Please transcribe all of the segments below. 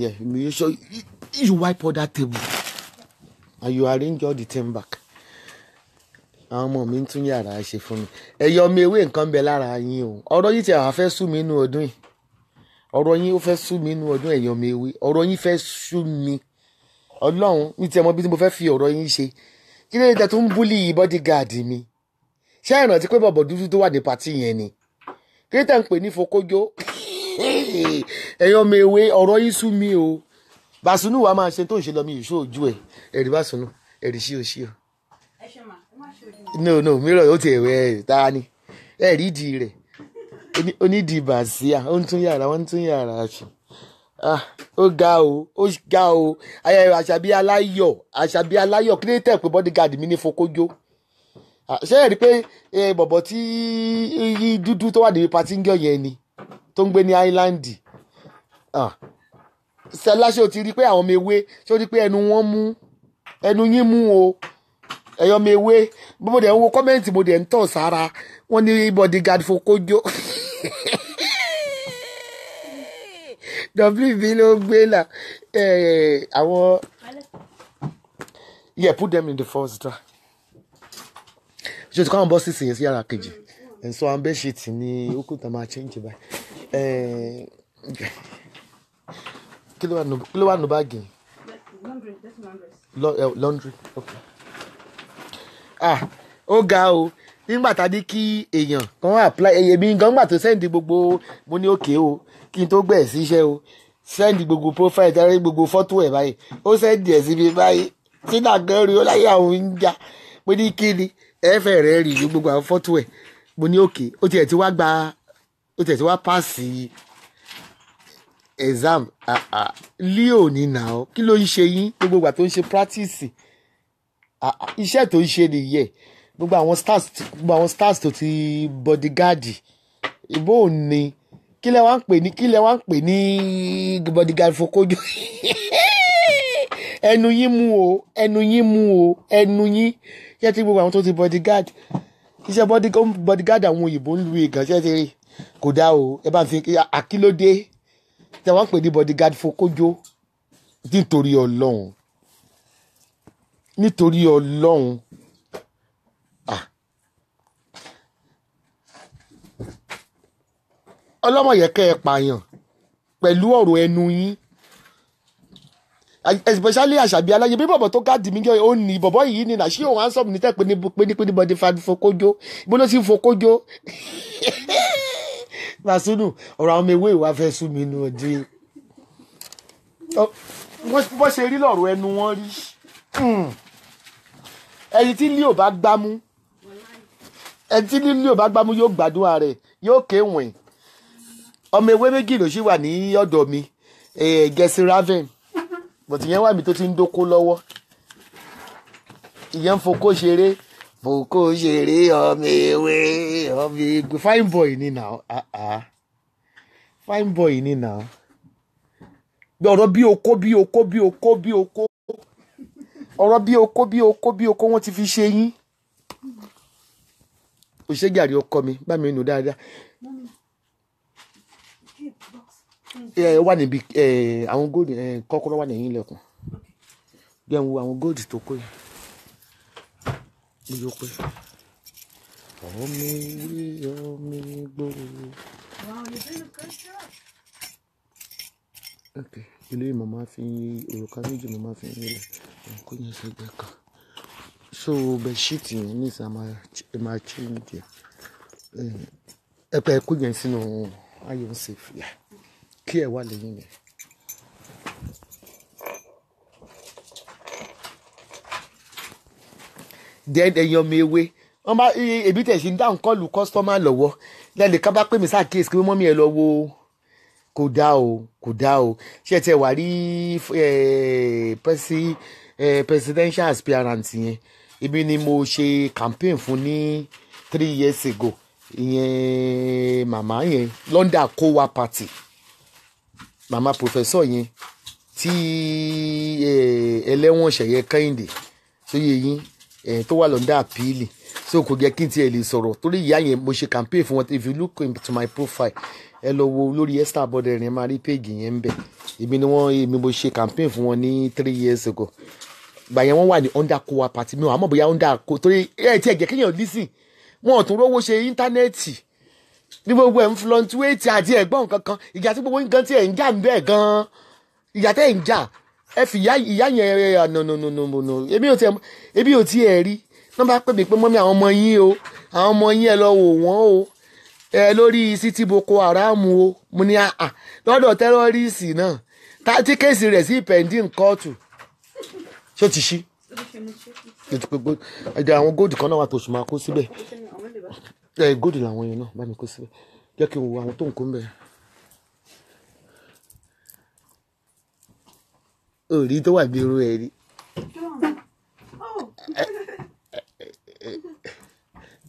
yeah you sure you, you wipe all that table and you arrange all the thing back. Àwọn ọmọ mi ń tún yàrá ṣe fún mi. Ẹyọ ọmọ ewé nǹkan bẹ lára yín o. Ọ̀rọ̀ yìí tí àwọn fẹ́ sú mi inú ọdún yìí. Ọ̀rọ̀ yín ó fẹ́ sú mi inú ọdún ẹyọ ọmọ ewé. Ọ̀rọ̀ yín fẹ́ sú mi. Ọlọ́run mi tiẹ̀ mọ̀ bí mo fẹ́ fi ọ̀rọ̀ yín ṣe. Kí ló tẹ́ tó ń búlì bodyguard mi? Ṣé ẹ rántí pé bọ̀bọ̀ dúdú tó wà ní pàtí yẹn ni? Kí ló tẹ́ ń pè ní fokójó ẹ̀yọ́ mi ewé ọ̀rọ̀ yín sú mi o. Bàsúnù wa máa ṣe tó ń ṣe lọ mi ìṣó ojú ẹ̀. Ẹ̀rí Bàsúnù ẹ̀rí sí o sí o no no mìíràn ó ti ẹ̀wẹ̀ ẹ̀ ta ni? Ẹ̀rí ìdí rẹ̀. Oní- onídìí bàṣíà ó ń tún yàrá wọ́n ń tún yàrá ṣe. Ah ó ga o ó ga o. Àṣàbí aláyọ̀ àṣàbí aláyọ̀ kí ló tẹ̀ pé bodyguard mi ní fokójó? Ah, ṣé ẹ rí i pé bọ̀bọ̀ tí dúdú tó wà níbi patingio yẹn ni tó ń gbé ní island. Ah, Ṣẹlá ṣé o ti rí pé àwọn ọmọ ewé ṣé o rí pé ẹnu wọn mú ẹnu yín mú o? Ẹyọ ọmọ ewé mo dẹ̀ ń wo kọ́mẹ́ǹtì mo dẹ̀ ń tọ̀ sára. Wọ́n ní bodyguard fokójó wb ló gbé là. Àwọn yeah put them in the first. Drawer ṣe ti kọ́ àwọn bọ́sì sìn sí yàrá kejì? Ẹ̀ ń sọ àwọn bẹ́ẹ̀ṣìtì ní òkúta máa change báyìí kí ló wà nù kí ló báàgì? Laundry. Lo- eh, laundry okay. ah ó ga o. Nígbà tá a ní kí èèyàn kan apply èmi gan gbà tó sẹ́ndì gbogbo mo ní òkè o kí n tó gbẹ̀ síṣẹ́ o. Sẹ́ndì gbogbo profile tẹ́lẹ̀ gbogbo fọ́tò ẹ̀ báyìí. Ó sẹ́ndì ẹ̀ síbi báyìí. Sínú àgẹ́rì ó láyé àwọn ń jà. Mo ní kí ni? Ẹ̀fẹ̀ rẹ̀ rí ní gbogbo àwọn fọ́tò ẹ̀. Mo ní òkè ó tiẹ̀ ti wá gba ó ti wá pàṣẹ exam. Leo ní nà ó. Kí ló ń ṣe yín? Gbogbo ìgbà tó ń ṣe practice. Iṣẹ́ tó ń ṣe nìyẹn. Gbogbo àwọn stars gbogbo àwọn stars tó ti bodyguard. Ìbò ní kí lẹ wá ń pè ní kí lẹ wá ń pè ní bodyguard fokojo ẹnu yín mú o ẹnu yín mú o ẹnu yín. Ṣé tí gbogbo àwọn tó ti bodyguard? Iṣẹ́ bodyguard àwọn òyìnbó ń lu ìgàn ṣé ti rí kò dá o ẹ bá ń fi àkílódé tí wọ́n ń pè ní bodyguard fokojo nítorí ọlọ́run. Nítorí ọlọ́run. Ọlọ́mọ yẹ kẹ́ ẹ pààyàn pẹ̀lú ọ̀rọ̀ ẹnu yín. Especially àṣàbí aláyé bí bọ̀bọ̀ tó gáàdì mí jọ ó ní bọ̀bọ̀ yìí ní nàṣí òun handsome ní tẹ́pẹ́ ní pínípíní bọ́dí fadi fokójó ibo ló ń fokójó Bàsúnù ọ̀rọ̀ àwọn ọmọ ewé ìwà fẹ́ sú mi nù ọdún bó ṣe rí lọ́rọ̀ ẹnu wọn rí. Hmm. ẹni tí leo bá gbámú ẹni tí leo bá gbámú yóò gbàdúrà rẹ̀ yóò kéwìn ọmọ ewé méjì ló ṣì wà ní ọ̀dọ̀ mi eh, gẹ̀ẹ́sì raven. Bọ̀tí yẹn wà mí tó ti ń dóko lọ́wọ́. Ìyẹn ń fokó ṣeré ṣeré ọmọ ewé ọmọ ewé fine boy ni nà ah ah. Fine boy ni nà ọ̀rọ̀ bí oko bí oko bí oko bí oko ọ̀rọ̀ bí oko bí oko bí oko wọ́n ti fi ṣe yín. Òṣègàrí ọkọ mi bá mi nù dáadáa. Wà níbi àwọn góòdì ẹ kọ́kọ́rọ́ wà nẹ̀yìn ilẹ̀kùn. Jẹ́ ń wo àwọn góòdì tó kó yìí mo yọ pé. Ọmọ ewé ọmọ job. ok ilé mo máa fi òrùka méjì mo máa fi ń yẹlẹ kó yẹn sẹ́gbẹ̀ kan. So bẹṣíìtì yẹn ní ìsà máa change ẹ. Ẹ pẹ kó yẹn sínú iron safe kí ẹ wà lẹ́yìn yẹn. Ẹyin ọmọ ewé wọn bá ebi tẹ̀ sí ń dáhùn kọ́ọ̀lù kọ́sítọ́mà lọ́wọ́. Lẹ́nu ká bá pè mí sáàkíyèsí pé mọ́mí ẹ lọ wo kò dá o kò dá o. Ṣé tẹ wà rí presi- presidential aspirant yẹn? Ibi ni mo ṣe campaign fún ní three years ago. Ìyẹn màmá yẹn London kowa party. Màmá professor yẹn tí ẹlẹ́wọ̀n ṣẹ̀yẹ kẹ́hìndé. Tó yẹ yín tó wà lọ́ndà àpíìlì so kò jẹ́ kí n tiẹ̀ lè sọ̀rọ̀ torí ìyá yẹn mo ṣe campaign fún wọn. If you look into my profile ẹ lọ wo lórí Esther Aboderin máa rí péègì yẹn ń bẹ̀ èmi ni wọ́n èmi mo ṣe campaign fún wọn ní three years ago. Gbà yẹn wọ́n wà ní under coa party. Mi ò àmọ́ bóyá under co torí ẹ̀ tí ẹ̀ jẹ́ kéèyàn lísìn wọn ò tún rówó ṣe íńtánẹ́ẹ̀tì. Ní gbogbo ẹ̀ ń fluctuate àti ẹ̀gbọ́n kankan ìjà tí gbogbo nǹkan tí ẹ̀ ń jà ń bẹ́ẹ̀ gan-an. Ìjà tẹ́ ẹ̀ ń jà ẹ fi ìyá yẹn no èmi ò tiẹ̀ èmi ò tiẹ̀ rí. Bá pè mí pé mọ́mí àwọn ọmọ yín o àwọn ọmọ yín ẹ lọ wò wọ́n o. Ẹ lórí city boko haram o. Mo ní àà lọ́dọ̀ tẹ́rọ́rìsì náà. Tí kéèsì rẹ̀ sí pending kóòtù. Ṣé ó ti ṣí? Ẹ̀dẹ̀ àwọn góòdù kan náà wà tó ṣù máa kó síbẹ̀. Góòdù làwọn yẹn náà bá mi kó síbẹ̀. Jẹ́ kí n wo àwọn tó ń kó ń bẹ̀. Òrí tó wà bí irú ẹ rí Oh,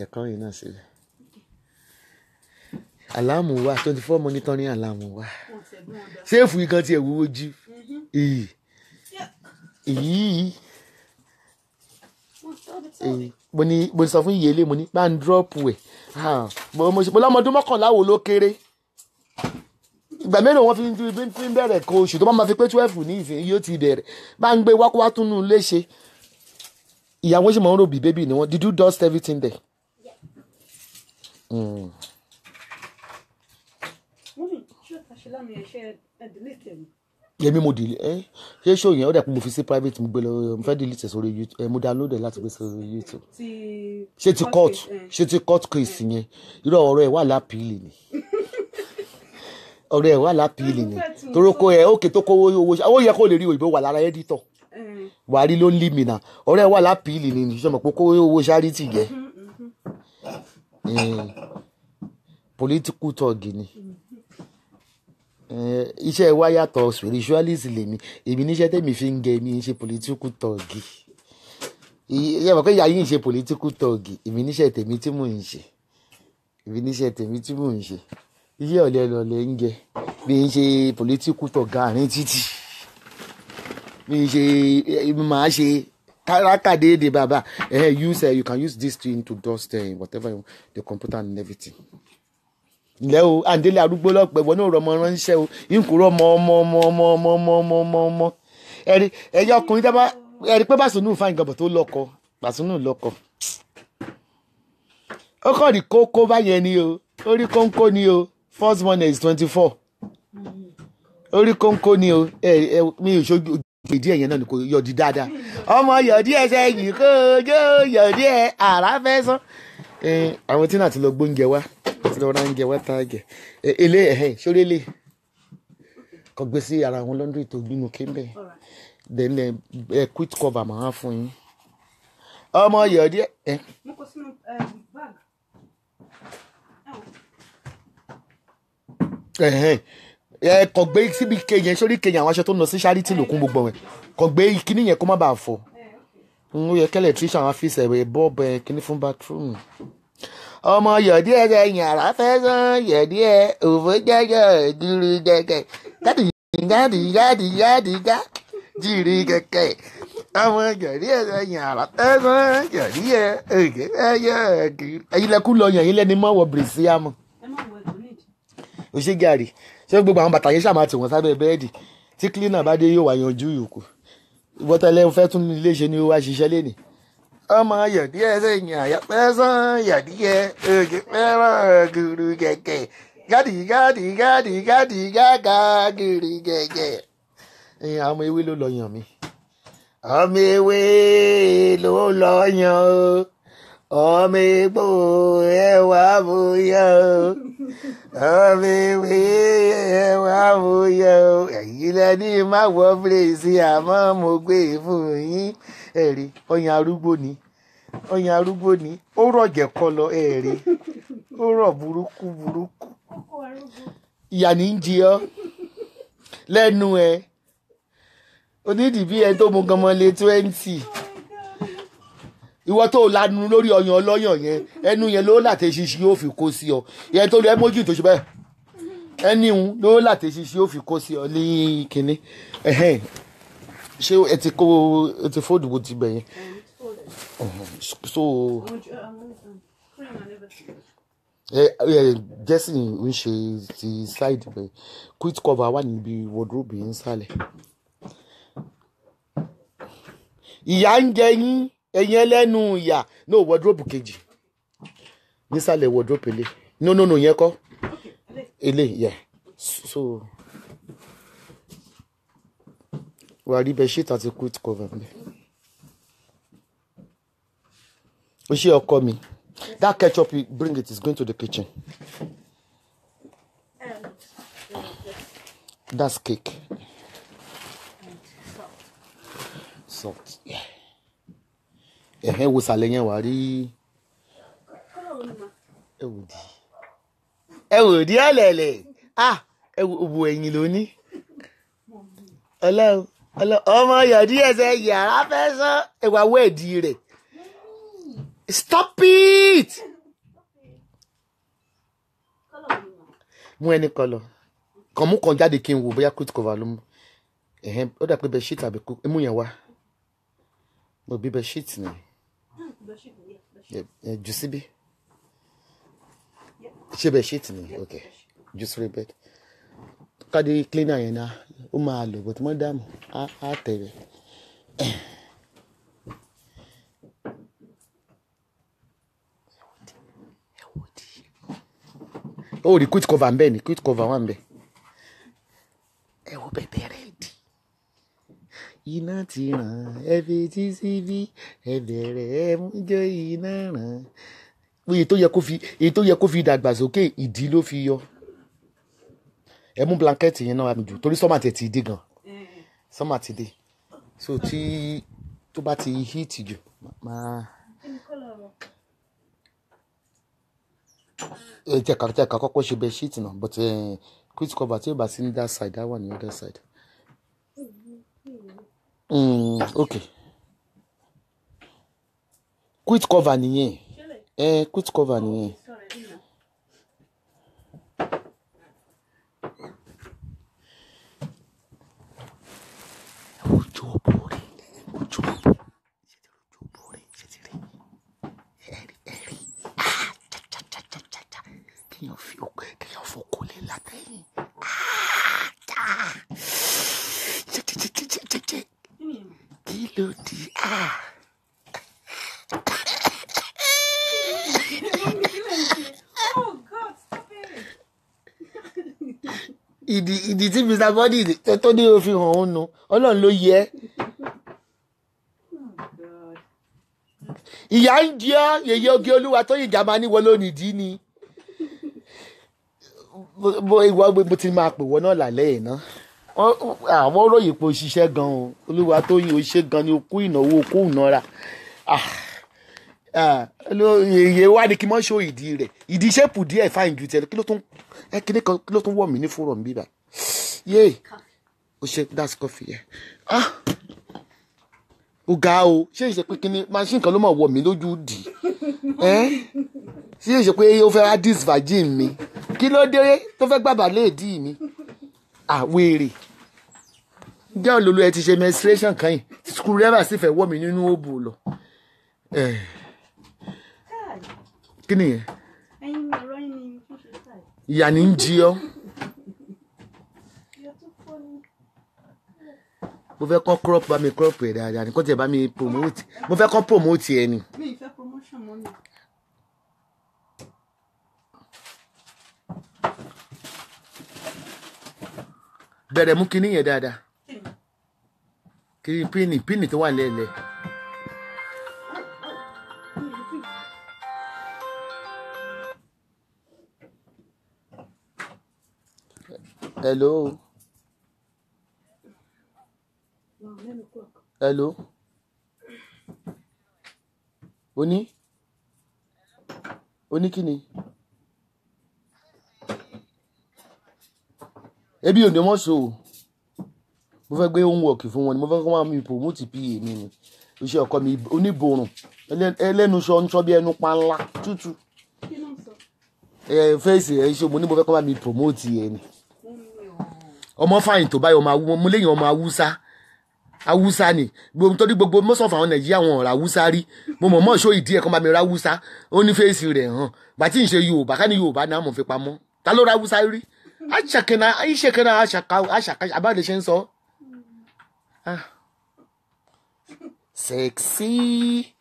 ẹ̀kọ́ yìí náà sílẹ̀ àlámù wa twenty four monitoring àlámù wa ṣéèfù yìí kan tiẹ̀ wúwo jù tí iyì mo ní mo sọ fún ìyẹlé mo ní bá ń dúrọ́pù ẹ̀ Ah, mo lọ́mọdún mọ́kànlá wo ló kéré ìgbà mélòó wọn fi ń bẹ̀rẹ̀ kó oṣù tó bá máa fi pé twelve ní ìsìn yóò ti bẹ̀rẹ̀. Bá ń gbé wákúwá tún nù léṣe. Ìyàwó ṣe máa ń rò bí bébì ni wọn. Did you dust everything there. Mm. Yẹmi mo delete ẹ ṣé ṣó yẹn? Ó dẹ̀ pé mo fi sí private mo gbé lọ mo fẹ́ delete sórí youtube ẹ mo download ẹ̀ láti gbé sórí youtube. Ṣé ti court eh. ṣé ti court case yẹn? Irú ọ̀rọ̀ ẹ̀ wà lápìlì ni ọ̀rọ̀ ẹ̀ wà lápìlì ni. Torí kó ẹ̀ òkè tó kówó owó owó yẹ kó lè rí òyìnbó wà lára editor. Eh, wàá rí ló ń lì mí náà. Ọ̀rọ̀ ẹ̀ wà lápìlì ni ṣé mo pé kówó owó charity jẹ́? Eh, political talk ni. Eh, iṣẹ́ wa yàtọ̀ spiritualist lèmi èmi níṣẹ́ tèmi fi ń gẹ mi ń ṣe political talk ìyá mọ̀ pé ìyá yìí ń ṣe political talk èmi níṣẹ́ tèmi tí mò ń ṣe. Èmi níṣẹ́ tèmi tí mò ń ṣe iṣẹ́ ọ̀lẹ́ lọ̀lẹ́ ń jẹ. Bí n ṣe political talk àárín títì. Bí n ṣe máa ṣe kárákàdéèdè bàbá. Eh, use uh, you can use this thing to dust uh, whatever you, the computer and everything. Ǹlẹ́ o àǹdélé arúgbó lọ́pẹ́ wọn náà rọmọ ránṣẹ́ o. Ìkúrọ̀ ọmọ ọmọ ọmọ ọmọ ọmọ ọmọ ọmọ ọmọ ọmọ. Ẹ̀rí ẹ̀yà ọkùnrin dábàá ẹ̀rí pé bàṣánù fáìn gàbọ̀ tó lọ́kọ. Bàṣánù lọ́kọ. ó kàn rí kókó báyẹn ni o. Ó rí kóńkó ni o first one is twenty four ó rí kóńkó ni o. Ẹ ẹ mi ò ṣojú ìdí ẹ̀yẹn náà ni kò yọ̀dí dáadáa. Ọmọ yọ̀dí ẹ̀ sẹ́yìn kó ojó yọ̀dí ẹ̀ àrà fẹ́ sán. àwọn tí náà ti lọ gbóúnjẹ wá ti lọ ra wá tá a jẹ sórí ilé kò gbé sí ara àwọn tó gbínú kéńbẹ̀ alright. then ẹ quit cover màá fún yín. Ọmọ yọ̀dí ẹ Mo kó sínú bag. Ẹ ẹ kò gbé síbi kẹyìn sórí kẹyìn àwọn aṣọ tó ń lọ sí charity lòkun gbogbo ẹ. Kò gbé kíní yẹn kó má bàa fọ. Ó yẹ kẹlẹ tí sàn fi sẹ̀rẹ̀ bọ́ọ̀bù ẹ kíní fún bathroom. Ọmọ yọ̀dí ẹ sẹ yàrá fẹ́ sán yọ̀dí ẹ òfò jẹ́jọ́ dúró gẹ́gẹ́. Gádì gádì gádì gádì gá jìrì kẹ̀kẹ́ ọmọ yọ̀dí ẹ sẹ yàrá fẹ́ sán yọ̀dí ẹ òkè fẹ́ yọ kiri. ẹ̀yin lẹ́kú lọ yàn yín lẹ́ni mọ́ wọ bìrìsì àmọ́ Ẹ má wọ nídìí. O ṣe gàrí ṣé gbogbo àwọn bàtà yẹn ṣàmà tí wọn sábẹ́ bẹ́ẹ̀dì tí cleaner bá dé yóò wá yanjú yòókù ìwọ́tẹ́lẹ́ fẹ́ tún ilé ṣe ni ó wá ṣiṣẹ́ lẹ́nìí. ọmọ yọ̀dí ẹ ṣe yàn àyà pẹ́sán yọ̀dí ẹ òkè fẹ́ràn gùrù gẹ̀gẹ̀ gádì gádì gádì gádì gágà gùrù gẹ̀gẹ̀. ẹyin àwọn ewé ló lọ yàn mí. ọmọ ewé ló lọ yàn o ọmọ egbò ẹ wá bóyá o ọmọ ewé ẹ wá bóyá o ẹ̀yin lẹ́ni má wọ bírèsì àmọ́ mo gbé e fún yín. Ẹ̀rí ọyàn arúgbó ni. Ọyàn arúgbó ni. Ó rọ̀jẹ̀ kọ lọ ẹ̀rí ó rọ̀ burúkú burúkú. Ìyà ní ń jí ọ. Lẹ́nu ẹ. Onídìbí ẹ tó mu gan mọ́lé twenty ìwọ tó lanu lórí ọyàn ọlọ́yàn yẹn ẹnu yẹn ló láti ṣíṣí yóò fi kó sí ọ. Ìyẹn tó lọ ẹmójì tó ṣe bẹ́ẹ̀ ẹni ń ló láti ṣíṣí yóò fi kó sí ọ ní kínní ṣé ẹ ti kó ẹ ti fóòdù bó ti bẹ̀ yẹn? So jẹ́sìn ń ṣe ti side bẹ́ẹ̀ quit cover wà níbi wardrobe yẹn sálẹ̀. ìyá ń jẹ yín ẹ̀yin ẹlẹ́nu ìyá no wardrobe kejì. Nísàlẹ̀ wardrobe ilé no no no yẹn kọ́. Ilé yẹ so wàá rí bẹ́ẹ̀ sheet àti quit cover mi. o ṣe ọkọ mi. That ketchup you bring it is going to the kitchen. That's cake. Salt. Ẹ̀hẹ́ wo sàlẹ̀ yẹn wàá rí. Ẹ wò di. Ẹ wò di ọ̀lẹ̀lẹ̀ ah ẹ wò wo ẹ̀yìn lóní ọlọ́run ọmọ yọ̀dí ẹsẹ̀ stop it! Mú ẹni kan lọ. Kàn mú kan jáde bóyá quit cover ló mú. Ẹ̀hẹ́n ó dà pé bẹ sheet àbí mú yẹn wá. Mo bí bẹ sheet ni jù síbí ṣé bẹ sheet ni ok jù sórí bed káde cleaner yẹn náà ó máa lò bó tí wọ́n dààmú á tẹ̀lé. ó rí quit cover ń bẹ ni quit cover wà ń bẹ. Ẹ wo bẹ̀bẹ̀ rẹ̀ iná ti ràn ẹ fetí síbí ẹ bẹ̀rẹ̀ ẹ mú jẹ́ iná ràn. Èyí tó yẹ kó fi èyí tó yẹ kó fi dàgbàsókè ìdí ló fi yọ. Ẹ mú blanketi yẹn náà wà mí jù torí sọ́mà tẹ̀ ti dé gan. Eh, sọ́mà ti dé. So tí tó bá ti hit jù máa ẹ jẹ́ ká jẹ́ ká kọ́kọ́ ṣe bed sheet náà but eh, quit cover tí ó bá sí ní that side that one ní other side. Mm, okay quit cover nìyẹn. Ẹ quit cover nìyẹn. Ojú òbò rẹ ojú òbò ṣètìlẹ ojú látẹ̀yìn ah ja jẹjẹjẹjẹjẹjẹ Kí ni yẹn ma? Di. Ah Oh God, stop it! ìdí ìdí tí mr. Body tó ní òfin hàn ó nu. Ọlọ́run ló yẹ Oh God. ìyá ń jẹ ọ yèyé oge olúwa tó yìí jàmbá níwọ lónìí ni. Mo- mo ìwọ mo ti máa pè wọ́n náà lálẹ́ yìí ná. Wọ́n- àwọn ròyìn pé o ṣiṣẹ́ gan o. Olúwa tó yìí o ṣe gan ni o kú ìnáwó o kú ìnára Ah, ah, yèyé wá ní kí n mọ́ ṣó ìdí rẹ̀. Ìdí ṣépù díẹ̀ fáìn ju tẹ́lẹ̀ kí ló tún ẹ kíní kan kí ló tún wọ̀ mí ní fúrọ̀ mi bíbá yéè o ṣe that's coffee yẹ ah ó ga o. Ṣé ìṣe pé kíní machine kan ló mọ̀ wọ̀ mí lójú dì? Ẹ́ ṣé ìṣe pé ó fẹ́ wá dis virgin mi? Kí ló dé tó fẹ́ gbàgbà léèdì mi? Àwèrè jẹ́ olólù ẹ ti ṣe menstruation kan yìí. Screwdriver sì fẹ́ wọ̀ mí nínú òbò lọ. Kí nìyẹn mi yín ni ń jí ọ. Mo fẹ́ kọ́ crop bá mi crop ẹ̀ dáadáa ní kó tiẹ̀ bá mi promote. Mo fẹ́ kọ́ promote ẹ̀ ni. Mi ì fẹ́ promotion mọ́ mi. bẹ̀rẹ̀ mú kinní yẹn dáadáa Kí ni? kiri píìnì píìnì tó wà lẹ́lẹ̀. Hello? Hello? Oní oní kíni ebi ò ní mọ̀ mo fẹ́ gbé homework fún wọn ni mo fẹ́ kọ́ máa mi promote pa mi ni. Iṣẹ́ ọkọ mi oníborùn. Ẹlẹ́- ẹlẹ́nu sọ ń sọ bí ẹnu pa ńlá tútù. Sọ? ẹ ṣe mo ní mo fẹ́ kọ́ máa mi promote ẹ ni? Ọmọ fàyìn tó báyìí ọmọ awú mo léyìn ọmọ awúsá. Awúsá ni. Gbogbo torí gbogbo of àwọn nàìjíríà wọn ra awúsá rí. Mo mọ̀ mọ́ ìṣó ìdí ẹ̀ kọ́ bá mi ra awúsá. Ó ní fèsì rẹ̀ hàn. Bàtí ń ṣe yorùbá ká ní yorùbá náà mọ̀ fi pamọ́. Ta ló ra awúsá rí? Àṣàkẹ́nà àṣàkẹ́nà àṣàkà àbáde ṣe ń sọ. Ah. sexy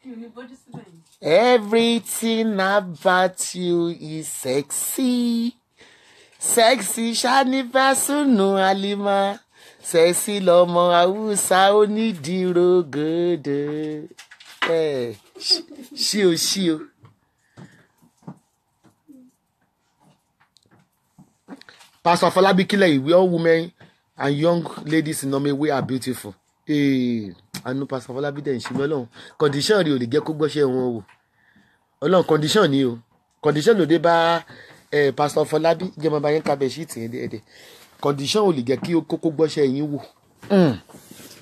everything about you is sexy sexy ṣánífàsùnù alima sexy lọmọ haúsá onídìrógòdò ẹ ṣí o ṣí o. pastor Fọlábí kílẹ̀ all women and young ladies in Norway are beautiful. Àánú pastor Fọlábí dẹ̀ ń ṣe mí ọlọ́run condition rí o lè jẹ́ kó gbọ́ṣẹ́ wọn wò. Ọlọ́run condition ni o. Condition ló dé bá eh, pastor Fọlábí. Jẹ́ ọmọ báyẹn kábẹ̀ sí tì ẹ̀dẹ̀ condition ò lè jẹ́ kí kókó gbọ́ṣẹ́ yín wò. Mm.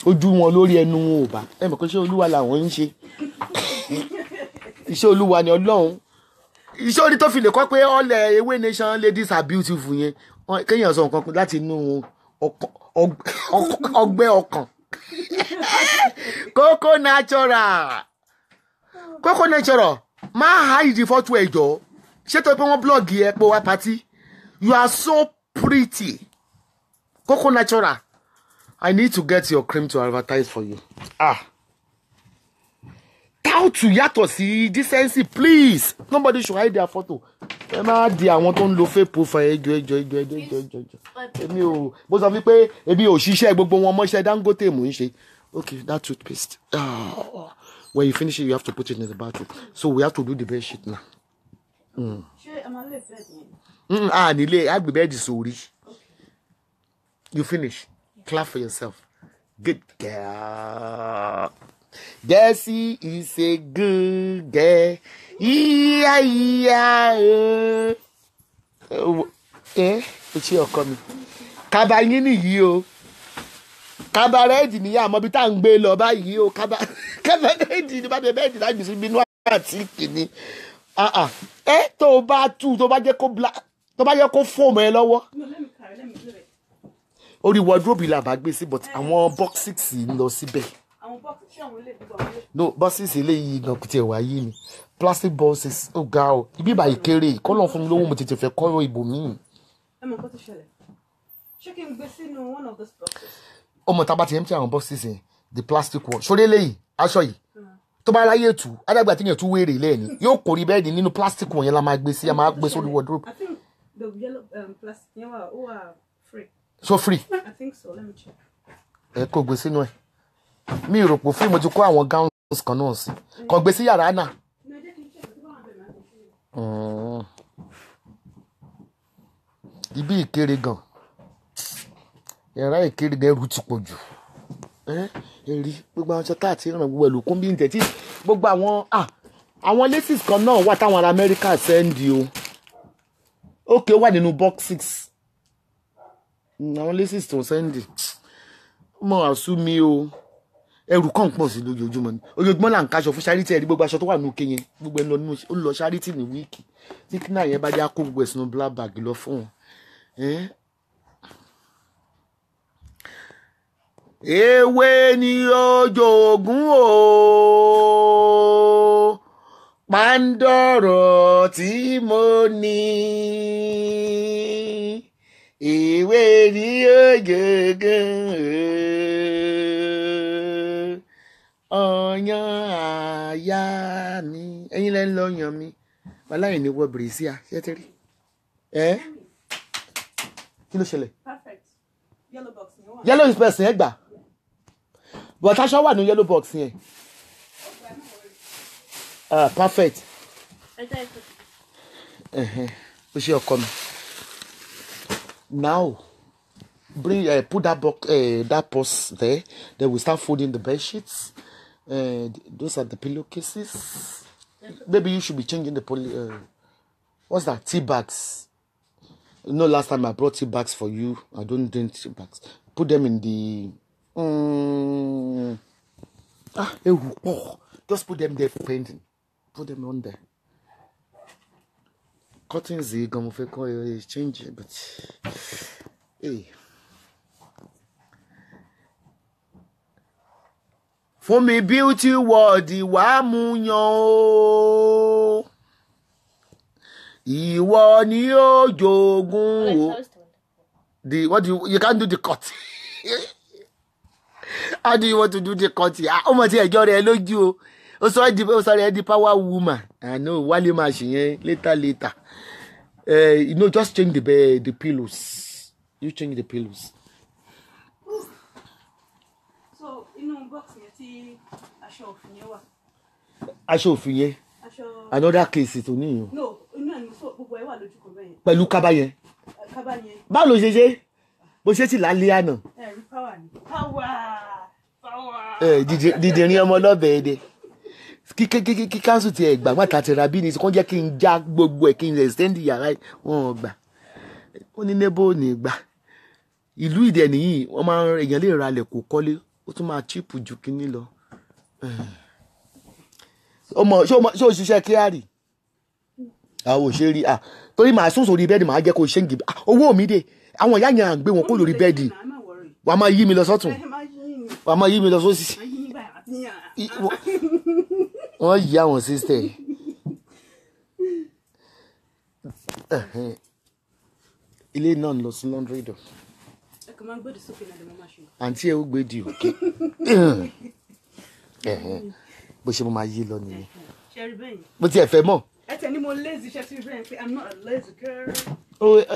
ojú wọn lórí ẹnu wọn ò bá. Ẹ mọ̀ pé iṣẹ́ olúwa làwọn ń ṣe. Iṣẹ́ olúwa ni ọlọ́run. Iṣẹ́ orí tó fi lè kọ́ pé all eh, ewé nation ladies are beautiful yẹn. Wọ́n- kéèyàn sọ nǹkan láti inú ọg- ọgbẹ́ ọkàn. Kókó natural. Kókó natural. Máa hide fọ́tò ẹ̀jọ́ ṣé tó pé wọ́n blọ́ọ̀gì ẹ pé wá pátí you are so pretty. Kókó natural. I need to get your cream to advertise for you. Ah. Táùtù yàtọ̀ sí decency please nobody should hide their photo. Ẹ máa di àwọn tó ń lo fake profile ẹjọ́ ẹjọ́ ẹjọ́ ẹjọ́ ẹjọ́ ẹjọ́ ẹjọ́. Èmi ò bó sọ wípé èmi ò ṣiṣẹ́ gbogbo wọn mọ́ṣẹ́ Dangote mò ń ṣe. Okay that toothpaste. Ah. When you finish it you have to put it in the bathroom. So we have to do the bed sheet now. ṣé ẹ máa lè fẹ́ yẹn. Mm, ah nílé àgbè bẹ́ẹ̀dì sórí. You finish. Clap for yourself. Good girl. Jessie is a good. Iya iya o. Ẹ o ṣe ọkọ mi. Kaba yín nìyí o. Kaba rẹ́ẹ̀dì níyà àmọ́ bí tá à ń gbé lọ báyìí o. Kaba rẹ́ẹ̀dì ní bá bẹ bẹ́ẹ̀dì láti sí bínú àti kìíní. Ah ah. Ẹ tó o bá tú tó bá jẹ́ kó bla tó bá jẹ́ kó fóòmù ẹ lọ́wọ́ no let me carry let me do it. orí wardrobe la bá gbé sí but àwọn boxes ń lọ síbẹ̀ àwọn no boxes eléyìí gan kò tiẹ̀ wá yé plastic boxes ó ga ọ ibi ìbàyí kéré kọ́lọ̀ fún mi lówó mo tètè fẹ́ kọ́ ìbò míì ẹ mọ nǹkan tó ṣẹlẹ̀. Ṣé kí n gbé sínú one of those boxes. ọmọ tá a bá ti empty àwọn boxes yẹn the plastic one. Sórí eléyìí? Aṣọ yìí. Tó bá ráyè tù adágbà tí yẹn tún wéèrè lẹ́ẹ̀ni. Yóò kórè bẹ́ẹ̀ni nínú plastic yẹn la máa gbé sí a máa gbé sórí wardrobe. I think the yellow um, plastic yẹn wà ó wà free. so free. I think so let me check. ẹ kó gbé sínú ẹ mi rò pé mo ti kó àwọn gowns kan náà sí kàn gbé sí yàrá náà. no jẹ́ kí n check tó bá wà bẹ́ẹ̀ máa kàn sí i. Mm. ibi ìkéré gan yàrá ìkéré gan ẹrù ti pọ̀ jù ẹ rí gbogbo àwọn aṣọ tá àti ìràn gbogbo ẹlòkún bí n tẹ̀tí gbogbo àwọn àwọn laces kan náà wà táwọn ará Amẹ́ríkà sẹ́ndì o ókè ó wà nínú box six Mm, àwọn laces tó sẹ́ndì mọ àṣù mi o ẹrù kan pọ̀ sí lójoojúmọ́ ni. Ojoojúmọ́ là ń kaṣọ fún charity ẹ̀rí gbogbo aṣọ tó wà nínú ike yẹn gbogbo ẹ̀ ń lọ ó lọ charity ní wíìkì tí kí náà yẹn bá já kó gbogbo ẹ̀ sínú black bag lọ fún wọn. ewé ni ojoogun o. Pàǹdọ̀rọ̀ tí mo ní. Ìwé ni ojoogun o ọyàn àyà mi. Ẹ̀yin lẹ ń lọ yàn mi. Aláìní ní wọ bèrèsíà ṣẹtẹrí ẹ kí ló ṣẹlẹ̀? Perfect. Yellow box ni yellow express yẹn gbà. But aṣọ wà ní yellow box yẹn. Ah perfect. Ẹ ó ṣe ọkọ mi. Now bring uh, put that box uh, that purse there. Then we start folding the bed sheets uh, those are the pillowcases. Maybe you should be changing the poly uh, what's that? Tea bags. You know last time i brought tea bags for you i don't drink tea bags. Put them in the mm, ah pọ̀. Just put them there pending put them on there. Curtains yìí gan mo fẹ́ kọ́ ẹ change it, but hey. Fún mi beauty world wàá mú yan o. Ìwọ ni ó jogún o. the what do you you can't do the cut. How do you want to do the cut? Ah ó mọ̀ tí ẹjọ́ rẹ̀ lójú o. Ó sọ ẹ́ di ó sọ ẹ́ di power woman. I know wálé máa ṣe yẹn later later. Uh, you know just change the bed the pillows. You change the pillows. so inú box yẹn tí aṣọ òfin yẹn wà. Aṣọ òfin yẹn? Aṣọ another case tó níyàn no inú ẹ̀ ní so gbogbo ẹ̀ wà lójú kan bẹ́ẹ̀ pẹ̀lú kaba yẹn? Kábà yẹn. Báwo ló ṣe ṣe? Bó ṣe ti lálẹ́ àná. Ẹ̀ rí power ni. Power power. ẹ dídìrín ọmọ ọlọ́bẹ̀ ẹ̀dẹ̀ kí kí káńsù tiẹ̀ gbà má ta tẹ̀ra bí ni kò jẹ́ kí n já gbogbo ẹ̀ kí n extend yàrá ẹ̀ wọ́n ò gbà. Ó ní nebo ò ní gbà. Ìlú ìdẹ̀ nìyí wọ́n máa ń èèyàn lè ra ilẹ̀ kó kọ́lé ó tún máa cheap ju kínní lọ. Ọmọ ṣé o ṣiṣẹ́ kíárì? Àwọn ò ṣe rí ah torí màá sùn sórí bẹ́ẹ̀dì màá jẹ́ kó ṣe ń gbé owó mi dé. Àwọn ìyá yẹn à ń gbé wọn kó lórí bẹ́ẹ̀dì. Worry. wàá máa yí mi lọ sọ́tún. Ni wàá máa yí mi lọ sósì. wọ́n yí àwọn sísítẹ̀. Ilé náà ń lọ sí laundry dọ̀ àǹtí ẹ̀ ó gbé di òkè bó ṣe mo máa yí lọ nìyẹn. Bó tiẹ̀ fẹ́ mọ̀. Ẹ tẹ̀ ní mo lazy ṣe sí bẹ́ẹ̀ pé i'm not a lazy girl.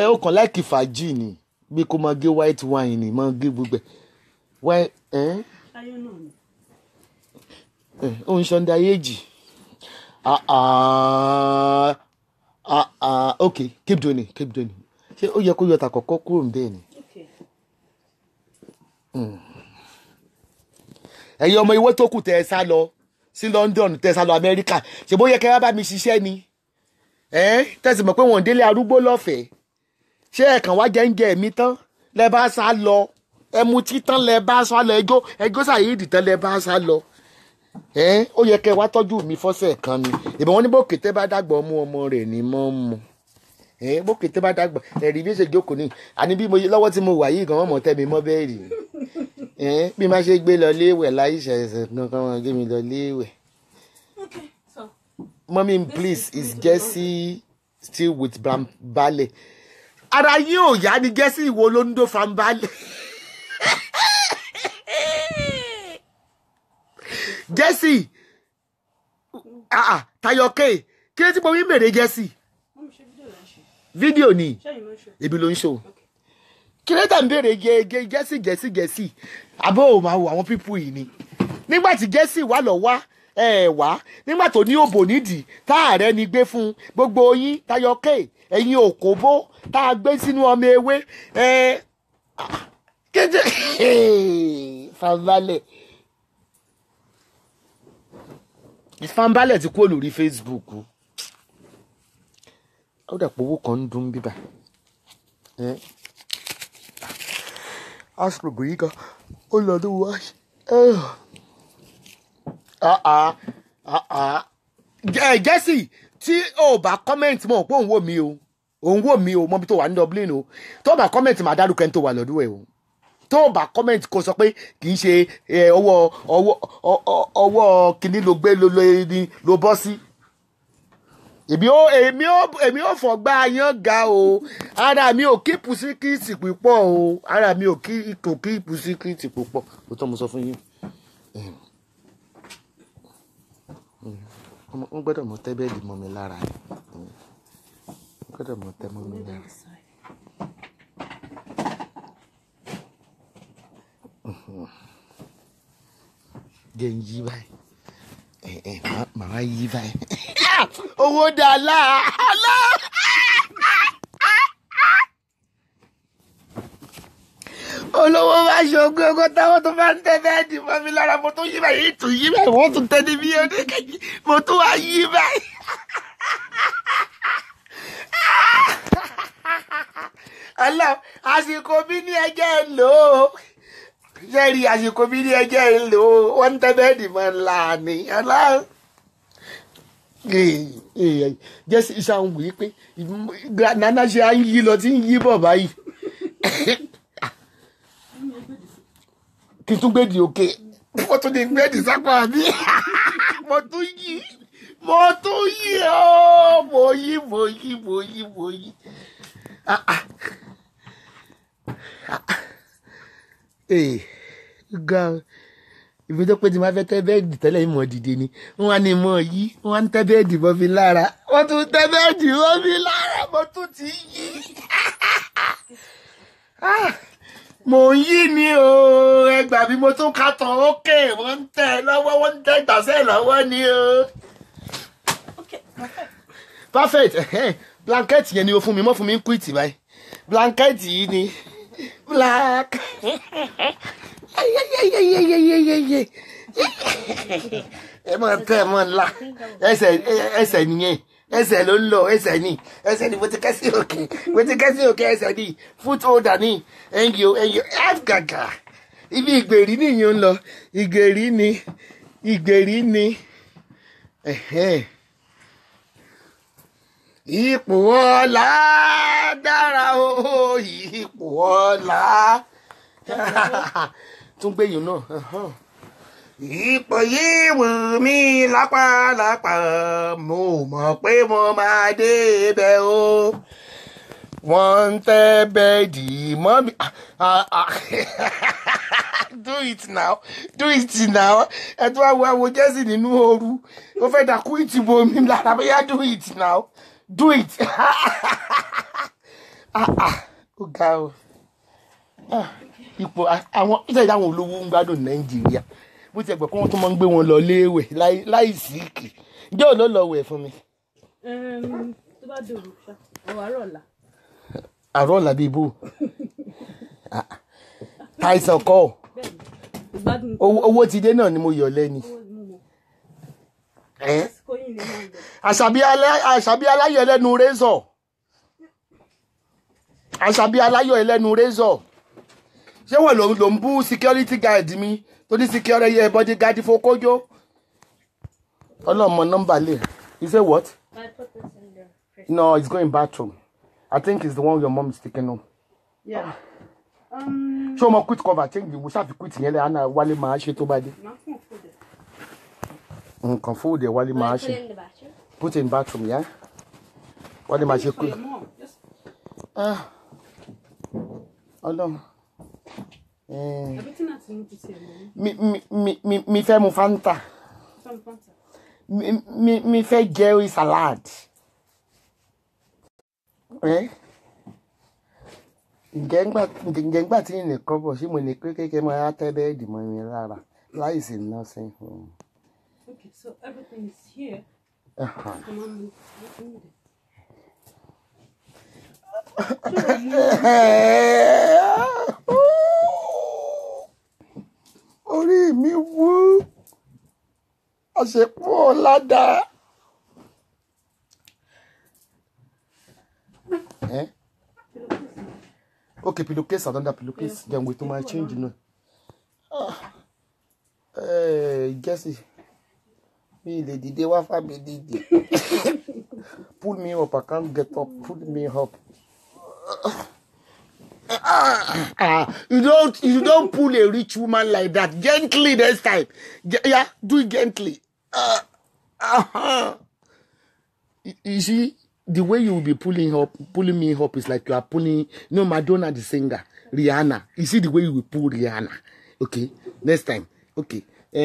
ẹ ó kàn láìkì fàájì ni. Bí kò máa gé white wine ni máa gé gbogbo ẹ̀. Ayé náà ni. ó ń ṣọ́ndà ayéjì ah ah ah ah okay keep doing it keep doing it. Ṣé ó yẹ kó yọ tàkọ́kọ́ kúrò ń bẹ́ẹ̀ ni. okay. Ẹ̀yin ọmọ ìwé tó kù tẹ́ ẹ sá lọ sí London tẹ́ ẹ sá lọ Amẹ́ríkà ṣe bó yẹ kẹ́ wá bá mi ṣiṣẹ́ ni? Ẹ̀ tẹ̀sí mọ̀ pé wọ́n délé arúgbó lọ́fẹ̀ẹ́. Ṣé ẹ̀kan wá jẹ́ńjẹ́ mi tán? Lẹ bá sá lọ. Ẹmu títán lẹ bá sá lọ. Ẹjọ́ ẹjọ́ sàyéèdì tán lẹ bá sá lọ. Ẹ̀ ó yẹ kẹ́ wá tọ́jú mi fọ́sẹ̀ kan ni. Ìbọn wọn ní bó kété bá dàgbà ọmú ọmọ rẹ̀ ní mọ́ mu. Ẹ̀ bó kété bá dàgbà ẹ̀rí bí ó ṣe jókòó ni. Àní bí mo lọ́wọ́ tí mo wà yìí gan wọ́n mọ̀ tẹ́ mi rí bí má ṣe gbé lọ léèwẹ̀ láyé ìṣẹ̀ṣẹ̀ kankan wọn gbé mi lọ léèwẹ̀. okay so Mommy, please, is Jesse still with Bram Bale? Ara yín ò yá ni Jesse ìwo ló ń dó Fram Bale. Jesse, ah ah, Tayoke, kí ló ti mo wí mèrè Jesse? fídíò ni ebi ló ń ṣò. Okay. Kí ló tà ń béèrè jẹ Jesse Jesse Jesse? Àbọ̀ ò máa wo àwọn pípù yìí ni. Nígbà tí Jesse wà lọ wá ẹ wá nígbà tó ní òbò nídìí tá ààrẹ ni gbé fún gbogbo yín Táyọ̀kẹ́ ẹ̀yin òkòbó tá a gbé sínú ọmọ ewé ẹ kéde fanbalẹ̀ fanbalẹ̀ ti kúrò lórí Facebook ó dà pé owó kan ń dún bíbà yìí kan ó lọ ní wáṣẹ ah ah. Ah ah Jesse tí o bá comment mọ̀ pé òun wò mí o. Òun wò mí o mọ́bí tó wà ní Dublin o. Tó bá comment máa dárúkọ ẹni tó wà lọ́dún ẹ̀ o. Tó bá comment kó sọ pé kì í ṣe ẹ, ọwọ́ ọwọ́ ọwọ́ kìíní ló gbé ló bọ́ sí èmi ó èmi ó èmi ó fọgbà yán ga o. Ara mi ò kíìpù síkírìtì púpọ̀ o. Ara mi ò kí- kò kíìpù síkírìtì púpọ̀. Ó tọ́ mo sọ fún yín. wọn gbọ́dọ̀ mọ tẹ bẹ́ẹ̀dì mọ́ mi lára. Wọn gbọ́dọ̀ mọ tẹ mọ́ mi lára. jẹ́ ń yí báyìí màá- yí báyìí. owó dà láàlá. olówó bá ṣògbé ọgọ́ táwọn tó bá ń tẹ bẹ́ẹ̀dì mọ́ mi lára mo tún yí báyìí tún yí báyìí wọ́n tún tẹ bí oníkejì mo tún wá yí báyìí. ọlọ àsìkò mi ní ẹjẹ lò ó sẹ́ẹ̀rì àsìkò mi ní ẹjẹ ń lò ó wọ́n ń tẹ́ bẹ́ẹ̀dì mọ́ ńlá ni ọlọ. jẹ́sí ìṣàwọn wí pé nana ṣe à ń yí lọ tí ń yí bọ̀ báyìí kí n tún gbé di òkè mo tún ní bẹ́ẹ̀dì sápá mi mo tún yí mo tún yí ọ́ mo yí mo yí mo yí mo yí. Ah, ah. Ah, ah. Eh, ga. Ìfi tó pé tí máa fẹ́ tẹ́ bẹ́ẹ̀dì tẹ́lẹ̀ ìmọ̀ dìde ni. Wọ́n á ní mọ̀ yí wọ́n á ń tẹ́ bẹ́ẹ̀dì mọ́ mi lára. Wọ́n tún tẹ́ bẹ́ẹ̀dì mọ́ mi lára mo tún ti yí. Ah, mo ń yí ni o. Ẹgbàá bí mo tún ká tán. Ókè wọ́n ń tẹ̀ lọ́wọ́ wọ́n ń tẹ̀ gbàsẹ́ lọ́wọ́ ni o. Perfect. blanket yẹn ni o fún mi mọ́ fún mi ń quit báyìí. Blanket yìí ni black. Ẹ mọ tẹ ẹ mọ ńlá. Ẹsẹ̀ ẹsẹ̀ nìyẹn ẹsẹ̀ ló ń lọ ẹsẹ̀ ni. Ẹsẹ̀ ni mo ti kẹ́sí òkè. Mo ti kẹ́sí òkè ẹsẹ̀ ni. Foot holder ni. O ẹ̀yìn àgàgà ibi ìgbèrí nìyẹn ń lọ. Ìgbèrí ni. Ìgbèrí ni ipò ọlá dára o ipò ọlá. Tún gbé yìí náà. Ipò yìí wù mí lápálápá mo mọ̀ pé mo máa dé ibẹ̀ o. Wọ́n ń tẹ́ bẹ́ẹ̀dì mọ́ mi. Ah, ah. do it now. Do it now. Ẹ tún wá wo àwo jẹ́sì nínú ooru. Ó fẹ́ dàkú ìtìbò mi lára. Bóyá do it now do it ah ah ó ga o Ah, ipò a- àwọn ìṣẹ̀lẹ̀ àwọn olówó ń gbádùn nàìjíríà bó ti ẹgbẹ́ kí wọ́n tún máa ń gbé wọn lọ léèwẹ̀ láì- síìkì ǹjẹ́ ò ló lọ wẹ̀ fún mi. Um, tó bá dòrò ṣá ọwọ́ àárọ̀ ọ̀la. àárọ̀ làbí ibò àìsàn kọ́ Bẹ́ẹ̀ni, ìgbádùn owó owó ti dé náà ni mo yọ̀ lẹ́ni. owó ni mo mọ̀. Àṣàbí alá- àṣàbí aláyọ̀ ẹlẹ́nu rẹ́sọ̀ àṣàbí aláyọ̀ ẹlẹ́nu rẹ́sọ̀ ṣé wọ́n ló ń bú security guard mi? Tó ní security yẹ body guard fokójó ọlọ́mọ nọ́mbà lè you say what? No it's going bathroom. I think it's the one your mom is taking home. Yeah. Um, ṣé o mọ quit cover? Change ìwé ṣáfi quit yẹn lẹ́yìn àná wálé máa ṣe tó bá dé. Máa fún dẹ̀. Nǹkan fóòdù ẹ̀ wálé máa Put ṣe put in bathroom yẹn wálé máa ṣe Ah, ọlọ́run. Eh, náà mi mi mi mi fẹ́ mu fanta. Mi mi mi fẹ́ jẹ orí salad. Eh? ǹjẹ́ ńgbà ǹjẹ́ ńgbà tí ìrìn kan bọ̀ sí mo ní pé kékeré máa tẹ́ bẹ́ẹ̀dì mọ́ mi lára láìsí nursing home. So everything is here. Uh-huh. Orí mi wú àṣepọ̀ ládàá. Eh? Okay, pillowcase another pillowcase. Then we to my change, you know. Ah. Eh, Jesse. Me, the dìde wá fà mí dìde. Pull me up, I can't get up. Pull me up. Ah, you don't you don't pull a rich woman like that. Gently next time. Yeah, do it gently. Uh, uh-huh. You- You see, the way you will be pulling up, pulling me up is like you are pulling, you know, Madonna the singer, Rihanna. You see the way you will pull Rihanna. Okay, next time. Okay, uh,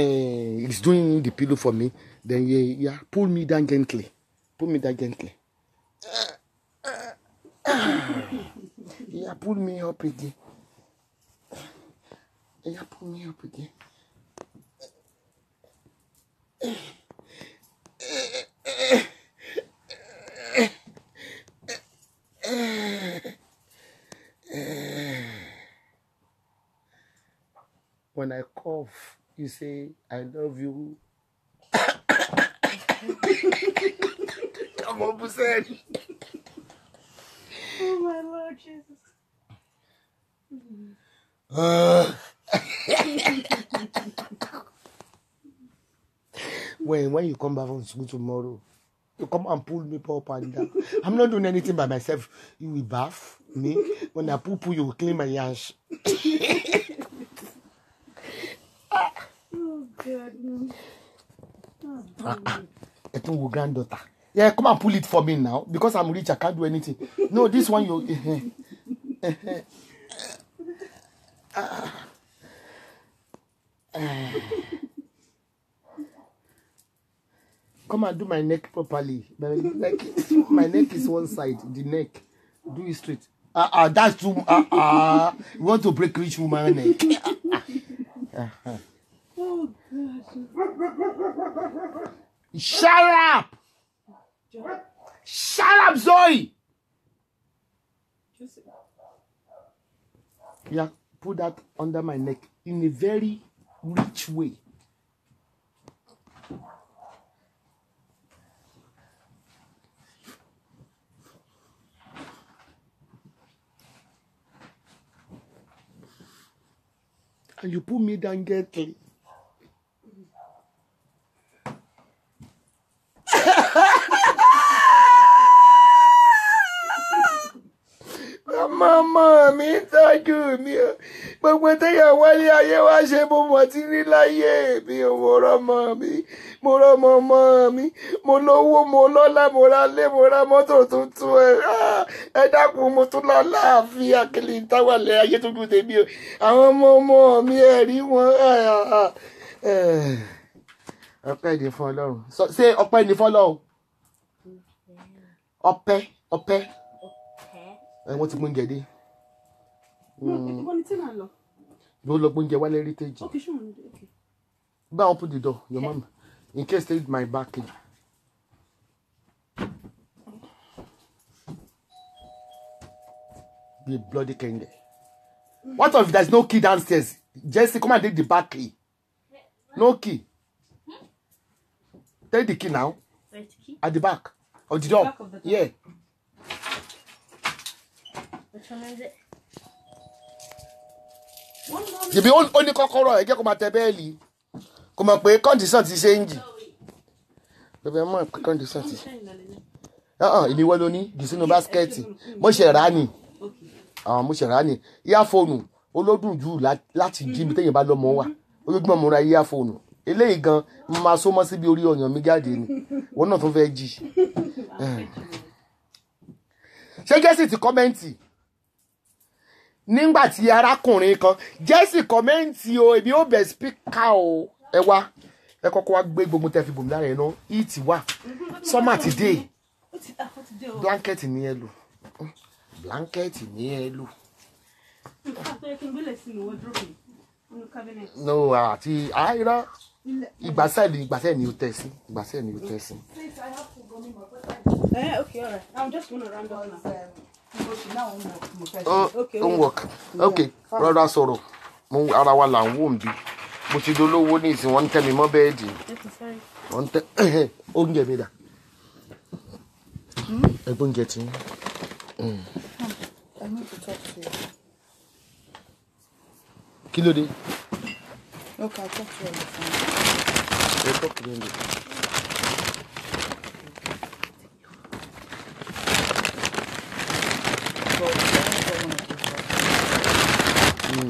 he's doing the pillow for me. Then yeah, yeah, pull me down gently. Pull me down gently. Yeah, pull me up again. Yeah, pull me up again. When I cough, you say, I love you. Come on, Busen. Oh my Lord Jesus. when when you come back from school tomorrow, you come and pull me up and down. I'm not doing anything by myself. You will bath me. When I poo poo, you will clean my ass. Oh ẹ tún wo granddaughter. Yeah come and pull it for me now because i'm rich i can't do anything. No this one you come and do my neck properly. Neck my neck is one side the neck. Do it straight. Ah ah that's too ah ah. You want to break rich woman neck. Oh, God. Shut up shut up zoe Yeah, put that under my neck in a very rich way. And you put me down gently. Màmá mi ń tọ́jú mi o. Gbogbo téèyàn wálé ayé wá ṣe mo mọ̀ tí rí láyé mi o. Mo rọ́mọ mi, mo rọ́mọ ọmọ mi, mo lówó, mo lọ́lá, mo ra lé, mo ra mọ́tò tuntun ẹ̀. Ah, Ẹ dákun mo tún lọ láàfin àkìlì táwàlẹ̀ ayé tó dùn tèmi o. Àwọn ọmọ ọmọ mi ẹ̀ rí wọn. Ọpẹ́ ni fún Ọlọ́run. Ṣé ọpẹ́ ni fún Ọlọ́run? Ọpẹ́ ọpẹ́ wọ́n ti gbóúnjẹ dé. no, ibo ni tí màá lọ? ló lọ gbóúnjẹ wálé heritage Okay, ṣé mo ní okay. gba open the door your mom in case they my back in. be bloody kenge what if there is no key downstairs? Jesse come and take the back key. No key. Take the key now. Where's the key? at the back. Of the door. Back of the door. yeah Which one is it? Yìí ó ní kọ́kọ́rọ́ ẹ̀ jẹ́ kó máa tẹ bẹ́ẹ̀lì. Kó mọ̀ pé condition ti ṣe ń jì. Bẹ́ẹ̀ mọ̀ pé condition ti ìní wọ́n ló ní? Jù sínú báskẹ́ẹ̀tì. Mo ṣe rà àwọn mo ṣe rà nì earphone olódùn jù lá- láti jí mi téèyàn bá lọ́mọ wà. Ojoojúmọ́ mo ra earphone eléyìí gan máa so mọ́ síbi orí ọyàn mi jáde ni. Wọn náà tún fẹ́ jí. Ṣé jẹ́sì ti kọ́mẹ́ǹtì nígbà tí arákùnrin kan jẹ́sì kọ́mẹ́ǹtì o èmi ò bẹ̀ spíkà o ẹ wá ẹ kọ́kọ́ wá gbé gbogbo tẹ́ fi bòmí lára ẹ̀ náà ìtì wà sọ́mà ti dé o. blanket ní ẹ lò blanket ní ẹ lò no àti àìrọ ìgbàsẹ̀ ni ìgbàsẹ̀ ni ó tẹ̀ sí ìgbàsẹ̀ ni ó tẹ̀ sí. Please, Eh, okay, all right. I'm just gonna round up now. Ó Okay, ó ń work. Ok rọra sọ̀rọ̀ mo ara wa là ń wò ń bí mo ti dolówó ní ìsìn wọn ń tẹ́ mi mọ́ bẹ́ẹ̀dì. Wọn ń tẹ́ oúnjẹ mi dà. Ẹgbẹ́ oúnjẹ I to talk to you. kí ló dé? Okay, I'll talk to you on the phone.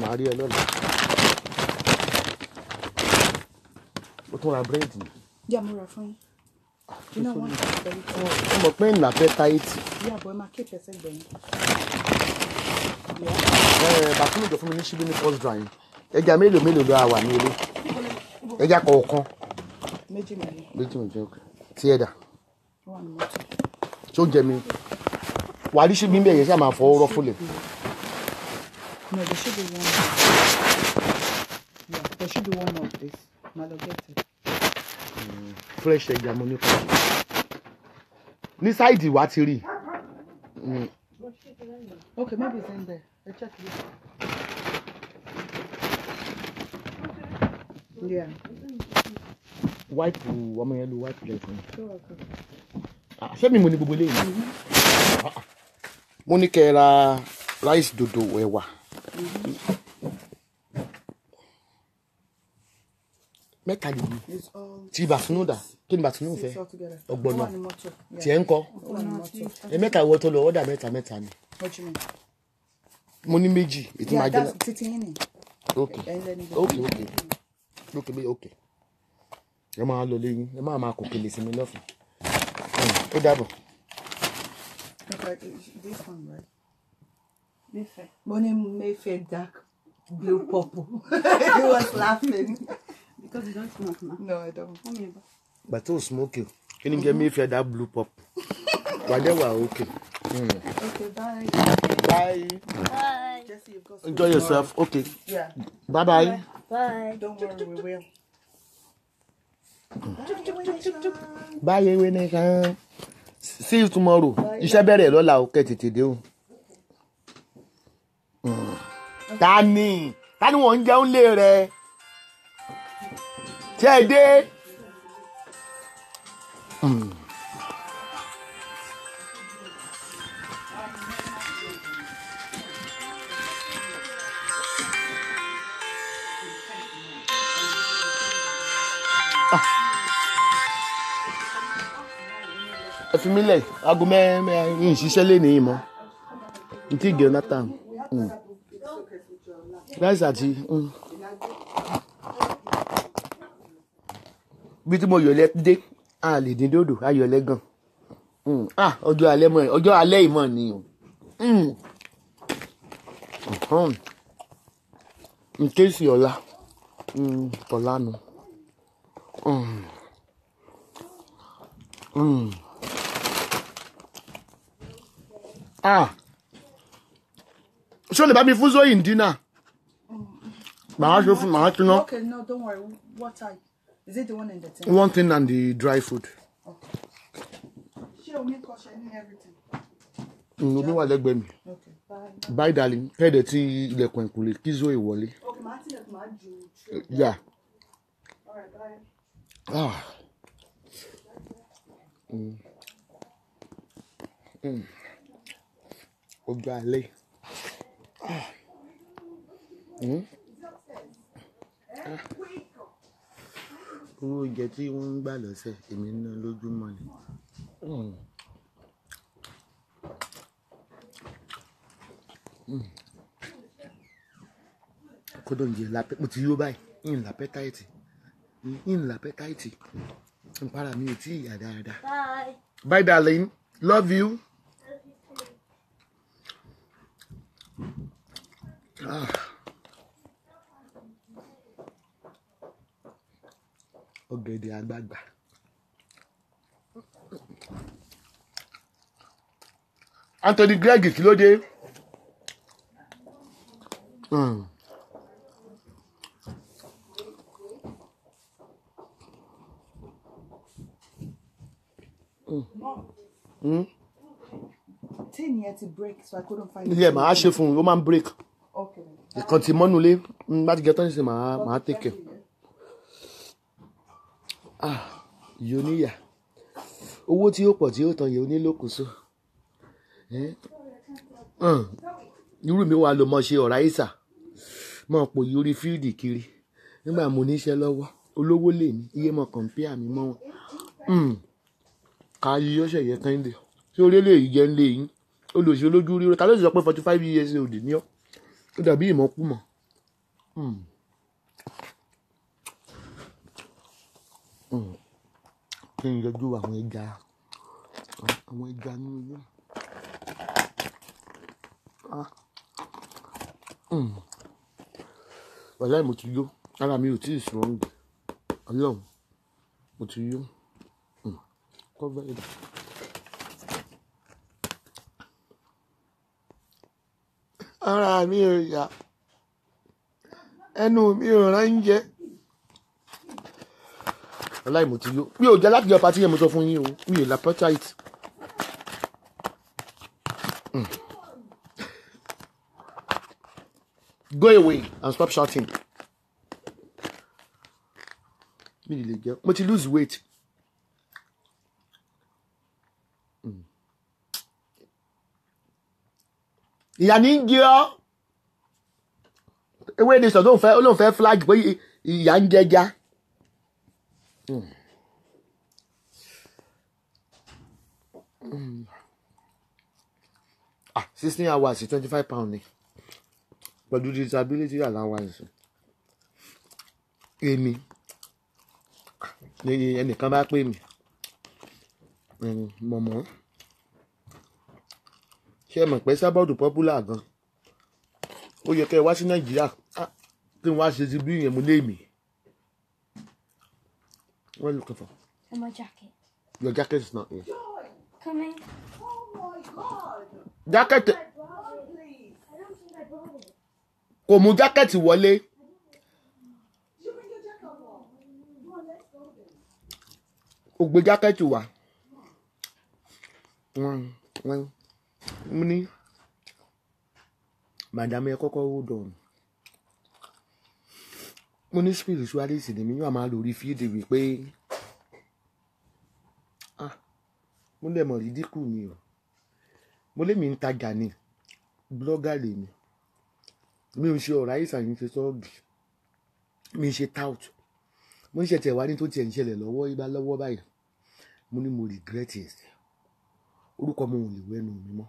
Màá rí ẹ lọ́la o tún ra búrẹ́dì ni. Yeah, I'm right fine. You know what? Very cool. ó mọ̀ pé ìlà fẹ́ táìtì. Yeah, but my keep yourself going. bàtúmù jọ fún mi ní ṣíbí ní first drawing ẹja mélòó mélòó ló wà ní ilé ẹja kọ̀ọ̀kan Méjì méjì. méjì méjì ọkọ tí ẹ̀dà One motor. tí ó jẹ mi wà á rí ṣíbí bẹ́ẹ̀ yẹn ṣáà máa fúnlẹ̀ No, there should be one. Yeah, there should be one of this. Malo get it. fresh ẹja mo ní kọ́ ní sáìdì wá ti rí Okay, maybe it's in there. I check it. Yeah. wáìpù ọmọ yẹn lo wáìpù lẹ́yìn fún mi okay. Ah, ṣé mi mo ní gbogbo eléyìí Ah, ah. mo ní kẹ́ ra ráìsì dòdò ẹ̀wà mẹ́ta nìyí tí bàtúnú dà? Kí ni bàtúnú fẹ́. Yeah. tiẹ̀ ń kọ́? Ẹ mẹ́ta ìwọ tó lọ ọ̀dà mẹ́ta mẹ́ta ni. Mo ní méjì ètò máa jẹ́ ok ok ok ok ok ẹ máa lọ lẹ́yìn ẹ máa máa kò kele sí mi lọ́fun ó dàbọ̀. Okay, this one, right? Mayfair. Money Mayfair dark blue purple. he was laughing. Because you don't smoke now. No, I don't. Come here, ba. gbà tó smoke o kí ni jẹ́ mi fẹ́ dá blue pop wà dẹ́ wà òkè. Okay, bye. bye Bye. Jesse, you've got enjoy yourself okay tomorrow. Yeah, bye bye. Bye. don't worry, we will. bye nìkan see you tomorrow iṣẹ́ bẹ̀rẹ̀ lọ́la o kẹ́ tètè dé o. ta ni? Ta ni wọ́n ń jẹun lé rẹ̀? Ṣé ẹ dé. ẹ fi mí lẹ̀ aago mẹ́rin ń ṣiṣẹ́ lé nìyí mọ́. N tí nathan rice àti mm. bí tí mo yọ̀lẹ́ dé a lè dín dòdò a yọ̀lẹ́ gan Mm. ah ọjọ́ alẹ́ mọ́ ọjọ́ alẹ́ ìmọ̀ ni o Mm. Mhm. n kéésì ọ̀la Mm, ọ̀la nu. Mm. Mm. ah ṣé o lè bá mi fún ní dínà màá ṣe fún màá tún ná Okay, no, don't worry. What type? Is it the one in the tin? one thing and the dry food She only cost any everything. omi wà lẹ́gbẹ̀ẹ́ mi Okay, bye. bye darling kẹ́ẹ̀dẹ̀ tí ilẹ̀kùn ẹ̀kúnlé kí zoe wọlé Okay, Martin, my Jew. yà All right, bye. ah. Mm. Mm. ojú alẹ́ Ah. Mm. Owó oúnjẹ tí wọ́n ń gbà lọ́sẹ̀ èmi ń ná lójúmọ́ ni. Mm. Mm. kódà oúnjẹ lápẹ́ mo ti yó báyìí ń lápẹ́táìtì ń lápẹ́táìtì ìpara mi ò tí ì yà dáadáa. Bye. bye darling love you. Ah. Ọ̀gẹ̀dẹ̀ àgbagbà. Anthony Gregg kí ló dé? Mm. Tin here to break, so I couldn't find ẹ̀ máa ṣe fún un ó máa ń break Okay. tí mọ́nulé láti gẹ́ tán ṣe máa máa tẹ̀kẹ̀ yìí oníyà owó tí ó pọ̀ tí ó tán yìí onílòkùsọ irú mi wà ló mọ ṣe ọ̀rá ìsà. Mọ̀ pò yí orí fíìdì kiri. Nígbà mo níṣẹ́ lọ́wọ́ olówó lè ní iye mọ̀ kọ̀ǹpíà mi mọ́ wọn. Ká yí ọ̀sẹ̀ yẹ kẹ́hìndé tí orí lè jẹ́ ń lé yín? Olùsí olójú ríro ta ló sì sọ pé forty five years old ní ọ́? Ó dàbí ìmọ̀kùmọ̀. Mm. Mm. kí n yọjú àwọn ẹja àwọn ẹja nínú ilé. Ah. Mm. wàláì mo ti yó ara mi ò tí ì strong ọlọ́run mo ti yó Mm. cover it. ara mi ò yá ẹnu mi ò ránjẹ wàláì ti yó mi ò jẹ láti jọ pati yẹn mo sọ fún yín o mi ò la appetite. Mm. Go away and stop shouting. Mi ò lè jẹ mo ti lose weight. Mm. Ìyá ní ń jẹ ọ́ ewé ni sọ tó ń fẹ́ ó lóun fẹ́ flag pé ìyá ń jẹja. Mm. Mm. ah sixteen hours twenty five pound ni. Pẹ̀lú disability allowance èmi. Ní ẹnìkan bá pè mí. Mọ̀mọ́. Ẹ mọ̀ pé sábọ́ọ̀dù popular gan? Ó yẹ kẹ́ ẹ wá sí nàìjíríà. Ah, kí n wá ṣe ti bí yẹn mo lé mi wọ́n lù kẹfà And my jacket. your jacket is not here. Coming. jacket. Think I brought it. kò mú jacket wọlé. Kò gbé jacket wá. Wọ́n wọ́n mo ní madam ẹ kọ́kọ́ hold on mo ní spiritualist ni mi yóò máa lórí fídíò wípé ah mo lè mọ̀ rí dínkù mi o. Mo lè mi ń tajà ni blogger lè mi. Mi ò ṣe ọ̀rọ̀ àìsàn yìí ṣe sọ́ọ̀bì mi ṣe tout. Mo ń ṣẹ̀tẹ̀ wá ní tó tiẹ̀ ń ṣẹlẹ̀ lọ́wọ́ ibà lọ́wọ́ báyìí. Mo ní mo regret it. Orúkọ mo ò lè wẹ́nu mi mọ́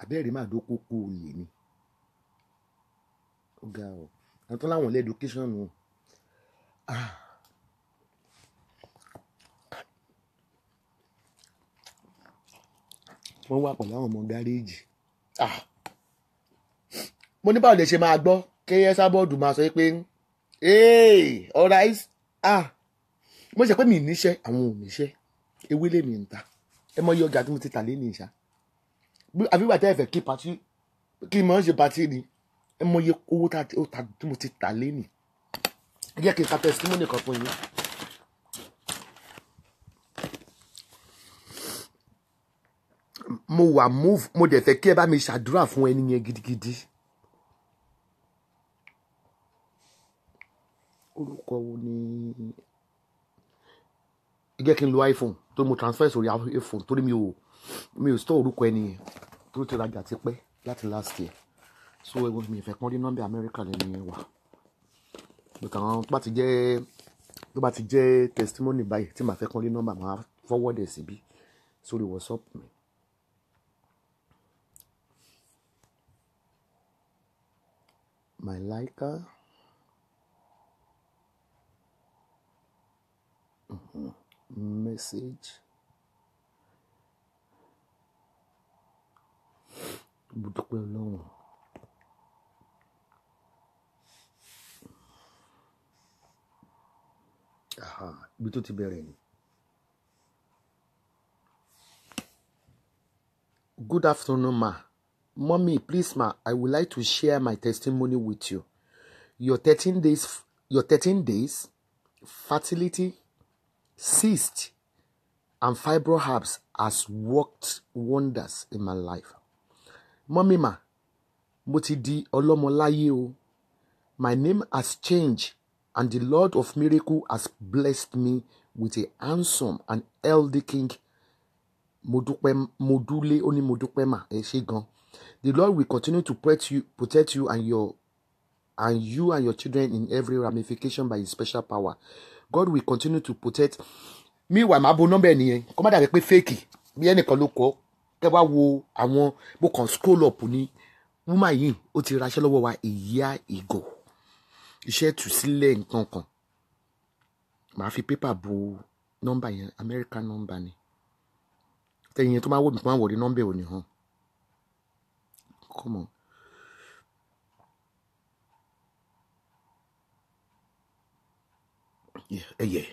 àbẹ́rẹ́ máa dó kókó olè ni. Ó ga ọ àwọn tó láwọn lẹ́dúkéṣọ̀n nù. Ah. Wọ́n wà pẹ̀lú àwọn ọmọ gáréèjì ah. Mo ní báwo lè ṣe máa gbọ́? Kí Esabod máa sọ pé alright ah. Mo ṣe pé mi níṣẹ́ àwọn ò níṣẹ́ ewé lèmi ń ta. Ẹ mọ iye ọjà tí mo ti tà lé ní Bí- àbí bàtà ẹ̀fẹ̀ kí pati kí mọ̀ ń ṣe pati ni ẹ mọ iye owó tí mo ti tà lé ní ẹ jẹ́ kí n ka testimony kan fún yín. mo wà move mo dẹ̀ fẹ́ kí ẹ bá mi ṣàdúrà fún ẹni yẹn gidigidi. orúkọ wo ni ẹ jẹ́ kí n lo iphone tó mo transfer sórí iphone torí mi ò mi ò store orúkọ ẹni yẹn tó ti rajà ti pẹ́ láti last year so wọ́n mi ìfẹ́ pọ́n rí nọ́mbà amẹ́ríkà lẹ́nu yẹn wà but àwọn bá ti jẹ́ tó bá ti jẹ́ testimony báyìí tí màá fẹ́ kọ́ rí nọ́mbà màá forward ẹ̀ síbí sórí whatsapp mi. my liker. Mhm. Message. Dúpẹ́ Ọlọ́run. Aha, ni. Good afternoon, ma. Mommy, please, ma, I would like to share my testimony with you. Your 13 days, your 13 days, fertility, cyst, and fibro herbs has worked wonders in my life. Ma, mo ti di ọlọ́mọ láyé o. My name has changed, and the Lord of miracle has blessed me with a handsome and healthy king. Mo dúpẹ́ mo dúlé ó ní mo mà ẹ ṣé gan. The lord will continue to protect you protect you and your and you and your children in every ramification by his special power. God will continue to protect. Meanwhile máa bo nọ́mbà ẹ̀ nìyẹn. Kó má dàbí pé fake. Bí ẹnìkan ló kọ kẹ wá wo àwọn mo kàn scroll up ní woman yìí ó ti raṣẹ́ lọ́wọ́ wa a year ago iṣẹ́ ìtúsílẹ̀ nǹkan kan. Màá fi pépà bo nọ́mbà yẹn american nọ́mbà ni. Tẹ̀yìn yẹn tó máa wò mí tó máa rí nọ́mbà ò ní hàn. Come on. Yeah, eh,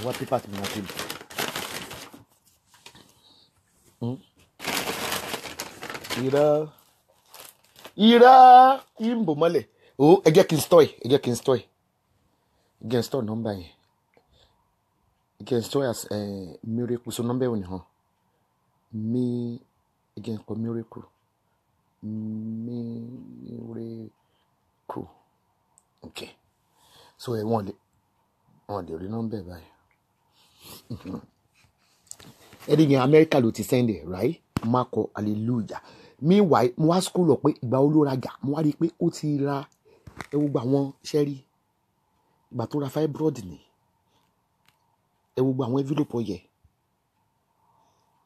yeah. Wá pépà tí mo fi lò. Irọ́ irọ́ ìbò mọ́lẹ̀ o ẹ jẹ́ kí n store ẹ̀ ẹ jẹ́ kí n store as eh, miracle so nọ́mbà ẹ̀ ò ní hàn? Mi ẹ jẹ́ n kọ miracle miracle okay. So ẹ wọ́n lè wọ́n lè rí nọ́mbà ẹ̀ báyìí ẹni yẹn amẹ́ríkà ló ti send ẹ̀ right? Marco hallelujah. Meanwhile mo wá school lọ pé ìgbà wo ló rajà mo wá rí i pé ó ti ra ẹ wo gba àwọn sẹ́rí ìgbà tó ra fibroid ni. Ẹ wo gba àwọn envelope ọyẹ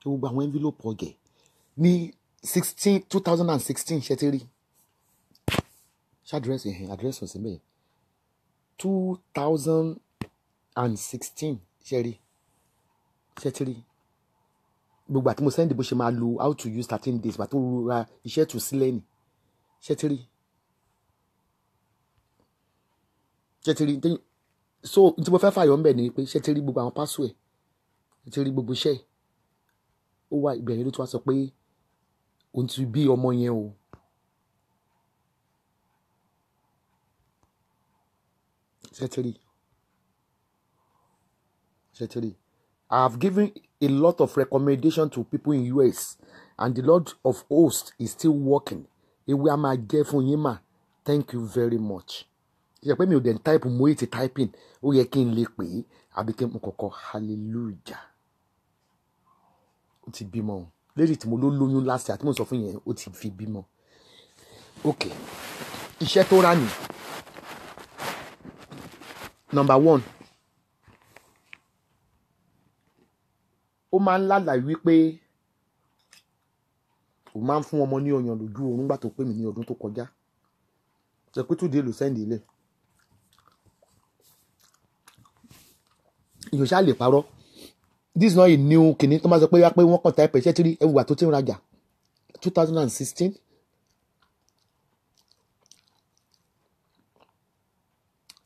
ẹ wo gba àwọn ní sixteen two thousand and sixteen ṣe ti rí ṣàdírẹ́sì ẹ̀hìn àdírẹ́sì ọ̀sẹ̀ bẹ́ẹ̀. Two thousand and sixteen ṣe rí rí? Gbogbo àti mo sẹ́ndì bó ṣe máa lo how to use thirteen days bàtó ra iṣẹ́ tù sílẹ̀ nì rí? Tẹ́yìn- so tí mo fẹ́ fàyọ̀ ńbẹ̀ ni pé rí gbogbo àwọn pásù ẹ̀ rí gbogbo iṣẹ́? Ẹ̀ ó wá ìbẹ̀rẹ̀ ló tún wá sọ pé òun ti bí ọmọ yẹn o. Ti rí I have given a lot of recommendation to people in US and the Lord of hosts is still working. Ewé a máa jẹ́ fún yín thank you very much. Ṣe pé mi ò dẹ̀ ń type mo èyí ti typing? Ó yẹ kí n lè pè é àbí kí n hallelujah. Ó ti bímọ o. Lady tí mo ló lóyún last year tí mo sọ fún yẹn ó ti fi bímọ. Ok. Iṣẹ́ tó rà ní number one ó máa ń lálàá wípé ó máa ń fún ọmọ ní ọyàn lójú oorun gbà tó pè mí ní ọdún tó kọjá. Ṣe pé túnde ló sẹ́ndì ilé? Èèyàn ṣáà lè parọ́. This is not a new kìíní tó máa sọ pé wá pé wọ́n kàn táìpẹ̀ iṣẹ́ tí rí ẹwùwà tó ti ń rajà? two thousand and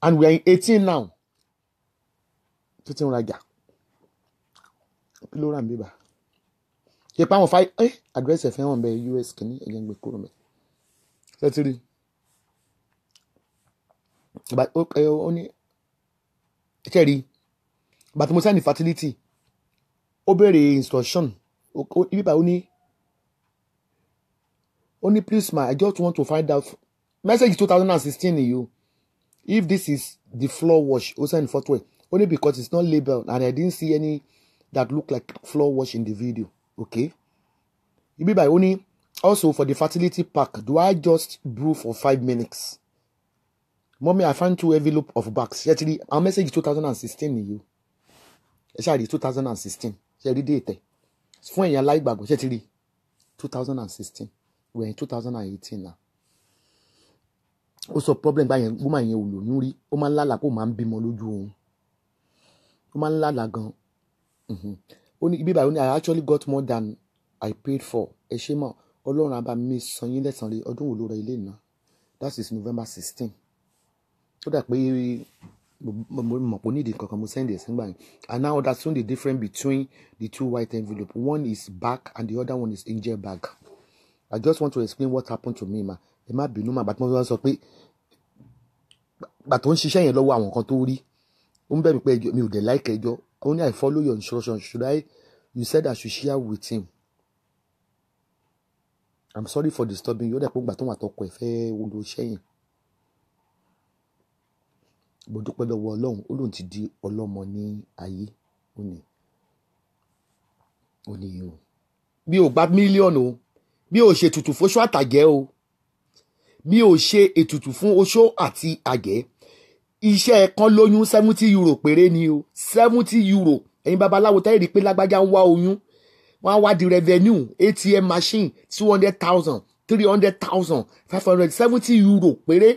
and we are in eighteen now tó ti ń rajà kí ló rà bíbà ṣe pé àwọn five ẹ àdírẹ́sì ẹ̀fẹ́ wọn bẹ us kìíní ẹ̀jẹ̀ ń gbé kúrò mẹ́ ṣé ti rí? Ó ní ṣe rí? Ìgbà tí mo sẹ́ni fertility ó béèrè instruction. Ibi báyìí ó ní ó ní please ma i just want to find out message two thousand and sixteen nìyí o. If this is the floor wash ó send photo ẹ̀. Ó ní because it's not labelled and i didn't see any that look like floor wash in the video okay? Ibi báyìí ó ní also for the fertility pack do i just brew for five minutes? Mommy i find two envelope of bags. Ṣe ti rí our message two thousand and sixteen nìyí o. Ẹ ṣáà rí two thousand and sixteen ṣe rí déètẹ̀ fún ẹ̀yàn aláìgbàgbọ́ ṣe ti rí? two thousand and sixteen. We're in two thousand and eighteen now. Ó sọ problem gbà yẹn woman yẹn ò lóyún rí. Ó máa ń lálàá kó máa ń bímọ lójú òun ó máa ń lálàá gan Mhm. Ó ní ibi báyìí I actually got more than I paid for. Ẹ ṣé mọ̀. Ọlọ́run àbá mi san yín lẹ́sàn-án rí ọdún wo ló ra ilé náà? That is November sixteen. Ó dà pé mo mọ̀ pé onídìí kankan mo send ẹ̀ sígbà yẹn. And now understand the difference between the two white envelope. One is back and the other one is angel bag. I just want to explain what happened to me ma. Ẹ má bínú ma. Bàtí mo wá sọ pé gbàtò ń ṣiṣẹ́ yẹn lọ́wọ́ àwọn kan tó rí ó ń bẹ̀ mí pé mi ò dẹ̀ like ẹjọ́ ní I follow your instruction should I you said I should share with him. I'm sorry for disturbing you. Ó dẹ̀ pé gbà tó wà tọkọ ẹ̀ fẹ́ iṣẹ́ yẹn. Mo dúpẹ́ lọ́wọ́ ọlọ́run. Ó lóun ti di ọlọ́mọ ní ayé. Ó ní ó ní o. Bí o gba mílíọ̀nù o. Bí o ṣe ètùtù fún oṣó àtàgẹ́ o. Bí o ṣe ètùtù fún oṣó àti àgẹ́ iṣẹ́ kan lóyún seventy euro péré ni o. Seventy euro. Ẹ̀yin babaláwo tẹ́lẹ̀ rí pé lágbájá ń wá oyún wọ́n á wá di revenue atm machine two hundred thousand three hundred thousand five hundred seventy euro péré.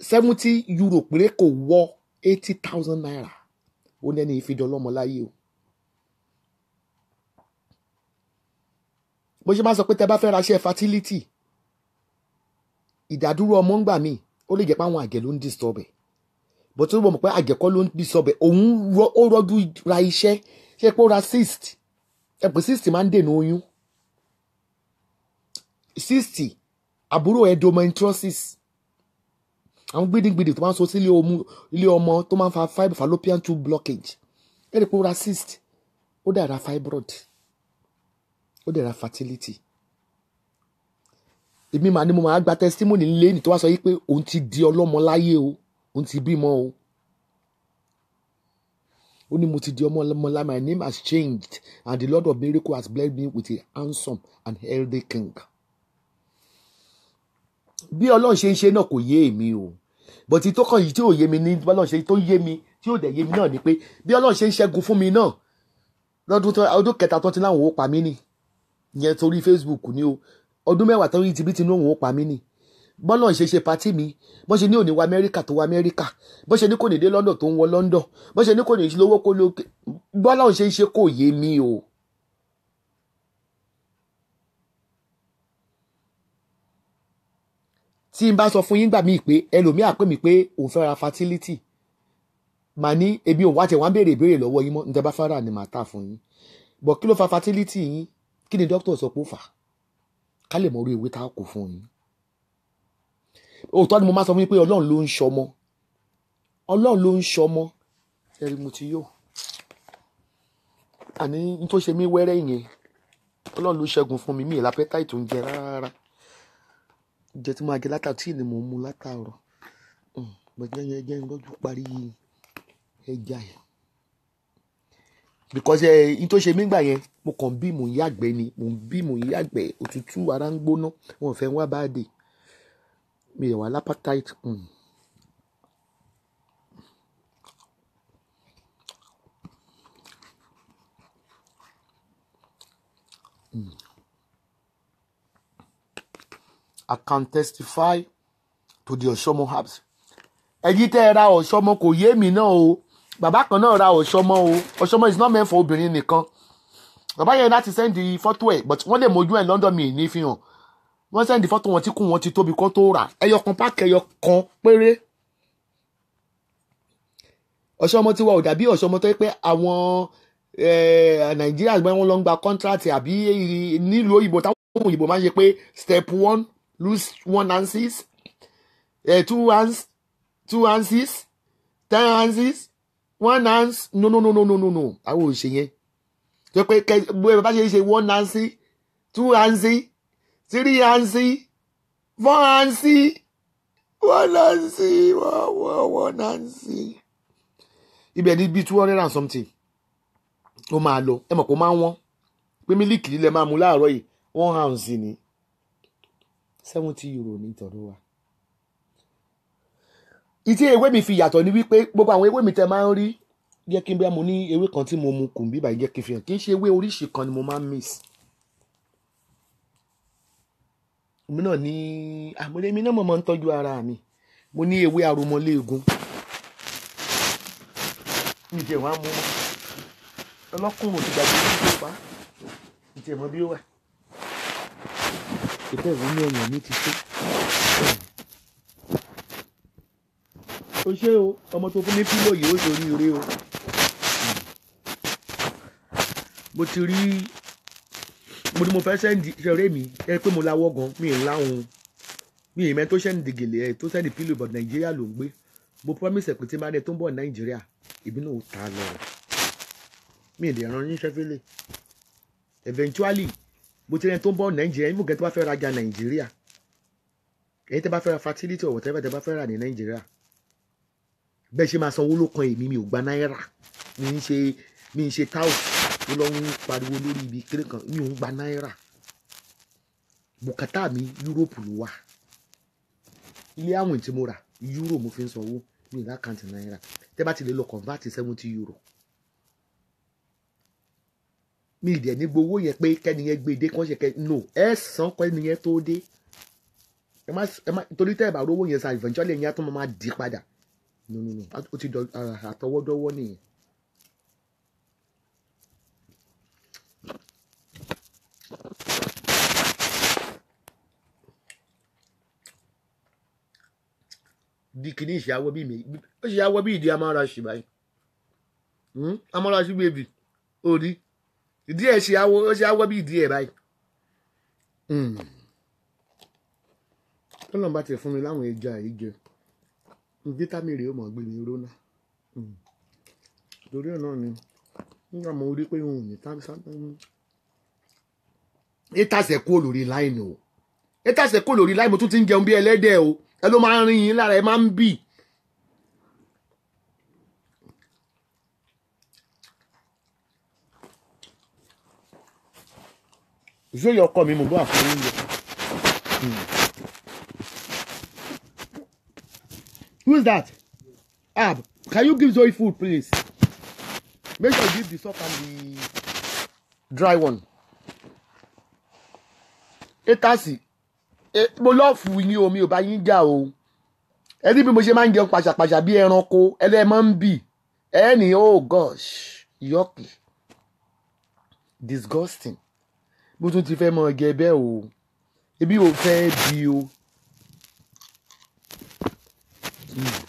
Seventy euro péré kò wọ eighty thousand naira. Ó ní ẹni ìfidọ́ ọlọ́mọ láyé o. bó ṣe máa sọ pé tẹ bá fẹ́ raṣẹ́ fertility ìdádúró ọmọ ń gbà míì ó lè jẹ́ pé àwọn àgẹ̀ ló ń disturb ẹ̀. Bó tó mọ̀ pé àgẹ̀ kọ́ ló ń disturb ẹ̀ òun ó rọ́jú ra iṣẹ́. Ṣe pé ó ra cyst? Ẹ pé cyst máa ń dènà oyún. Cyst àbúrò endometriosis. Àwọn gbìdìgbìdì tó máa ń so sí ilé ọmọ tó máa ń fa fib- fallopian tube blockage. Ẹ i pé ó ra cyst ó dẹ̀ ra fibroid ó dẹ̀ fertility èmi màá ní mo máa gba testimony lẹ́yìn tó wá sọ yìí pé òun ti di ọlọ́mọ láyé o òun ti bímọ o. Ó ní mo ti di ọmọ láyé my name has changed and the lord of miracle has blessed me with a handsome and healthy king. Bí ọlọ́run ṣe ń ṣe náà kò yé èmi o. Bọ̀tí tó kàn yìí tí ò yé mi ní bí ọlọ́run ṣe tó yé mi tí ò dẹ̀ yé mi náà ni pé bí ọlọ́run ṣe ń ṣẹ́gun fún mi náà lọ́dún kẹta tó ti láwọn ò pa mí nì ìyẹn torí Facebook ni o ọdún mẹ́wàá tó rí tibí tinú òun ò pa mí nì bọ́lá ń ṣe ṣe patí mi bọ́n ṣe ní òní wá Amẹ́ríkà tó wá Amẹ́ríkà bọ́n ṣe ní kò ní dé London tó ń wọ London bọ́n ṣe ní kò ní lówó kó ló bọ́lá ń ṣe ṣe kò yé mi o. tí n bá sọ fún yín gbà mí pé ẹlòmíà pè mí pé òun fẹ́ ra fertility màá ní ebi òun wá tẹ̀ wá ń béèrè ìbéèrè lọ́wọ́ yín mọ́ níta bá fẹ́ rà ni màá tà fún yín. Bọ̀ kí ló fa fertility yín? Kí ni dókítà sọ pé ó fà á ká lè mọ orí ìwé tá a kò fún yín. Òótọ́ ni mo máa sọ fún yín pé ọlọ́run ló ń ṣọmọ. Ọlọ́run ló ń ṣọmọ. Ẹ̀rí mo ti yó. Àní n tó ṣe mí wẹ́rẹ́ yẹn ọlọ́run ló ṣẹ́gun fún mi. Mi ì lápẹ́táì tó ń jẹ rárá. Jẹ tí mo jẹ látà tí ni mo mú látàárọ̀. Gbẹ̀jẹ̀ yẹn jẹ́ lọ́jú parí ẹja yẹn because ẹ n tó ṣe mí gbà yẹn mo kàn bí mò ń yàgbẹ́ ni mò ń bí mò ń yàgbẹ́ òtútù ara ń gbóná wọn ò fẹ́ wá bá dé mi ì wà lápátáìtì. I can testify to the Oshomo herbs. Ẹ̀yin tẹ́ ẹ ra Oshomo kò yé mi náà o. Bàbá kan náà ra Oshomo o. Oshomo is not meant for obìnrin nìkan. Bàbá yẹn láti send the photo ẹ̀ but wọ́n lè mojú ẹ̀ London mi ní fi hàn. Wọ́n send the photo wọn tí kún wọn ti tóbi kó tó rà. Ẹyọ kan páàkì ẹyọ kan péré. Oshomo ti wà ò dàbí Oshomo tó yẹ pé àwọn Nàìjíríà gbẹ́ wọn lọ ń gba contract àbí nílùú òyìnbó táwọn òyìnbó máa ń ṣe pé step one lose one ounces uh, two ounce two ounces ten ounces one ounce no no no no no no no. Àwọn ò ṣe yẹn. Tó pé kẹ bá ṣe ṣe one ounce two ounce three ounce four ounce one ounce one one ounce ibẹ̀ ní bíi two hundred and something. Ó máa lọ. Ẹ mọ̀ kó máa wọ́n. Pé mílíkì lílẹ̀ máa mú láàárọ̀ yìí. One ounce ni. Seventy euro ní ìtọ́dún wa. Ìtí ewé mi fi yàtọ̀ ni wípé gbogbo àwọn ewé mi tẹ máa ń rí jẹ́ kí n bá mo ní ewé kan tí mo mu kùn bíbà jẹ́ kí n fi hàn. Kì í ṣe ewé oríṣi kan ni mo máa ń miss. èmi náà ní àmọ́lé mi náà mo máa ń tọ́jú ara mi. Mo ní ewé aromọléegun. Mi jẹ́ wàá mú mọ́. Ọlọ́kùnrin ti gbàgbé ní tó pa. Mọ́ bí ó wà. Ìpẹ́ ní ọyàn mi ti tó. O ṣé o ọmọ tó fún mi pílò yìí ó sórí ire o. mo ti rí mo ní mo fẹ́ sẹ́ndì ṣẹ̀rẹ́ mi ẹ pé mo láwọ́ gan mi ì láwọn mi ì mẹ́ tó sẹ́ndì gèlè ẹ̀ tó sẹ́ndì pílò but nàìjíríà ló ń gbé. Mo promise ẹ̀ pé tí máa ní ẹ tó ń bọ̀ nàìjíríà ìbí náà ó ta lọ. Mi ì dẹ̀ ràn yín ṣẹ́fẹ́lẹ̀ eventually bó ti rẹ tó ń bọ̀ nàìjíríà yín mùgẹ́ tó bá fẹ́ rajà nàìjíríà ẹ̀yin tẹ́ bá fẹ́ ra fertility or tẹ́ bá fẹ́ rà ní nàìjíríà bẹ́ẹ̀ ṣe máa sanwó ló kan èmi mi ò gba náírà. Mi ń ṣe mi ń ṣe táwù. Mo lọ ń pariwo lórí ibi kéré kan mi ò ń gba náírà. Bùkátà mi yúróòpù ló wà. Ilé àwìn tí mo rà yúrò mo fi ń sanwó. Mi ì lákàntì náírà. Tẹ́ bá ti lè lọ convert seventy euro. Mi ìdẹ̀ ní gbowó yẹn pé kẹ́niyẹn gbé dé kán ṣe kẹ́ no ẹ san kẹ́niyẹn tó dé. Ẹ má torí tẹ́ ẹ bá rówó yẹn san eventually ẹ̀yìn á tún máa di padà no no no. Ó ti dọ àtọwọ́dọ́wọ́ nìyẹn. di kìíní ìṣàwọ́ bí mi ó ṣàwọ́ bí ìdí amáraṣì báyìí. Amáraṣì bèbí òrí ìdí ẹ̀ ṣe awọ ó ṣe awọ bí ìdí ẹ̀ báyìí. tọ́lọ́mùbá ti fún mi láwọn ẹja yìí jẹ fítámì rèé ó mọ̀ gbé mi rónà torí ẹ̀ náà ni nígbà mo rí pé òun ní tábísà ètàsẹ̀ kú lórí láìní o. Ètàsẹ̀ kú lórí láìní mo tún ti ń jẹun bí ẹlẹ́dẹ̀ o. Ẹ ló máa ń rin yín lára ẹ máa ń bì. ṣé yọ ọkọ mi mo bọ́ àfọwọ́ oúnjẹ. Who is that? Ab, can you give Zoe food, please? Make sure you give the sock and the dry one. Etasi mo lọ́ọ̀fù ní omi ò bá yín jà o. Ẹni bí mo ṣe máa ń jẹun pàṣàpàṣà bí ẹranko ẹlẹ́mọ̀ ń bì. Ẹni oh gosh yucky. Disgusting. Bó tún ti fẹ́ mọ ẹgẹ bẹ́ẹ̀ o. Ebi ò fẹ́ di o. Mm.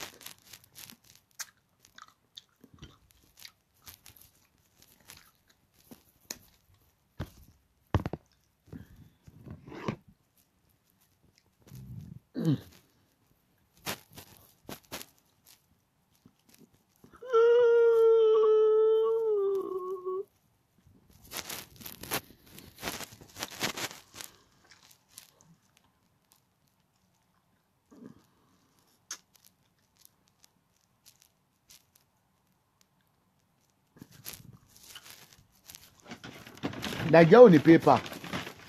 Nàìjíríà ò ní pépà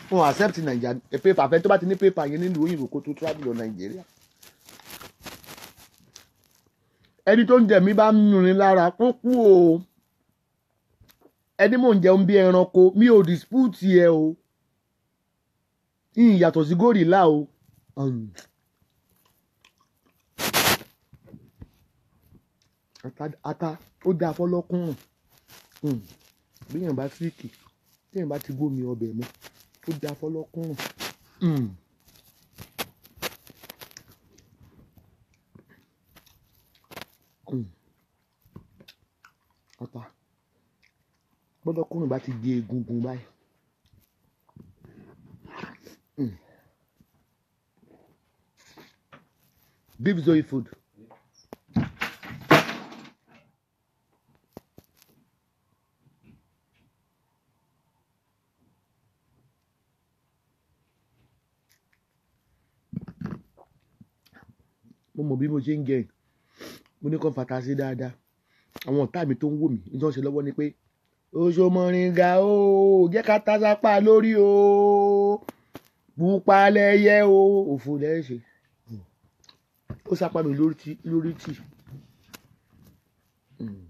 fún accept nàìjíríà ẹ pépà fẹ́ tó bá ti ní pépà yẹn nílùú òyìnbó kó tó travel lọ nàìjíríà. ẹni tó ń jẹ mí bá ń yùnrin lára kó kú o ẹni mò ń jẹun bí ẹranko mi ò dispute ẹ o yìnyín yàtọ̀ sí gòrìlà o. Um. ata ó dáa fọlọ́kùnrin um. bí èèyàn bá síkì téèyàn bá ti gbómi ọbẹ̀ mu tó da fọlọ́kùnrùn. Mm. Mm. ọ̀tá gbọ́dọ̀kùnrin bá ti di egungun báyìí. Mm. beef zoe food. mo mọ̀ bí mo ṣe ń yìí. mo ní kàn fata sí dáadáa àwọn ọ̀tá mi tó ń wò mí ní tí wọ́n ṣe lọ́wọ́ ni pé oṣomọringa o jẹ́ ká tásápá lórí o pupa lẹ́yẹ o òfò lẹ́ṣẹ̀ ó sápá mi lórí tì. Mm.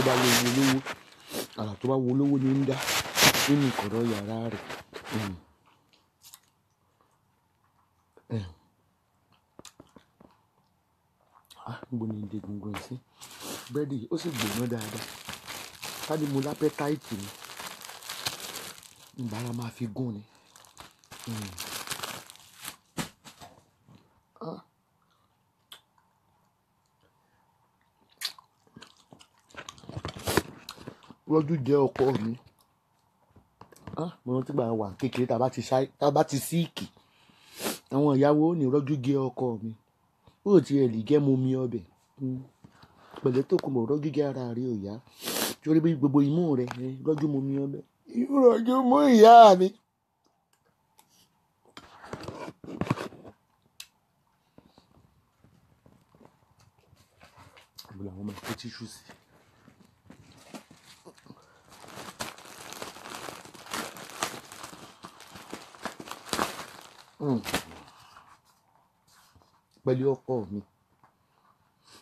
tó bá wo olówó àrà tó bá wo olówó ní ń dá nínú ìkọ̀rọ̀ yàrá rẹ̀. Mm. Eh. Ah, níbo ni ìdè gbùngbùn sí búrẹ́dì yìí ó sì gbóná dáadáa ká ní mo lápẹ́ táìtì ni ìbára máa fi gún ni. Mm. Ah. rọ́jú jẹ́ ọkọ mi Ah, mo rántí gbà wà kékeré tá a bá ti ṣá tá a bá ti síìkì àwọn ìyàwó ò ní rọ́jú jẹ́ ọkọ mi ó ti ẹ̀ lè jẹ́ mo mi ọbẹ̀ Mm. mọ̀ rọ́jú jẹ́ ara rẹ̀ ò torí bí gbogbo imú rẹ̀ rọ́jú mo mi ọbẹ̀ rọ́jú mú ìyá mi. àbúrò àwọn ọmọ ìkó tíṣù sí. Mm. pẹ̀lú ọkọ mi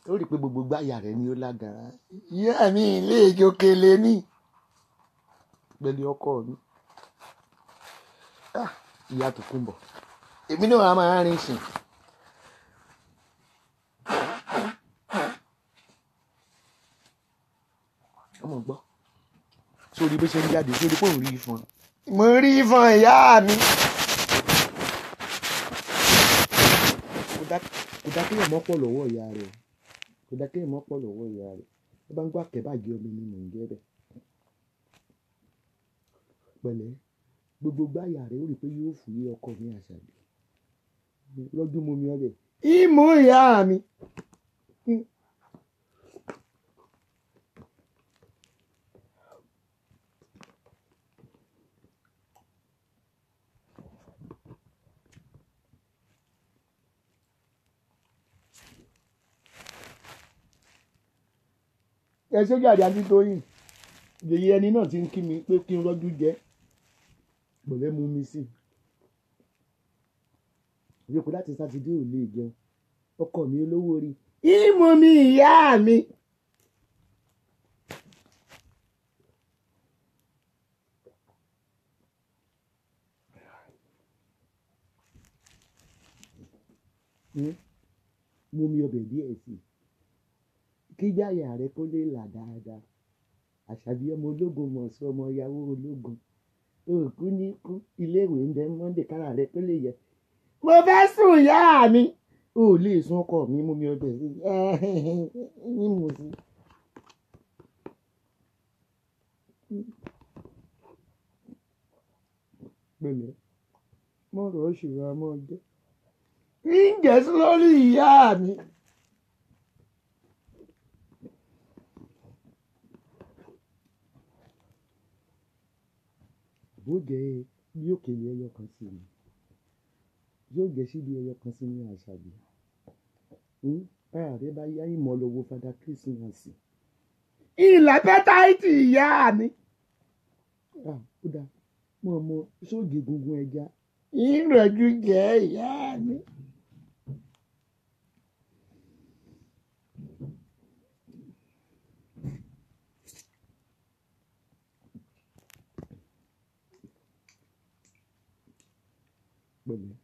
ó rí i pé gbogbo gbáyà rẹ̀ ni ó lágara. Ìyá mi ilé ìjókèlè ní pẹ̀lú ọkọ mi. Ah, ìyá tó kún bọ̀ èmi náà a máa rìn sìn. Ọmọ gbọ́. Sórí bó ṣe ń jáde? Sórí pé òun rí ifan mo rí ifan ìyá mi. kò dá kéèyàn mọ́pọ̀ lọ́wọ́ ìyá rẹ̀ kò dá kéèyàn mọ́pọ̀ lọ́wọ́ ìyá rẹ̀ ẹ bá ń gbọ́ àkẹ́bàjẹ́ ọmọ mi mò ń jẹ́ bẹ̀. pẹ̀lẹ́ gbogbo gbáyà rẹ̀ ó rí i pé yóò fúyé ọkọ mi àṣàbí lọ́dún mo mi ọbẹ̀ ìyá mi. Ẹ ṣé gàdí àti tóyìn yèyé ẹni náà ti ń kí mi pé kí n rọ́jú jẹ́. Pẹ̀lẹ́ mú mi sí. I ìyókù láti sátidé ò lè jẹun. Ọkọ mi olówó rí. Ìmú mi ìyá mi. Hmm? mú mi ọbẹ̀ díẹ̀ sí i kí jáyà rẹ kó lè là dáadáa àṣàbí ọmọ ológun mọ̀ sí ọmọ ìyàwó ológun òkú ní kú iléèwé ń bẹ monday kára rẹ kó lè yẹ. mo fẹ́ sùn yá mi ò lè sún ọkọ mi mú mi ọbẹ̀ sí ní mo sí. pẹ̀lẹ́ mọ̀rọ̀ ṣùgbọ́n a mọ̀ jẹ́ ǹjẹ́ sí lórí ìyá mi. Yóò jẹ bí òkèlè ẹyọ kan sí mi yóò jẹ síbi ẹyọ kan sí ní àṣàbí báyà rẹ bá yá ìmọ̀ lọ́wọ́ fada kírísímàsì. ìlà pẹ́táìtì ìyá mi. ó dáa mọ̀ ọmọ sóògì gungun ẹja ìrọ̀jú jẹ́ ìyá mi. pẹ̀lẹ́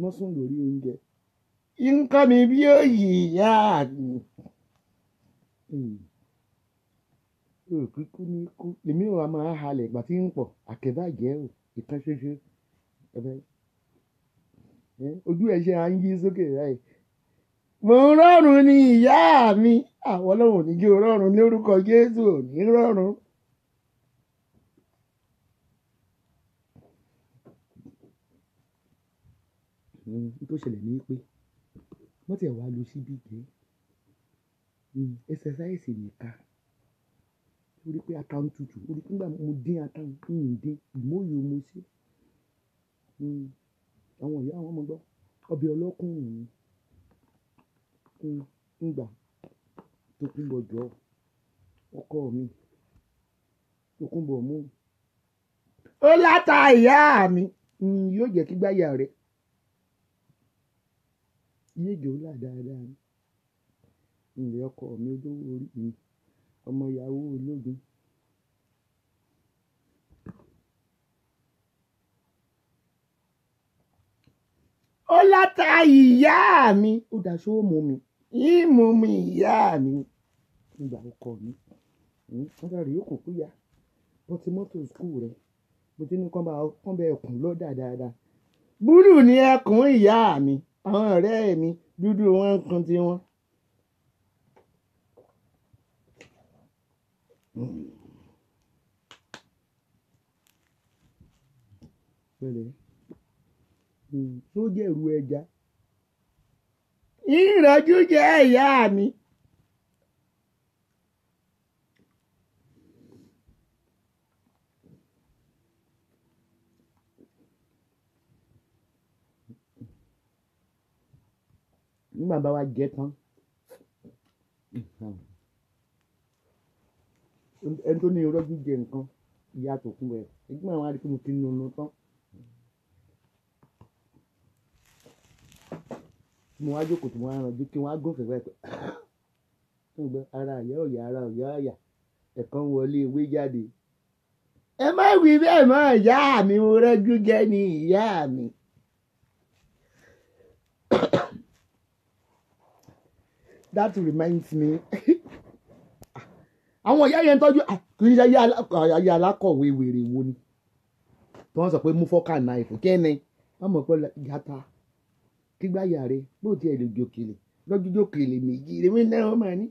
wọ́n sùn lórí oúnjẹ. Nǹkan mi bí ó yí ìyá mi kíkú ní kú èmi ò máa halẹ̀ ìgbà tí ń pọ̀. Àkẹ́bàjẹ́ ò ìkan ṣoṣo. Ojú ẹ̀ ṣe à ń yí sókè rẹ̀ mo rọrùn ní ìyá mi. Àwọn ọlọ́run ò ní jẹ́ rọrùn lórúkọ Jésù ò ní rọrùn. Tó ṣẹlẹ̀ ní pé wọ́n ti wá lu síbí jẹ́ ẹsẹsáìsì nìkan. Orí pé ata ń tutù orí pé nígbà mo dín ata ń dín ìmóye mo ṣe. Àwọn ìyá àwọn ọmọ gbọ́. Ọbẹ̀ ọlọ́kùnrin ńgbà tó kún bọ̀ jọ ọkọ mi tó kún bọ̀ mú. ó láta ìyá mi. Yóò jẹ́ kí gbáyà rẹ̀ yéèjì ó là dáadáa ilẹ̀ ọkọ mi olówó orí mi ọmọ ìyàwó ológun. ó láta ìyá mi. Ó daṣọ mú mi? Ìmú mi ìyá mi. Nígbà ọkọ mi. Wọ́n sáré yóò kó kúyà bọ́tí mọ́tò skul rẹ̀. Mo ti ní kán bá kán bẹ ẹkùn lọ́dà dáadáa. Búrú ni ẹkùn ìyá mi àwọn ọ̀rẹ́ mi dúdú wọn ń kun tiwọn. ìrù ẹja ìrọ̀jú jẹ́ ìyá mi. Nígbà bá wa jẹ tán. Ẹni tó ní irọ́jú jẹ nǹkan ìyá tó kún bẹ́ẹ̀ ẹgbẹ́ àwọn àdìpọ̀ mo ti nùnú tán. Mo wá jókòó tí mo wá rànjú kí wọ́n á gòkè pẹ́ pẹ́ fún ìgbẹ́ ara àyà ọ̀yà ara ọ̀yà ọ̀yà ẹ̀kan wọlé ewé jáde. Ẹ má wí bẹ́ẹ̀ mọ́ ìyá mi mo rọ́jú jẹ ní ìyá mi. That reminds me. Àwọn ìyá yẹn tọ́jú kì í ṣe ayé alákọ̀wé wèrè wo ni? Tí wọ́n sọ pé mú fọ́kà náìfù kẹ́ni wọ́n mọ̀ pé gata kígbáyà rẹ bó tiẹ̀ lè jòkèlè lọ́jọ́ jòkèlè méjì rẹ wọ́n náà máa ní.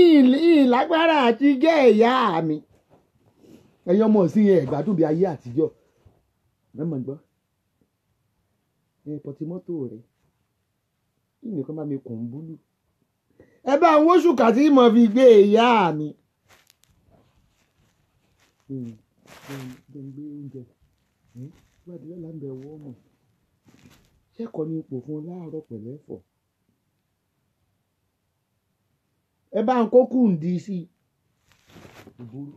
ìlágbára àti gẹ́ ẹ̀yà mi. Ẹ̀yin ọmọ sí yẹn ẹ̀gbádùn bí ayé àtijọ́. Mẹ́mọ̀ gbọ́. Ẹ̀ pọtimọ́tò rẹ̀. Nìkan bá mi kùn ún búlù ẹ bá ń wóṣù kàtí mo fi gbé ìyá mi. gbé oúnjẹ wádìí lọ́la ń bẹ wọ́ mọ̀ ṣẹ́kọ̀ọ́ ní ipò fún láàárọ̀ pẹ̀lẹ́ fọ̀ ẹ bá ń kó kùndí sí i. ìbúrú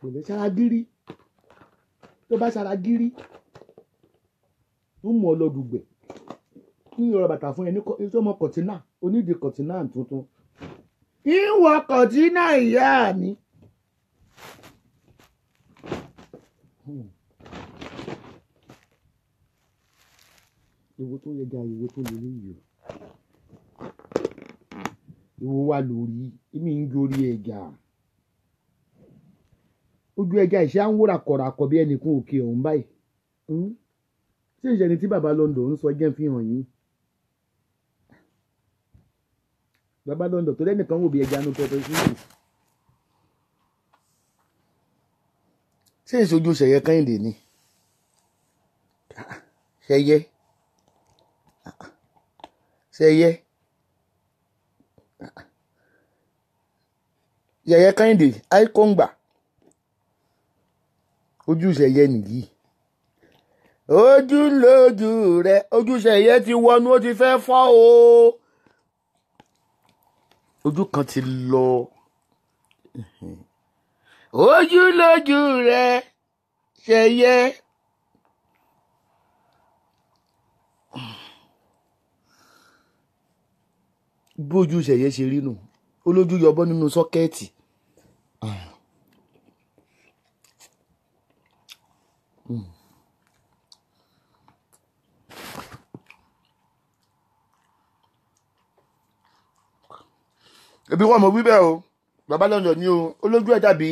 pẹ̀lẹ́ sára gírí tó bá sára gírí ń mú ọ lọ dùgbẹ̀ kí n yọrọ bàtà fún ẹ ní sọmọ kọ̀tínà onídìí kọ̀tínà tuntun ìwọ kọ̀tínà ìyá mi. Hmm. ìwo tó yẹ ga ìwo tó lè léyìí o ìwo wà lórí èmi ń gorí ẹja ojú ẹja ìṣe à ń wúrà kọ̀ràkọ̀ bí ẹnìkan òkè ọ̀hún báyìí Hmm? ṣé ìṣẹ́ni tí bàbá London ń sọ jẹ́ fi hàn yín bàbá London tó lẹ́nìkan wò bí ẹja nu pẹpẹ sí i. ṣé ìṣojú ṣẹ̀yẹ kẹ́hìndé ni? Ṣẹ̀yẹ. Ṣẹ̀yẹ. Ṣẹ̀yẹ kẹ́hìndé àìkóńgbà ojú ṣẹ̀yẹ nìyí. Ojú lójú rẹ ojú ṣẹ̀yẹ ti wọnú ó ti fẹ́ fọ́ o ojú kan ti lọ ojú lójú rẹ ṣẹ̀yẹ. bójú ṣẹ̀yẹ ṣe rí nù olójú yọbọ nínú sọ́kẹ́ẹ̀tì. Ebi wọn mọ wíbẹ o. Bàbá lọ́nà ni o. Olójú ẹ̀ dàbí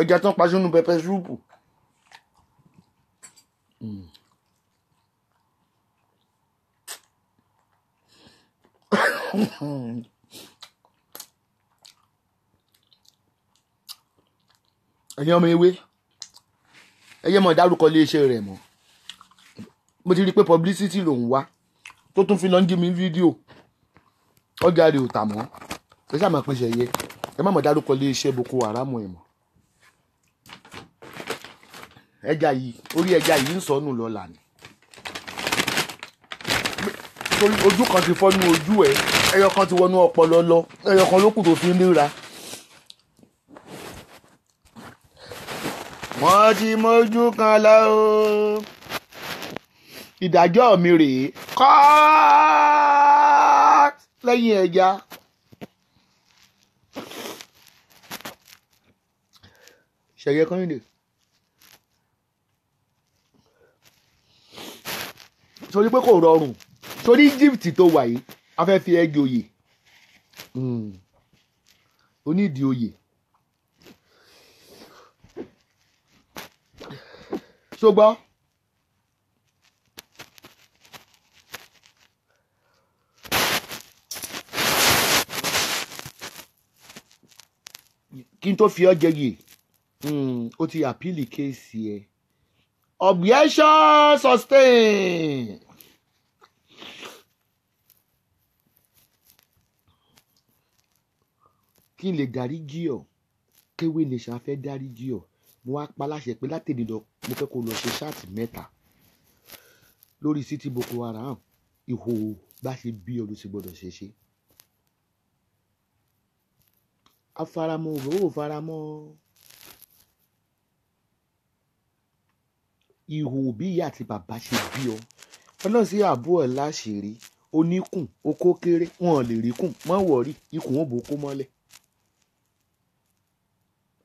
ẹja tán pa sínú pẹpẹ súùpù. ẹ̀yin ọmọ ewé ẹyẹ mọ̀ dárúkọ iléeṣẹ́ rẹ̀ mọ́. Mo ti rí i pé publicity lòún wá tó tún fi lọ ń jí mi fídíò ọjà rẹ̀ ò tà mọ́. Ẹ sáà máa pín ṣẹ̀yẹ ẹ má mọ̀ dárúkọ iléeṣẹ́ Boko Haram ẹ̀ mọ́. Ẹja yìí orí ẹja yìí ń sọnù lọ́la ni torí ojú kan ti fọ́ nú ojú ẹ̀ ẹyọ kan ti wọnú ọpọlọ lọ ẹyọ kan ló kù tó fi ń ríra. wọ́n ti mójú kan lọ o. Ìdájọ́ mi rèé. Kọ́ọ́t lẹ́yìn ẹja. ṣẹ̀yẹ kọ́yìndé torí pé kò rọrùn. Torí Egypt tó wà yìí a fẹ́ fi ẹ́gì oyè. Onídìí oyè. Ṣùgbọ́n kí n tó fi ọ́ jẹ yè ó ti àpíìlì kéèsì ẹ̀. Objection sustain. kí n lè dáríjì ọ́? Kéwé lè ṣàfẹ́ dáríjì ọ́? Mo wá pa láṣẹ pé látẹ̀lé lọ mo fẹ́ kó lọ ṣe ṣáàtì mẹ́ta lórí city Boko Haram. Ìhò bá ṣe bí sí gbọdọ̀ ṣe ṣe. Afaramọ́ òbò faramọ́. Ìhò bí ìyá àti bàbá ṣe bí ọ. Ọlọ́run sí àbú ẹ̀ láṣìírí. Oníkùn okó kéré wọn ò lè rí kùn. Mọ́ wọ̀rí ikùn wọn bò kó mọ́lẹ̀.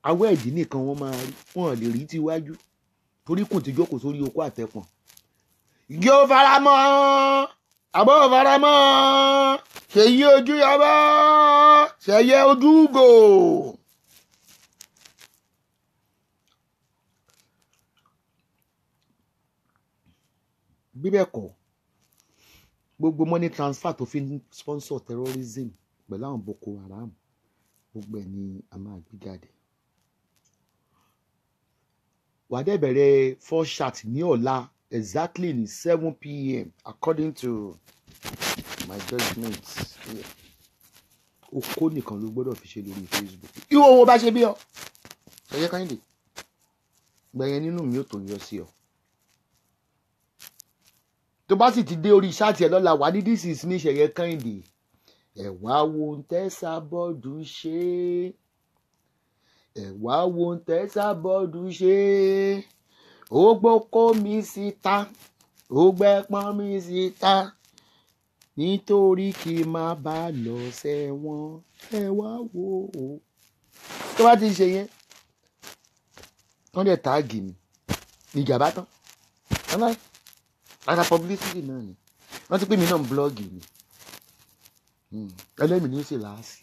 Awọ ẹ̀dí nìkan wọ́n máa rí wọn ò lè rí tiwájú torí kùn ti jókòó sórí okó àtẹ̀pọ̀n. Yóò faramọ́ àbọ̀ faramọ́ ṣèyí ojú yọbọ́ ṣẹyẹ ojúgò. bí bẹ́ẹ̀ kọ́ gbogbo money transfer tó fi ń sponsor terrorism pẹ̀lú àwọn Boko Haram gbogbo ẹ̀ ni a máa gbé jáde. wàá bẹ̀rẹ̀ four shot ní ọ̀la exactly ní seven pm according to my judgement okó nìkan ló gbọ́dọ̀ fi ṣe lórí Facebook. Ìwọ owó bá ṣe bí ọ. Ṣẹyẹ káyìndé gbẹ̀yẹn nínú mi ò tó yọ sí ọ. Tó bá sì ti dé orí ṣáàtì ẹ lọ́la wà ní this is me ṣẹ̀yẹ kẹ́hìndé ẹ̀wá wo ń tẹ́sà bọ́ọ̀dù ṣe. Ẹ̀wá wo ń tẹ́sà bọ́ọ̀dù ṣe. Ó gbókó mi síta. Ó gbẹ́pọ́n mi síta nítorí kí n má bá lọ sẹ́wọ̀n ẹ̀wá wo o. tó bá ti ṣe yẹn wọ́n dẹ̀ táàgì mi bá tán. Ara publicity náà ni. Wọ́n ti pè mí náà ń blọ́ọ̀gì ni. Ẹlẹ́mìí ní ó sì láàsì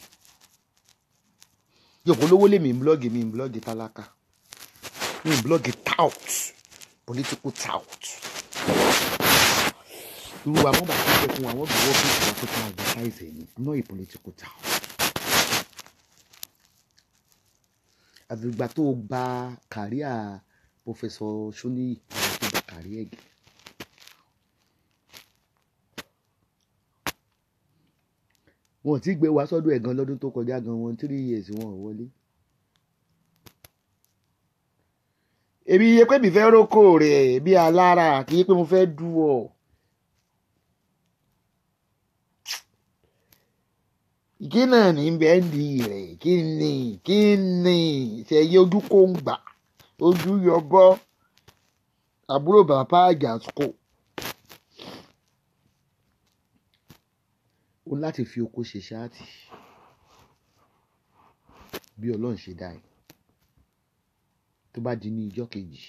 yòókù lówó lèmi ń blọ́ọ̀gì mi ń blọ́ọ̀gì tálákà. Mi ń blọ́ọ̀gì tout political tout irú bá tó jẹ́ fún wa wọ́n gbowó fún ìwà tó tán advertise ní not a political tout àfìgbà tó o gba kàríà professor Ṣóníyì tó gba kàríà ẹ̀gẹ́ wọn ò tí gbé wa sọ́dọ̀ ẹ̀ gan lọ́dún tó kọjá gan wọn three years wọn ò wọlé. èmi yẹ pé mi fẹ́ rókò rẹ̀ bí alára kì í pé mo fẹ́ dú ọ. Kí náà ní bẹ́ẹ̀ndì rẹ̀ kí ni kí ni ṣẹ̀yẹ ojú kò ń gbà? Ojú yọbọ àbúrò bàbá àjàsùkò. ó láti fi oko ṣe ṣáàtì. Bí ọlọ́run ṣe dá ẹ. Tó bá di ní ijọ́ kejì.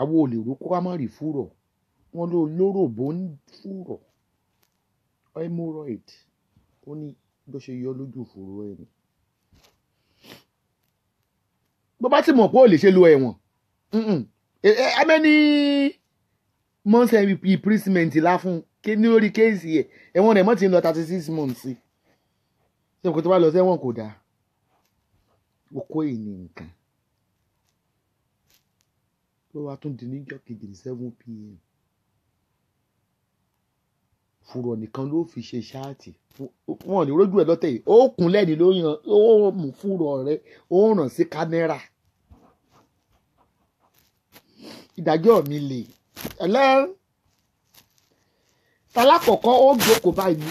Àwọn olè wá má rí fúrọ̀. Wọn ló lóró bó ń fúrọ̀ hemorrhoid ó ní bó ṣe yọ lójú fúrọ̀ ẹ̀ ni. Bó bá ti mọ̀ pé ó lè ṣe lo ẹ̀wọ̀n amẹ́ni months imprisonment la fún? Kí ní orí kéèsì ẹ̀? Ẹ̀wọ̀n rẹ̀ mọ́ ti ń lọ thirty six months. Ṣé kò tó bá lọ sẹ́wọ̀n kò dáa ó kó ìní nǹkan. Ló wá tún di níjọ́ kejì ní seven pm fùrọ̀ nìkan ló fi ṣe ṣáàtì. Wọn ò ní rójú ẹ̀ lọ́tẹ̀ yìí. Ó kúnlẹ̀ ní ló yan ó mú fùrọ̀ rẹ̀ ó ràn sí kámẹ́rà. Ìdájọ́ mi lè. Ẹlẹ́rìn talákọ̀ọ́kọ́ ó jókòó báyìí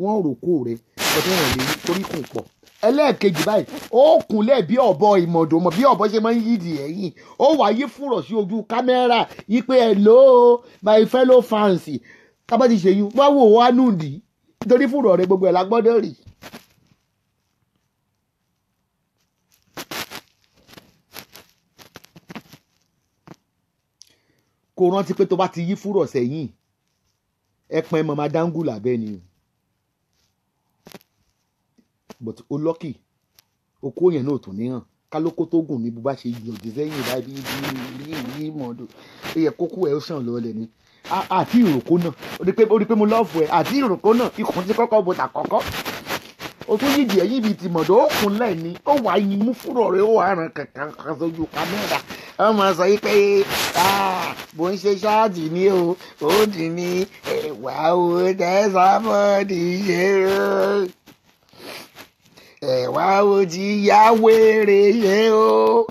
wọ́n ròkó rẹ̀ ọdún wọn lè torí kùn pọ̀. Ẹlẹ́ẹ̀kejì báyìí ó kúnlẹ̀ bí ọ̀bọ ìmọ̀dòmọ̀ bí ọ̀bọ ṣe máa ń yídìí ẹ̀yìn. Ó wáyé fúrọ̀ sí ojú kámẹ́rà yìí pé hello my fellow fans tábà ti ṣe yún wá wò wá nùdí nítorí fúrọ̀ rẹ̀ gbogbo ẹ̀ la gbọ́dọ̀ rí. kó rántí pé tó bá ti yí fúrọ̀ sẹ́yìn ẹ mọ̀ máa dáńgù lábẹ́ ni o but ó lọ́kì okó yẹn náà tún níhàn kálókó tó gùn ní bó bá ṣe yọ̀dí sẹ́yìn báyìí bí bí bí mọ̀ọ́dọ̀ ó yẹ kókó ẹ̀ ó sàn lọ́ọ́lẹ̀ ni àti ìròkó náà ó rí pé ó mo lọ́ọ̀fù ẹ̀. Àti ìròkó náà ikùn ti kọ́kọ́ bọ̀tà kọ́kọ́ o tún yídì ẹ̀ yíbi ti mọ̀dọ̀ ó kúnlẹ̀ ni. Ó wà yín mú fúrọ̀ rẹ̀ ó wà ràn kankan kan sójú kámẹ́rà wọ́n máa sọ pé bó ń ṣe ṣáàtì ní o. Ó dì ní ẹ̀wà o tẹ́sàmọ́dì ṣe o. Ẹ̀wà o ti yá wèrè ṣe o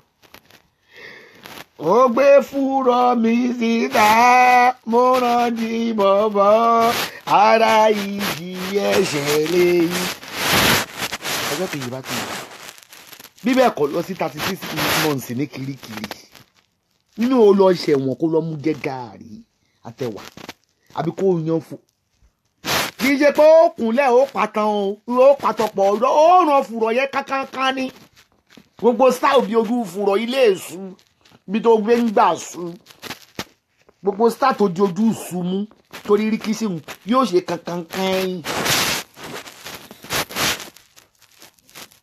ó gbé fúrọ̀ mi síta mo rántí bọ̀bọ̀ ara ìjì ẹ̀ṣẹ̀ lẹ́yìn ọjọ́ kejì bá ti yẹ bí bẹ́ẹ̀ kọ́ lọ sí thirty six months ní kirikiri. Nínú o lọ ṣẹ̀wọ̀n kó lọ mú jẹ gàárì àtẹwà àbí kó yan fò kì í ṣe pé ó kúnlẹ̀ ó pàtàn ó pàtọ̀pọ̀ ó ràn fùrọ̀ yẹn kánkánká ní gbogbo style bí ojú fùrọ̀ ilé èṣù bí tó gbé ń gbà sùn gbogbo style tó di ojú sùn mú torí rí kí sí mu yóò ṣe kankankan yìí.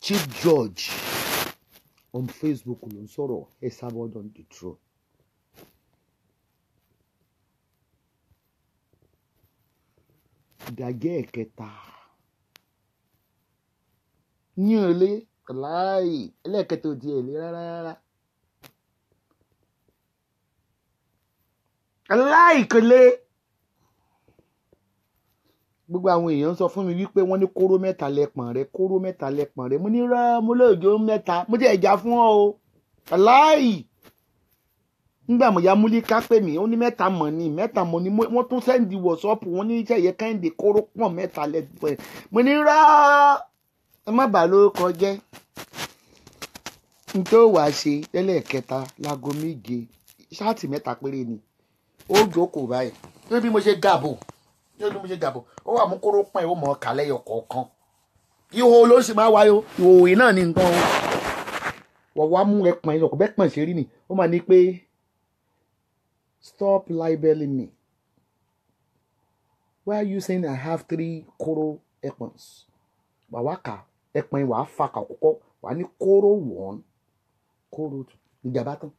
Chief George on Facebook ló ń sọ̀rọ̀ ẹ sábọ́d on the throne. ìdájẹ́ ẹ̀kẹta ní ilé láì ẹlẹ́ẹ̀kẹta ò di èlé rárá rárá. Aláìkọlé gbogbo àwọn èèyàn sọ fún mi wípé wọ́n ní kóró mẹ́ta lẹ́pọ̀n rẹ kóró mẹ́ta lẹ́pọ̀n rẹ. Mo ní rá mo lóòjó mẹ́ta. Mo ti ẹ̀já fún ọ o. Aláì nígbà mo ya múlíká pè mí ó ní mẹ́ta mọ̀ ní mẹ́ta mọ̀ ní wọ́n tún sẹ́ndì wọ̀sọ́ọ̀pù wọ́n ní iṣẹ́ yẹ kẹ́hìndé kóró pọ̀ mẹ́ta lẹ́gbẹ̀ẹ́ mo ní rá ẹ má bàa lórúkọ jẹ́. N tó wàá ṣe lẹ́lẹ́kẹta láago méje ṣáàtì mẹ́ta péré ni ó jókòó báyìí. Ní bí mo ṣe gàbò ní bí mo ṣe gàbò ó wà mú kóró pọ̀ ẹ̀ ó mọ̀ ọ́ kà lẹ́yọ kọ̀ọ̀kan. Ihò ló sì máa ihò yìí náà ní nǹkan o. Wọ́n wá mú ẹpọ̀n ẹ̀ lọ́kọ̀ bẹ́ẹ̀ pọ̀n ṣe rí ni. Ó máa ní pé stop libeling me. Why are you saying I have three kóró ẹpọ̀ns wà wá kà ẹpọ̀n wà á fa kà kọ́kọ́. Wà á ní kóró one kóró two. Ìjàmbá tán.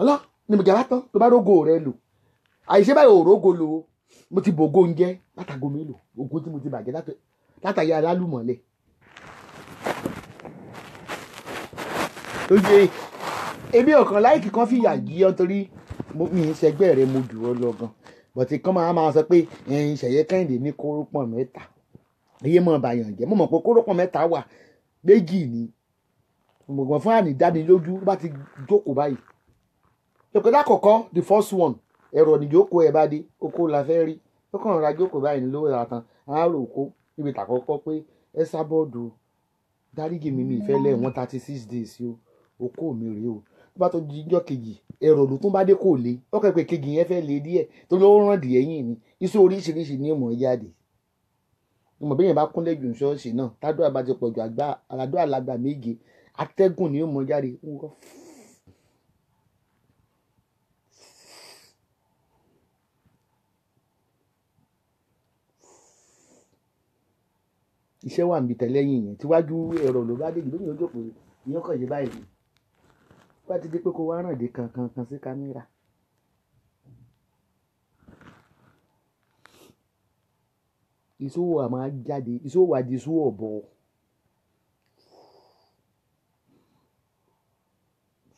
Ọlọ́ ni mo jàmbá tán tó bá rógò rẹ lò. Àìṣe báyìí ò rógò lò mo ti bògó oúnjẹ látago mélòó? Ògùn tí mo ti bàjẹ́ látàyè alálùmọ̀lẹ̀. Oye èmi ọ̀kan láìkì kan fìyà yí ọ torí mi ń ṣẹgbẹ́ rẹ mo jù ọ lọ gan. Bọ̀tí kan máa máa sọ pé ẹ̀yin ṣẹ̀yẹ kẹ́hìndé ní kórópọ̀n mẹ́ta. Iye mọ̀ bàyàn jẹ́. Mo mọ̀ pé kórópọ̀n mẹ́ta wà méjì ni. Gbọ̀ngàn fún àní dánilójú bá ti jókòó báyìí ìpínlẹ̀ àkọ́kọ́ the first one ẹ̀rọ níjókòó ẹ̀ bá dé oko la fẹ́ rí. Ó kàn ra jókòó báyìí lówó ìratan àárò oko níbi tàkọ́kọ́ pé ẹ sábọ́ọ̀dù dáríjì mi mi ìfẹ́ thirty six days o okó mi rèé o. Tó bá tó di ijọ́ kejì ẹ̀rọ ló tún bá dé kò lé. Ọkọ̀ pé kejì yẹn fẹ́ lé díẹ̀ tó ló ràn díẹ̀ yìí ni. Iṣẹ́ oríṣiríṣi ní ìmọ̀ jáde. Ìmọ̀ bí yẹn bá kúnlẹ̀ jù ṣọ́ọ̀ṣì náà tádùn àbá ti pọ̀jù àgbà aládùn àlágbà méje atẹ́gùn ní ìmọ̀ jáde. Ńkọ́. Iṣẹ́ wà níbi tẹ́lẹ́yìn yẹn tíwájú ẹ̀rọ ló bá dé yẹn ojú òpó ìyẹn kàn yé báyìí bá ti dé pé kó wá ràn dé kankan kan sí kámẹ́rà. ìṣòwò àmọ́ jáde ìṣòwò àdì ìṣòwò ọ̀bọ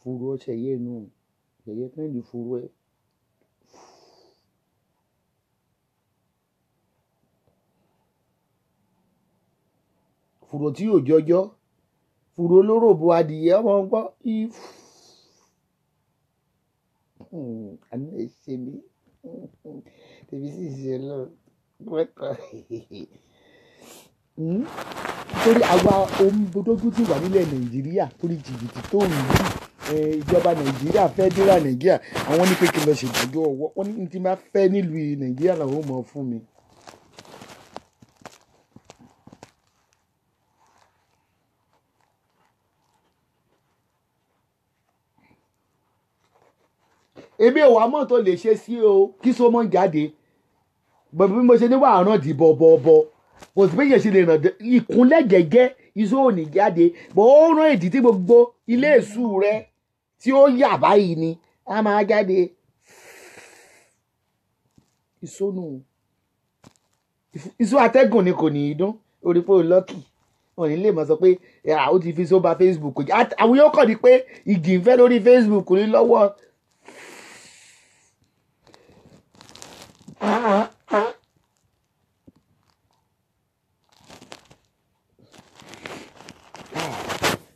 fúru ọṣẹ yẹn nù yẹyẹ kẹ́hìndé fúru ẹ. Fùrọ̀ tí yóò jọjọ́. Fùrọ̀ olóròbó adìyẹ ọmọ gbọ́. If. Àná ẹ ṣe mí. Tèmi sì ṣe lọ pẹ́tọ́ torí àwa ohun ti wà nílẹ̀ nàìjíríà torí jìbìtì tó ń lù ìjọba nàìjíríà federal nàìjíríà àwọn ní kékeré lọ ṣèdájọ́ ọwọ́. Wọn ní tí máa fẹ́ nílùú nàìjíríà làwọn ò mọ̀ fún mi. Èmi ò wá mọ̀ tó lè ṣe sí o kí so mọ́ jáde. Bọ̀ bí mo ṣe ní wàá ràn dì bọ̀bọ̀bọ̀. Kò sí yẹn ṣe lè ràn dé ìkúnlẹ̀ gẹ́gẹ́ iṣó ò ní jáde. Bọ̀ ó ràn ìdí tí gbogbo ilé èṣù rẹ tí ó yà báyìí ni a máa jáde. Ìsónù iṣó atẹ́gùn ni kò ní í dún. Orí pé ó lọ́kì wọn ní lè mọ sọ pé ó ti fi sóba Facebook àwọn yóò kàn ní pé igi ń fẹ́ lórí Facebook ní lọ́wọ́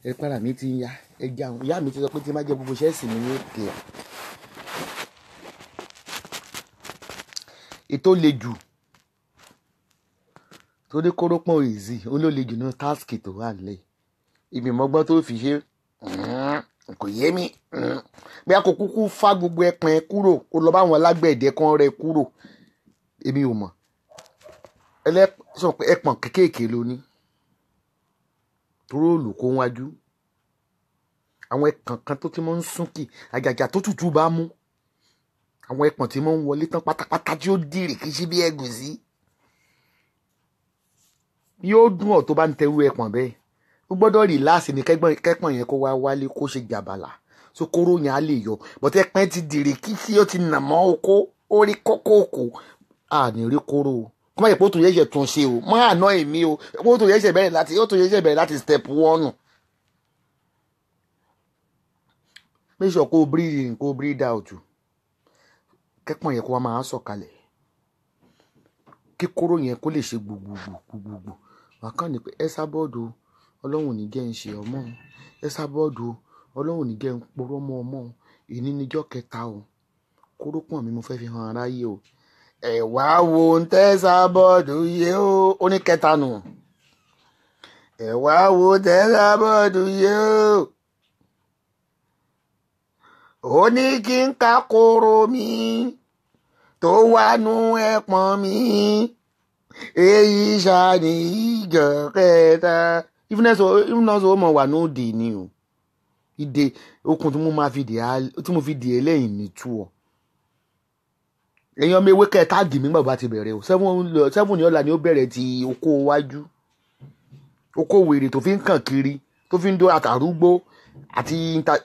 ẹ para mi ti ń ya. Ẹ jẹun. Ìyá mi ti sọ pé tí má jẹ gbogbo ṣẹ́ẹ̀sì mi ní òkè à. ètò le jù torí kórópọ̀n òyìnbí ó ló le jù náà táàsì tó wà nílẹ̀ ibi mọ́gbọ́n tó fi ṣe kò yé mi bí a kò kúkú fá gbogbo ẹpọn ẹ kúrò kó lọ bá àwọn alágbẹ̀dẹ kan rẹ kúrò èmi ò mọ̀. Ẹlẹ́sọ̀ pé ẹpọ̀n kéékèèké ló ní. Róòlù kó wájú. Àwọn ẹ̀kàn kan tó ti mọ́ ń súnkì àjàjà tó tútù bá mú. Àwọn ẹ̀pọ̀n tí mọ́ ń wọlé tán pátápátá tí ó dìrì kì í ṣe bí ẹ̀gúsí. Yóò dùn ọ́ tó bá ń tẹrú ẹ̀pọ̀n bẹ́ẹ̀. Ó gbọ́dọ̀ rìláàsì ní kẹ́pọ̀n yẹn kó wá wálé kó ṣe jàbàlà. So kóró yẹn á lè yọ. Bọ́tẹ́ ti dìrì kí tí ó ti nà mọ́ oko ó rí kókó òkú à ní rí kóró o. Kọ́ máa yẹ kó tó yẹ ṣe tún ṣe o. Máa ná èmi o. Kó tó yẹ ṣe bẹ̀rẹ̀ láti ó tó yẹ ṣe bẹ̀rẹ̀ láti step one. make sure kó breathe in kó breathe out. Kẹ́pọ̀n yẹn kó wá máa sọ̀kalẹ̀. Kí kóró yẹn kó lè ṣe gbùgbùgbùgbùgbù. Wà kàn ní pé ẹ sábọ́ọ̀dù ọlọ́run ní jẹ́ ń ṣe ọmọ ẹ sábọ́ọ̀dù ọlọ́run ní jẹ́ ń porọ́ mọ́ ọmọ ìní níjọ́ kẹta o. Kórópọ̀n mi mo fẹ́ fi hàn aráyé o ẹ wá wo ń tẹ́sà bọ́ọ̀dù yé o ó ní kẹta nù. Ẹ wá wo tẹ́sà bọ́ọ̀dù yé o. Ó ní kí n ká kóró mi tó wà nú ẹpọ̀n mi. Èyí ṣàní ìjọ kẹta. Ìfúnẹ́sọ ó mọ̀ wà ní òde ni o. Ìdè okùn tí mo fi dè lẹ́yìn ní tú ọ èèyàn mi ewé kẹta gì mí bàbá ti bẹ̀rẹ̀ o. Seven ní ọ̀la ni ó bẹ̀rẹ̀ ti oko wájú oko wèrè tó fi ń kàn kiri tó fi ń dó àtàrúgbó àti inter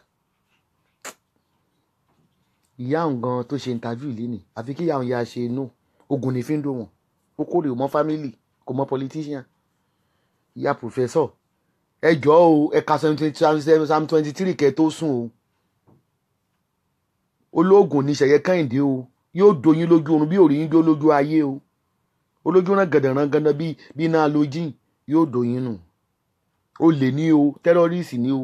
ìyá òun gan tó ṣe interview ìlú ni àfi kí ìyá òun ya ṣe inú. Ogun ní fi ń dó wọn. Ó kórè mọ family kò mọ politician. Ìyá professor ẹ jọ o ẹ ka psalm twenty three kẹ tó sùn o. Ológun ní ṣẹyẹ kẹ́hìndé o yóò doyin lójú oorun bí òrìyìn jó lójú ayé o. Olójú rán gàdàrán gàdàn bí bí iná lójìn yóò doyin nù. O lè ní o tẹ́rọ́rìsì ní o.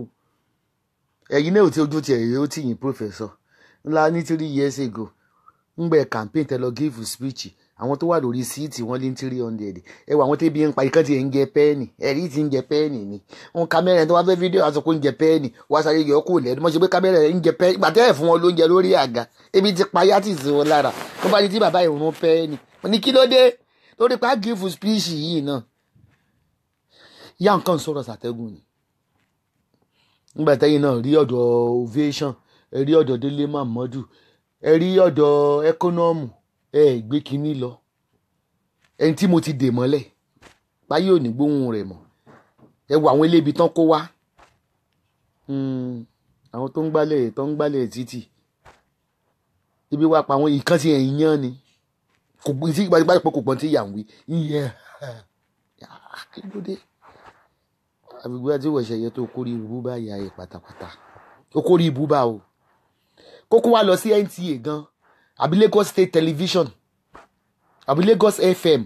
Ẹ̀yin náà ò ojú tiẹ̀ yóò tì yín ńlá ní three years ago ńgbẹ campaign tẹ lọ give àwọn tó wà lórí síìtì wọn lé ní three hundred. Ẹ wọ àwọn tẹbi ń pa ikán ẹ ń jẹ pẹ́ẹ́nì. Ẹ̀rí tí ń jẹ pẹ́ẹ́nì ni. Wọn kámẹ́rà tó wá fẹ́ fídíò àti ọkọ̀ ń jẹ pẹ́ẹ́nì. Wá sáré yọ kó lẹ́nu. Mọ́ ṣe pé kámẹ́rà ń jẹ pẹ́ẹ́nì. Ìgbà tẹ́ẹ̀ fún wọn lóúnjẹ lórí àga ebi ti pa yàtì sí wọn lára. Wọn bá ní tí bàbá ìrún pẹ́ẹ́nì. Ní kí ló dé? Lórí pa give speech yìí náà. Yá nǹkan sọ̀rọ̀ sàtẹ́gùn ni. Nígbà ẹ rí ọ̀dọ̀ ẹ ẹkọ́nọ́ọ̀mù ẹ gbé kinní lọ. Ẹni tí mo ti dè mọ́lẹ̀ báyìí ò ní gbóhùn rẹ̀ mọ́. Ẹ wo àwọn elébi tán kó wá. Àwọn tó ń gbálẹ̀ tó ń gbálẹ̀ títì. Ibi wá pa àwọn ìkan tí ẹ̀yìn yán ni. Kò gbọ́n tí gbàgbọ́ pé kò gbọ́n tí ìyà ń wí. Ìyẹ kí ló dé? Àbígbé àti ìwọ̀ṣẹ̀ yẹ tó kórìí ibú bá ìyá ẹ̀ pátápátá. Ó kórìí ibú bá o. Kókó wá lọ sí NTA gan àbí Lagos State Television? Àbí Lagos FM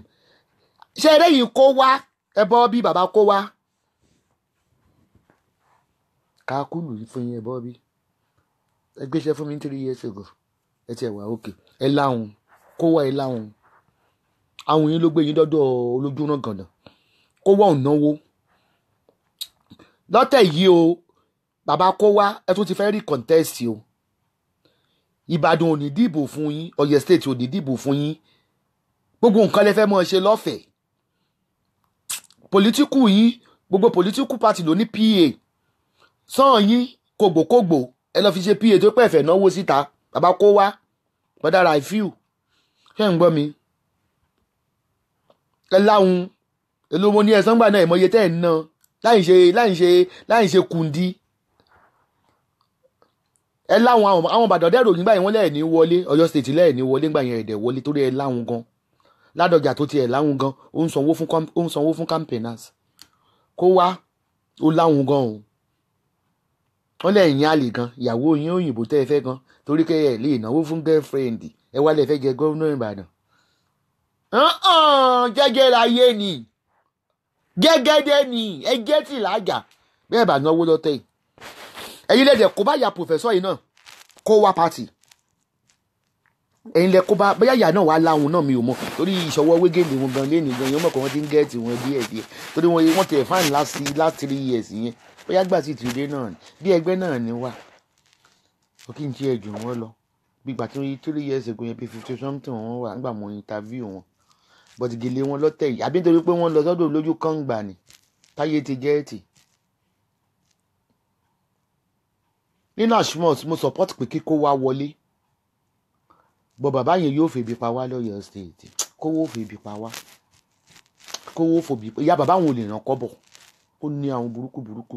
ṣé eré yìí kó wá? Ẹ bọ́ bí bàbá kó wá. Kákúlù fún yín ẹ bọ́ bí. Ẹ fún mi three years ago. Ẹ tiẹ̀ wá òkè ẹ láhùn. Kó wá ẹ láhùn. Àwọn yín ló gbé yín dọ́dọ̀ olójúràn gàndàn kó wá ò náwó lọ́tẹ̀ yìí o bàbá kó wá ẹ tún ti fẹ́ rí contest o ìbàdàn ò ní dìbò fún yín ọ̀yẹ́ state ò ní dìbò fún yín. Gbogbo nǹkan lè fẹ́ mọ́ ṣe lọ́fẹ̀ẹ́. Pòlítíkù yín gbogbo pòlítíkù party ló ní pa sàn yín kògbòkògbò ẹ lọ fi ṣe pa tó pẹ̀fẹ̀ náwó síta. Bàbá kó wá bọ́dà Rafiu ṣé ń gbọ́ mi? Ẹ láhùn èlò mo ní ẹ̀sán gbà náà ìmọ̀ye tẹ́ ẹ̀ ń ná. Láì ṣe láì ṣe láì ṣe kùndí ẹ láwọn àwọn Ìbàdàn dẹ́rò nígbà yẹn wọ́n lẹ́ẹ̀ ní wọlé. Ọ̀yọ́ state lẹ́ẹ̀ ní wọlé nígbà yẹn ẹ̀dẹ̀ wọlé torí ẹ láwọn gan. Ládọjà tó tiẹ̀ láwọn gan ó ń sanwó fún ó ń sanwó fún campaigners. Kó wá ó láwọn gan o. Wọ́n lẹ́yìn àlè gan ìyàwó yín òyìnbó tẹ́ ẹ fẹ́ gan torí kẹ́ ẹ lè náwó fún girlfriend. Ẹ wá lẹ́ fẹ́ jẹ gómìnà Ìbàdàn. Gẹ́gẹ́ láyé ni. Gẹ́gẹ́dẹ́ ni. Ẹgẹ́ tì lájà bẹ́ẹ̀ bá náwó lọ́tẹ̀ yìí ẹ̀yin lẹ́dẹ̀ kó bá ya pòfẹ́sọ̀ yìí náà kó wá pàtì ẹ̀yin lẹ kó bá bóyá ìyá náà wà láwọn náà mi ò mọ̀. Torí ìṣọwọ́ wégéèlì wọn gan lẹ́nu gan yẹn mọ̀ kó wọ́n ti ń gẹ́ẹ̀tì wọn díẹ̀ díẹ̀. Torí wọn wọ́n tẹ̀ fáìn láti láti three years yẹn. Bóyá gbà sí ìtìrìdé náà ni bí ẹgbẹ́ náà ni wà. Ó kí n tí ẹ jù wọ́n lọ. Bí gbà tó yí three years ago yẹn bí fifty something wọn wà nígbà mo interview wọn. But gèlè wọn lọ́tẹ̀ yìí. Àbí nítorí pé wọ́n lọ sọ́dọ̀ lójú kọ́ngbà ni. Táyé ti gẹ́ẹ̀tì nínú assurance mo support pé kíkó wá wọlé. Bọ bàbá yẹn yóò fèbí pa wá lọ́yọ̀ state. Kówó fèbí pa wá. Kówó fòbí ìyá bàbá àwọn ò lè ràn kọ́bọ̀ ó ní àwọn burúkú burúkú.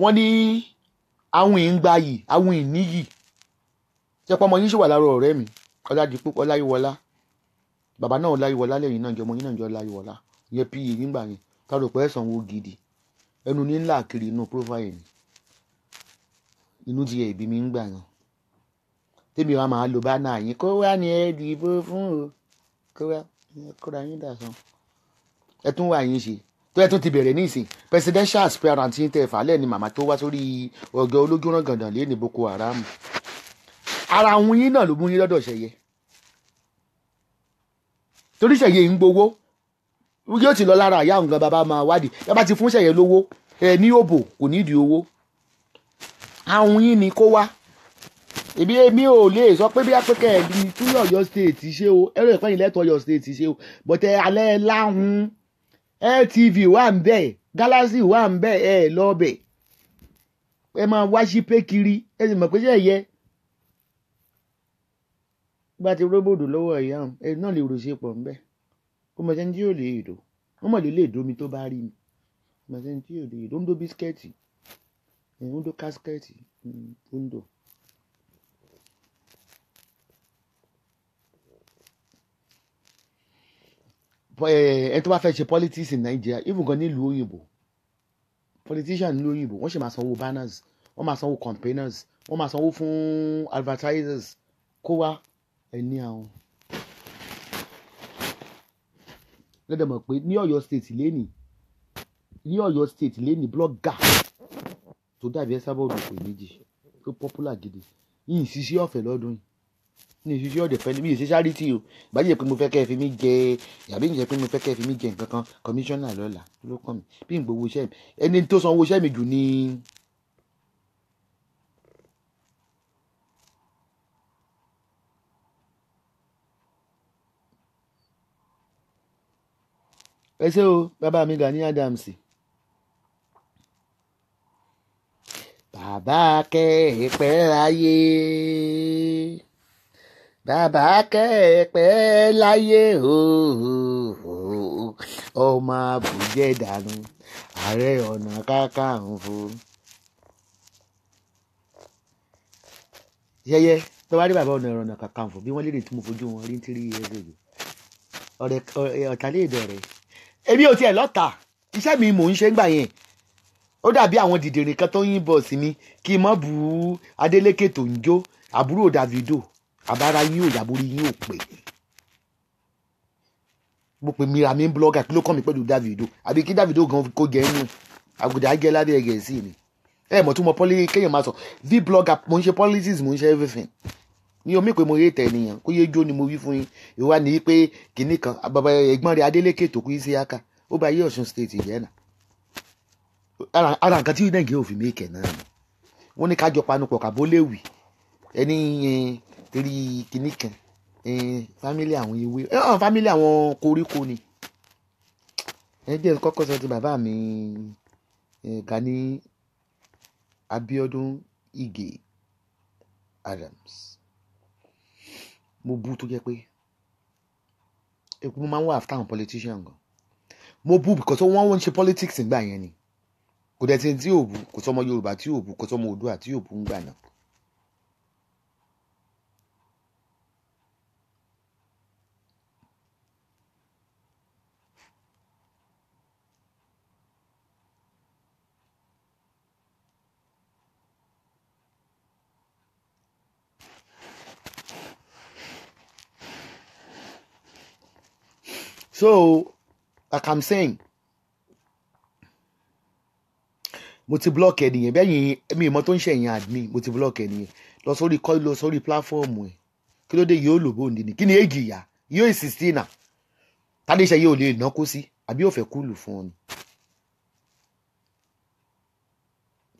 Wọ́n ní àwọn ìngbàyì àwọn ìníyì ṣẹpọ ọmọ yín ṣì wà lára ọ̀rẹ́ mi? Ọládìpọ ọláyíwọlá. Bàbá náà ọláyíwọlá lẹ́yìn náà jẹ ọmọ yín náà jẹ ọláyíwọlá. Ìyẹn pa nígbà yẹn. Tọrọ pé ẹsàn owó gidi ẹnu ní ńlá kiri inú profile inú ti yẹ ìbí mi ń gbà yàn tèmi wa máa lo bánà yín kó wá ní ẹ dìbò fún o. Kó wá kóra yín dà sàn ẹ tún wà yín ṣe. Tó ẹ tún ti bẹ̀rẹ̀ ní presidential aspirant yín tẹ̀ fàálẹ̀ ni màmá tó wá sórí ọ̀gá olójúràn gàndàn lé ní Boko Haram. Ara àwọn yín náà ló mú yín lọ́dọ̀ ṣẹ̀yẹ. Torí ṣẹ̀yẹ ń gbowó. Yóò ti lọ lára àyà gan bàbá máa wádìí. Ẹ ti fún ṣẹ̀yẹ lówó ẹ ní òbò kò nídìí owó àwọn yín ni kó wá. Èmi èmi ò lè sọ pé bí apẹ́kẹ́ ẹ̀ ní tún Ọ̀yọ́ state ṣe o. Ẹ̀rọ ìpẹ́yìn lẹ́tọ̀ Ọ̀yọ́ state ṣe o. Bọ̀tẹ́ alẹ́ láhùn. LTV wà ń bẹ̀ Galaxy wà ń bẹ̀ ẹ̀ lọ́bẹ̀ ẹ máa wá sí pé kiri. Ẹ sì mọ̀ pé ṣe yẹ. Bá ti róbòdò lọ́wọ́ ìyá hàn ẹ náà lè ròṣe pọ̀ ńbẹ́. Kó mọ̀ sẹ́ni tí yóò lè dò. Wọ́n mọ̀ lè lè domi tó bá rí mi mọ̀ sẹ́ni tí yóò lè dò. Ń do bísíkẹ́ẹ̀tì ń do kásikẹ́ẹ̀tì ń do. ẹ tó bá fẹ́ ṣe politics in Nigeria even gan nílùú òyìnbó politician nílùú òyìnbó wọ́n ṣe máa sanwó banners wọ́n máa sanwó campaigners wọ́n máa sanwó fún advertisers kó wá ẹni àwọn. lọ́dọ̀ mọ̀ pé ní Ọ̀yọ́ state lẹ́nìí ní Ọ̀yọ́ state lẹ́nìí blogger tó dàbí ẹ sábà olùkọ́ méjì. Tó popular gidi. Yìí ṣiṣẹ́ ọ̀fẹ́ lọ́dún yìí. Ní ìṣiṣẹ́ ọ̀dẹ̀ fẹ́ mi ì ṣe charity o. Ìbájú pé mo fẹ́ kẹ́ ẹ fi mí jẹ yàbí ìjẹ́ pé mo fẹ́ kẹ́ ẹ fi mí jẹ nǹkan kan commissioner lọ́la ló kàn mí. Bí n gbowó iṣẹ́ mi. Ẹni tó san owó iṣẹ́ mi jù ní. ẹ ṣé o. Bàbá mi Gani Adams bàbá kẹ́ẹ̀pẹ́ láyé bàbá kẹ́ẹ̀pẹ́ láyé ooo ọmọ àbújẹ́ dànù ààrẹ ọ̀nà kakanfò. yẹyẹ tó bá rí bàbá ọ̀nà ọ̀nà kakanfò bí wọ́n lédè tí mo fojú wọn rí ń tírí yẹn lóye ọ̀rẹ́ ọ̀tá lè dọ̀rẹ́ èmi ò tiẹ̀ lọ́ta. Iṣẹ́ mi mò ń ṣe ń gbà yẹn ó dàbí àwọn dìdìrín kan tó ń yìnbọn sí mi kí n mọ̀ Adeleke tó ń jó àbúrò Davido àbára yín ò yàbórí yín ò pè. Mo pè mìíràn mi ń blogger kí ló kọ́ mi pẹ̀lú Davido. Àbí kí Davido gan kó jẹ́ inú àgùdà ajẹ́ lábẹ́ sí ni ẹ mọ̀ tún mọ pọ́lí kéèyàn máa sọ v blogger mo ń ṣe politics mo ń ṣe everything. Ní omi pé mo yé tẹ̀ ènìyàn kó yé jó ni mo wí fún yín. Ìwà ní pé kinní kan bàbá ẹ̀gbọ́n Adeleke tó kú sí aka ó bá yé Ọ̀ṣun state yẹn náà ara nǹkan tí nàìjíríà ò fi méèkì náà ni. Wọ́n ní kájọ panupọ̀ kàbó léwì ẹni torí kinní kan fámílì àwọn ewé ẹ fámílì àwọn koríko ni. Ẹ kọ́kọ́ sọ ti bàbá mi Gani Abiodun Ige Adams. Mo bú tó jẹ́ pé eku mo máa ń wà after politician gan. Mo bú because wọ́n wọ́n ń ṣe politics nígbà yẹn ni kò dẹ̀ tí tí ò bú kò sọmọ Yorùbá tí ò bú kò sọmọ Oòduà tí ò bú ń so like i'm saying mo ti block ẹ nìyẹn. Bẹ́ẹ̀ yìí mi ìmọ̀ tó ń ṣe ẹ̀yìn admin mo ti block ẹ nìyẹn. Lọ sórí kọ́ lọ sórí platform ẹ̀. Kí ló dé? Yóò lò bó ní ni. Kí ni èjì ìyá yóò ì sixteen à? Tádé iṣẹ́ yóò lè nákó sí? Àbí yóò fẹ́ kúlù fún ọ ni.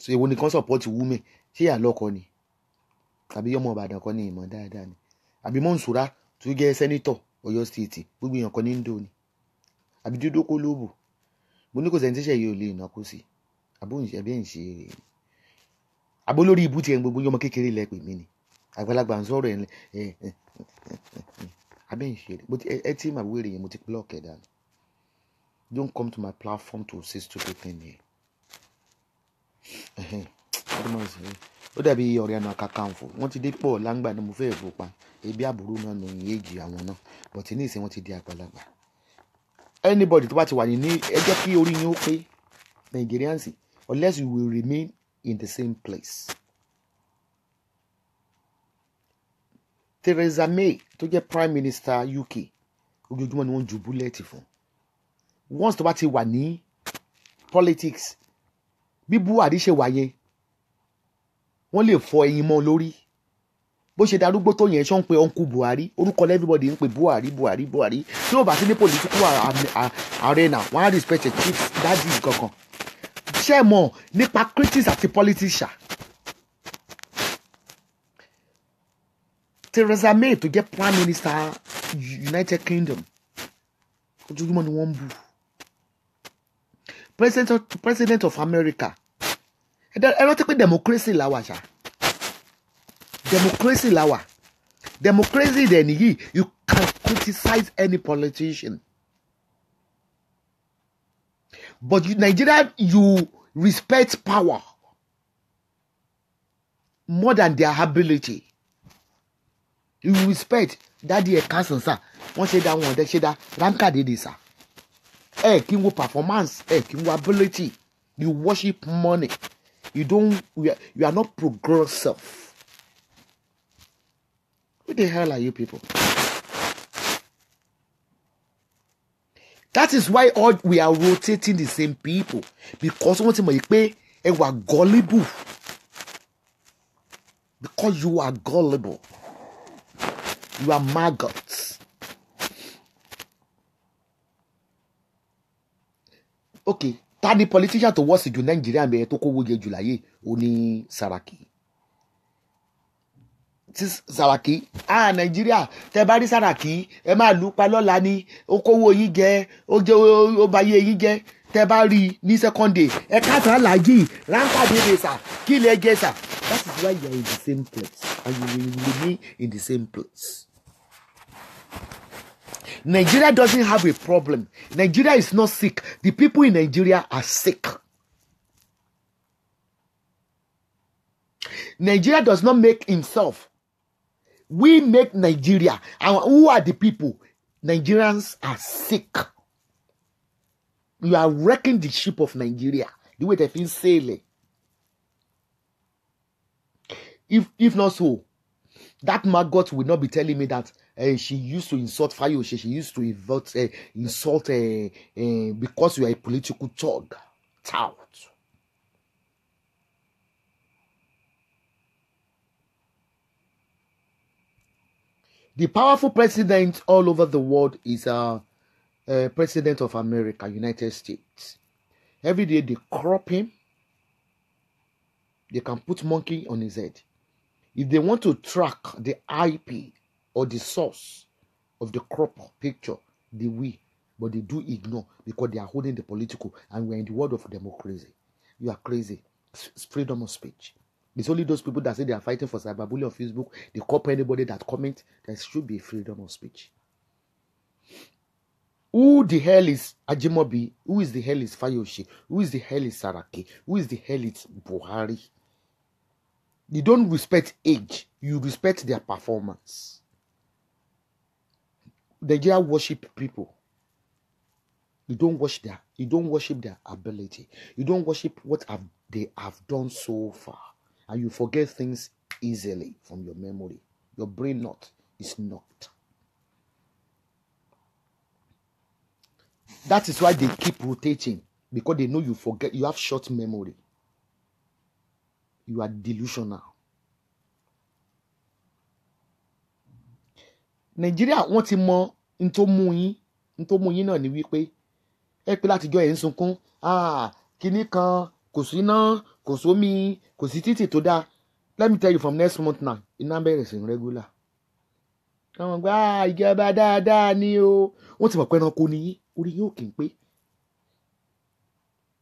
so èwo ni kan support women? Ṣé ìyá lọ́kọ ni? Àbí ọmọ Ìbàdàn kan ní ìmọ̀ dáadáa ni? Àbí Mọ́nsúrà tó jẹ́ sẹ́nítọ̀ Ọ̀yọ́ state gbogbo èèyàn kan ní ń dò ni. Àbí dúdú kó lóbò mo ní kò sẹ́ni yìí ò lè nákó sí. àbó ẹbí ẹ̀ ń ṣe eré ni àbó lórí ibú tiẹ̀ gbogbo yọmọ kékeré lẹ mí ni. Àgbàlagbà ń sọ̀rọ̀ ẹ̀ ẹ̀ abẹ́ ń ṣe ẹ tí màá wéèrè yẹn mo ti block ẹ̀ dànù. Don't come to my platform to say stupid thing here. Ó dàbí ọ̀rẹ́ àná kakanfò wọ́n ti dé pọ̀ láǹgbà náà mo fẹ́ fò ebi àbúrò náà nù yín èjì àwọn náà. But ní ìsìn wọ́n ti di àgbàlagbà. Anybody tó bá ti wà ní ní ẹ kí orí yín ó pé. Nigerians unless you will remain in the same place. Theresa May tó jẹ́ prime minister UK ojoojúmọ́ ni wọ́n ju búlẹ́ẹ̀tì fún. Once tó bá ti wà ní politics bí Buhari ṣe wà yẹn wọ́n lè fọ ẹyin mọ́ lórí. Bó ṣe darúgbó tó yẹn ṣọ́ ń pe uncle buhari? Orúkọ everybody ń pe buhari buhari buhari. Tí ó bá sí ní political arena wọ́n á respect the chiefs daddy kankan ṣé ẹ mọ̀ nípa critics àti politician? Theresa May tó jẹ́ prime minister United Kingdom ojoojúmọ́ ni wọ́n ń bú president of, America. Ẹ rántí pé democracy la wà ṣá. Democracy la wà. Democracy dẹ̀ nìyí you can criticize any politician. But you, Nigeria you respect power more than their ability. You respect. Dadi ẹ kásán sá wọn ṣe dá wọn ọdẹ ṣe dá. Ránkà dédé sá ẹ kí n wo performance ẹ kí n wo ability. You worship money. You don't you are, you are not progressive. Who the hell are you people that is why all we are rotating the same people. Because wọ́n ti mọ̀ yìí pé ẹ wà gullible. Because you are gullible. You are maggots. okay ta ni politician tó wọ́ọ̀sì jù nàìjíríà bẹ̀rẹ̀ tó kówó jẹ jù láyé? Ó ní Saraki tí Saraki ah nàìjíríà tẹ bá rí Saraki ẹ máa lù ú pa lọ́la ni ó kówó yín jẹ ó jẹ ó bá yé yín jẹ tẹ bá rí i ní day ẹ káàtó aláàjì ráńkà dédé sà kí lè jẹ sà that is why you are in the same place and you will remain in the same place. Nigeria doesn't have a problem. Nigeria is not sick. The people in Nigeria are sick. Nigeria does not make himself. We make Nigeria. And who are the people? Nigerians are sick. You are wrecking the ship of Nigeria. The way they've been sailing. If if not so, that maggot will not be telling me that uh, she used to insult Fayose, she used to insult, uh, insult uh, uh, because you are a political thug. Tout. The powerful president all over the world is a uh, uh, president of America, United States. Every day they crop him. They can put monkey on his head. If they want to track the IP or the source of the crop picture, they will. But they do ignore because they are holding the political and we're in the world of democracy. You are crazy. It's freedom of speech. It's only those people that say they are fighting for cyberbullying on Facebook. They copy anybody that comment. There should be freedom of speech. Who the hell is Ajimobi? Who is the hell is Fayoshi? Who is the hell is Saraki? Who is the hell is Buhari? You don't respect age. You respect their performance. Nigeria worship people. You don't worship their. You don't worship their ability. You don't worship what have they have done so far, and you forget things easily from your memory. Your brain not is not. That is why they keep rotating because they know you forget. You have short memory. You are delusional. Nàìjíríà wọ́n ti mọ n tó mú yín n tó mú yín náà ni wípé ẹ pé látijọ́ ẹ̀ ń sunkún ah kinní kan kò sí iná kò sómi kò sí títì tó dáa let me tell you from next month now iná bẹ̀rẹ̀ sí regular. àwọn gba ah, ìjọba dáadáa ni o wọ́n ti mọ̀ pé ẹranko ni yín orí yóò kì í pé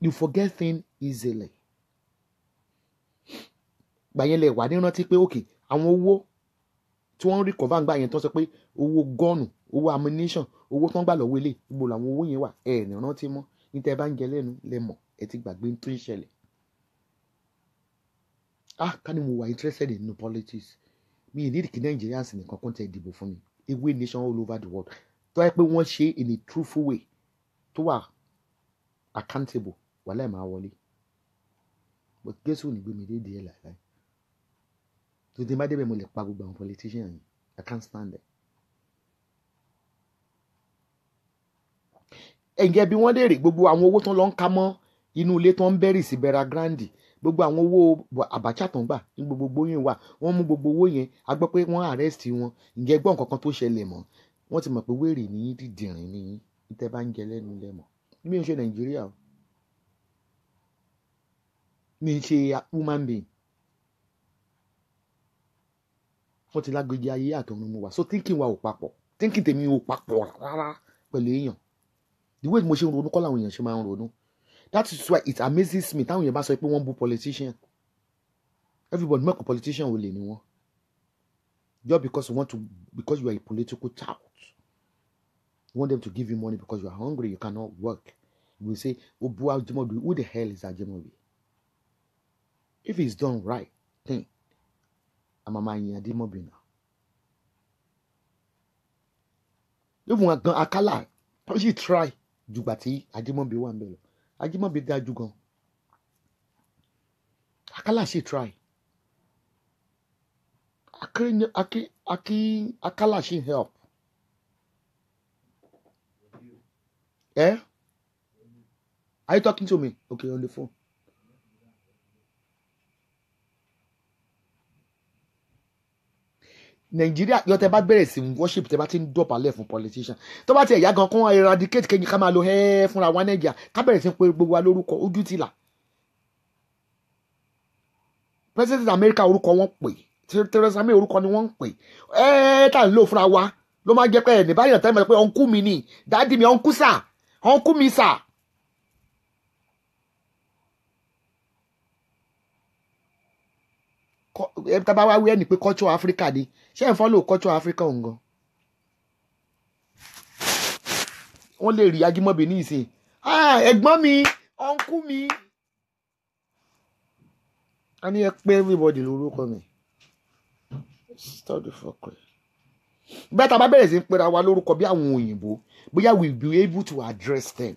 you forget things easily. gbàyẹn lẹ wà ní rántí pé òkè àwọn owó tí wọ́n rí kọ́fà ńgbà yẹn tó sọ pé owó gọ́ọ̀nù owó ammunition owó tó ń gbà lọ́wọ́ ilé gbogbo làwọn owó yẹn wà ẹ ní rántí mọ́ ní ẹ bá ń jẹ lẹ́nu lẹ́mọ̀ ẹ ti gbàgbé tó ń ṣẹlẹ̀. Ah ká ní mo wà interested in politics. Mi ì nídìí kí Nigerians nìkan kó tẹ ìdìbò fún mi. Ewé nation all over the world. Tó yẹ pé wọ́n ṣe in a truthful way tó wà accountable wà láì máa wọlé. But Jésù ò ní gbé mi dé díẹ̀ láìláì tó ti má débẹ̀ mo lè pa gbogbo àwọn politician yìí. I can't stand it. ẹ̀ǹgẹ̀ bí wọ́n léèrè gbogbo àwọn owó tó ń lọ ń ká mọ́ inú ilé tó ń bẹ́rì sí Bera Grande gbogbo àwọn owó Abacha tó ń gbà ní gbogbo gbóyìn wà wọ́n mú gbogbo owó yẹn a gbọ́ pé wọ́n arrest wọn. Ǹjẹ́ gbọ́ nǹkan kan tó ṣẹlẹ̀ mọ́? Wọ́n ti mọ̀ pé wéèrè ní yín dìdìrín ní tẹ́ bá ń jẹ lẹ́nu lẹ́mọ̀ mi ò ṣe nàìjíríà o. Mi ń ṣe human being. Wọ́n ti lágbèjì ayé àtọ̀run mu wá so thinking wa ò papọ̀. Thinking tèmi ò papọ̀ rárá pẹ̀lú èèyàn. The way mo ṣe ń ronú kọ́ làwọn èèyàn ṣe máa ń ronú that is why it amazes me. Táwọn èèyàn bá sọ pé wọ́n bú politician. Everybody mọ̀ pé politician ò lè ní wọn. Just because you want to because you are a political tout. You want them to give you money because you are hungry you cannot work. You will say obu Ajimobi who the hell is Ajimobi? If it's done right then àmàmà yìn Ajimobi náà even gan akala sì try. Jùgbà tí Ajimobi wà ń bẹ̀ lọ Ajimobi dájú gan akala sì try akala sì help Eh? Are you talking to me? Okay, on the phone. Nàìjíríà yọ tẹ bá bẹ̀rẹ̀ sí worship tẹ bá ti ń dọ̀bálẹ̀ fún politician tó bá ti ẹ̀yà gan kún eradicate kejì ká máa lo ẹ́ẹ́ fúnra wa Nàìjíríà ká bẹ̀rẹ̀ sí pé gbogbo wa lórúkọ ojú ti là. President America orúkọ wọn pè Theresa May orúkọ ni wọ́n ń pè ẹ́ẹ́ tá à ń lò fúnra wa ló máa jẹ́ pé ẹ̀ ní báyọ̀ tẹ́ mọ̀ pé ọ̀nkú mi ni dáàdì mi ọ̀nkú sà ọ̀nkú mi sà. Ẹ tá a bá wá wí ẹni pé culture Africa ni ṣé ẹ̀ ń follow culture Africa òun gan. wọ́n lè rí Ajímọ̀bí ní ìsìn "Ah, ẹ̀gbọ́n mi ọ̀nkú mi. a ní ẹ pé everybody lórúkọ mi. the fuck with bẹ́ẹ̀ tá a bá bẹ̀rẹ̀ sí ń pera wa lórúkọ bí àwọn òyìnbó bóyá we be able to address them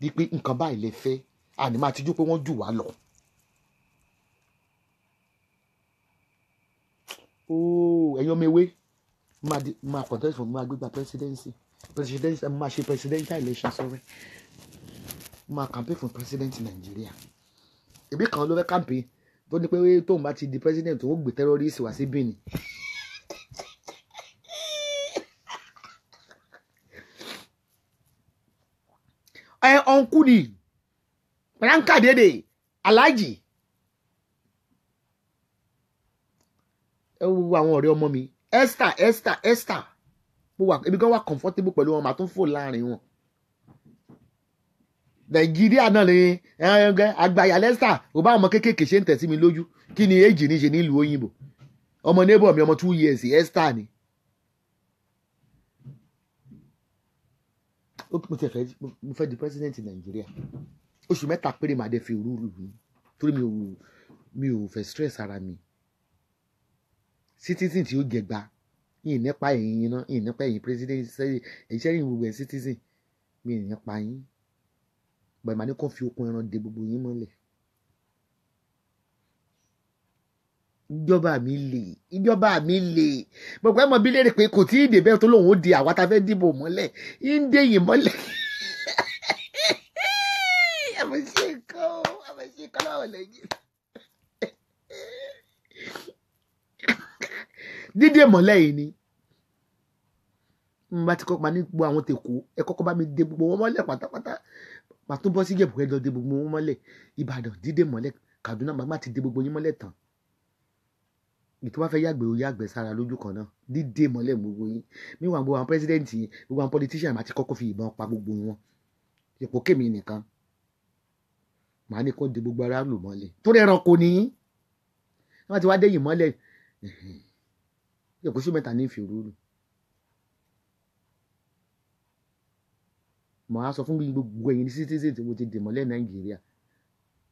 di pé nǹkan báyìí lè fẹ́ àní máa tijú pé wọ́n jù wá lọ. Ooo ẹ̀yin ọmọ ewé máa contest fún mi máa gbégbá presidency. Presidency máa ṣe presidential election sọrẹ máa campaign fún president nàìjíríà ẹbí kan ló fẹ́ campaign tó ní pé tóun bá ti di president òun gbé terrorist wá sí Benin. Ẹ ọ̀nkú ni ranka dédé ẹ wo àwọn ọ̀rẹ́ ọmọ mi. Esther Esther Esther. Mo wà ebi gan wà comfortable pẹ̀lú wọn màá tún fò láàárín wọn. Nàìjíríà náà ni àgbàyà Esther ò bá ọmọ kéékèèké ṣe ń tẹ̀ sí mi lójú. Kí ni èjì ní ṣe nílùú òyìnbó? Ọmọ neighbor mi ọmọ two years Esther ni. Ó mo ti fẹ́ mo fẹ́ di president nàìjíríà. Oṣù mẹ́ta péré màá dé fi rúurú mi. Torí mi ò mi ò fẹ́ stress ara mi citizen tí ó jẹgba. Yìí nípa ẹ̀yin náà yìí nípa ẹ̀yin president ẹ̀yin sẹ́yìn gbogbo ẹ̀ citizen? Mi ì nípa yín. Bàbá ìmọ̀ ní kò fi okun ẹran de gbogbo yín mọ́lẹ̀. Ìjọba mi lè ìjọba mi lè gbogbo ẹ̀ mọ̀ bí léèrè pé kò tí ì dé bẹ́ẹ̀ tó lòun ó di àwa tá a fẹ́ dìbò mọ́lẹ̀. Ń dé yìí mọ́lẹ̀. Àmọ́ ṣe o àmọ́ ṣe nǹkan láwọn lẹ́yìn. Dídé mọ́lẹ̀ yìí ni. N bá ti kọ́ pa ní gbogbo àwọn tèkó ẹ kọ́kọ́ bá mi dé gbogbo wọn mọ́lẹ̀ pátápátá. Màá tún bọ́ sí ìjẹ̀bù ẹjọ́ dé gbogbo wọn mọ́lẹ̀. Ìbàdàn dídé mọ́lẹ̀. Kaduna màá má ti dé gbogbo yín mọ́lẹ̀ tán. Bá fẹ́ yàgbẹ́ ó yàgbẹ́ sára lójú kan náà. Dídé mọ́lẹ̀ gbogbo yín. Níwọ̀n gbogbo àwọn pírẹsidẹ́ǹtì gbogbo àwọn politician máa ti kọ́kọ́ fi ìbọn pa gbogbo wọn. Ipò kémi nìkan. Màá ní kó de gbogbo aráàlú mọ́lẹ̀. Torí ẹranko ni yín. Wọ́n ti wá dé yìí mọ́lẹ̀ ìkóṣù mẹ́ta ní ìfìrúurú mọ̀ á sọ fún gbogbo ẹ̀yin citizen tí mo ti dè mọ́lẹ̀ nàìjíríà.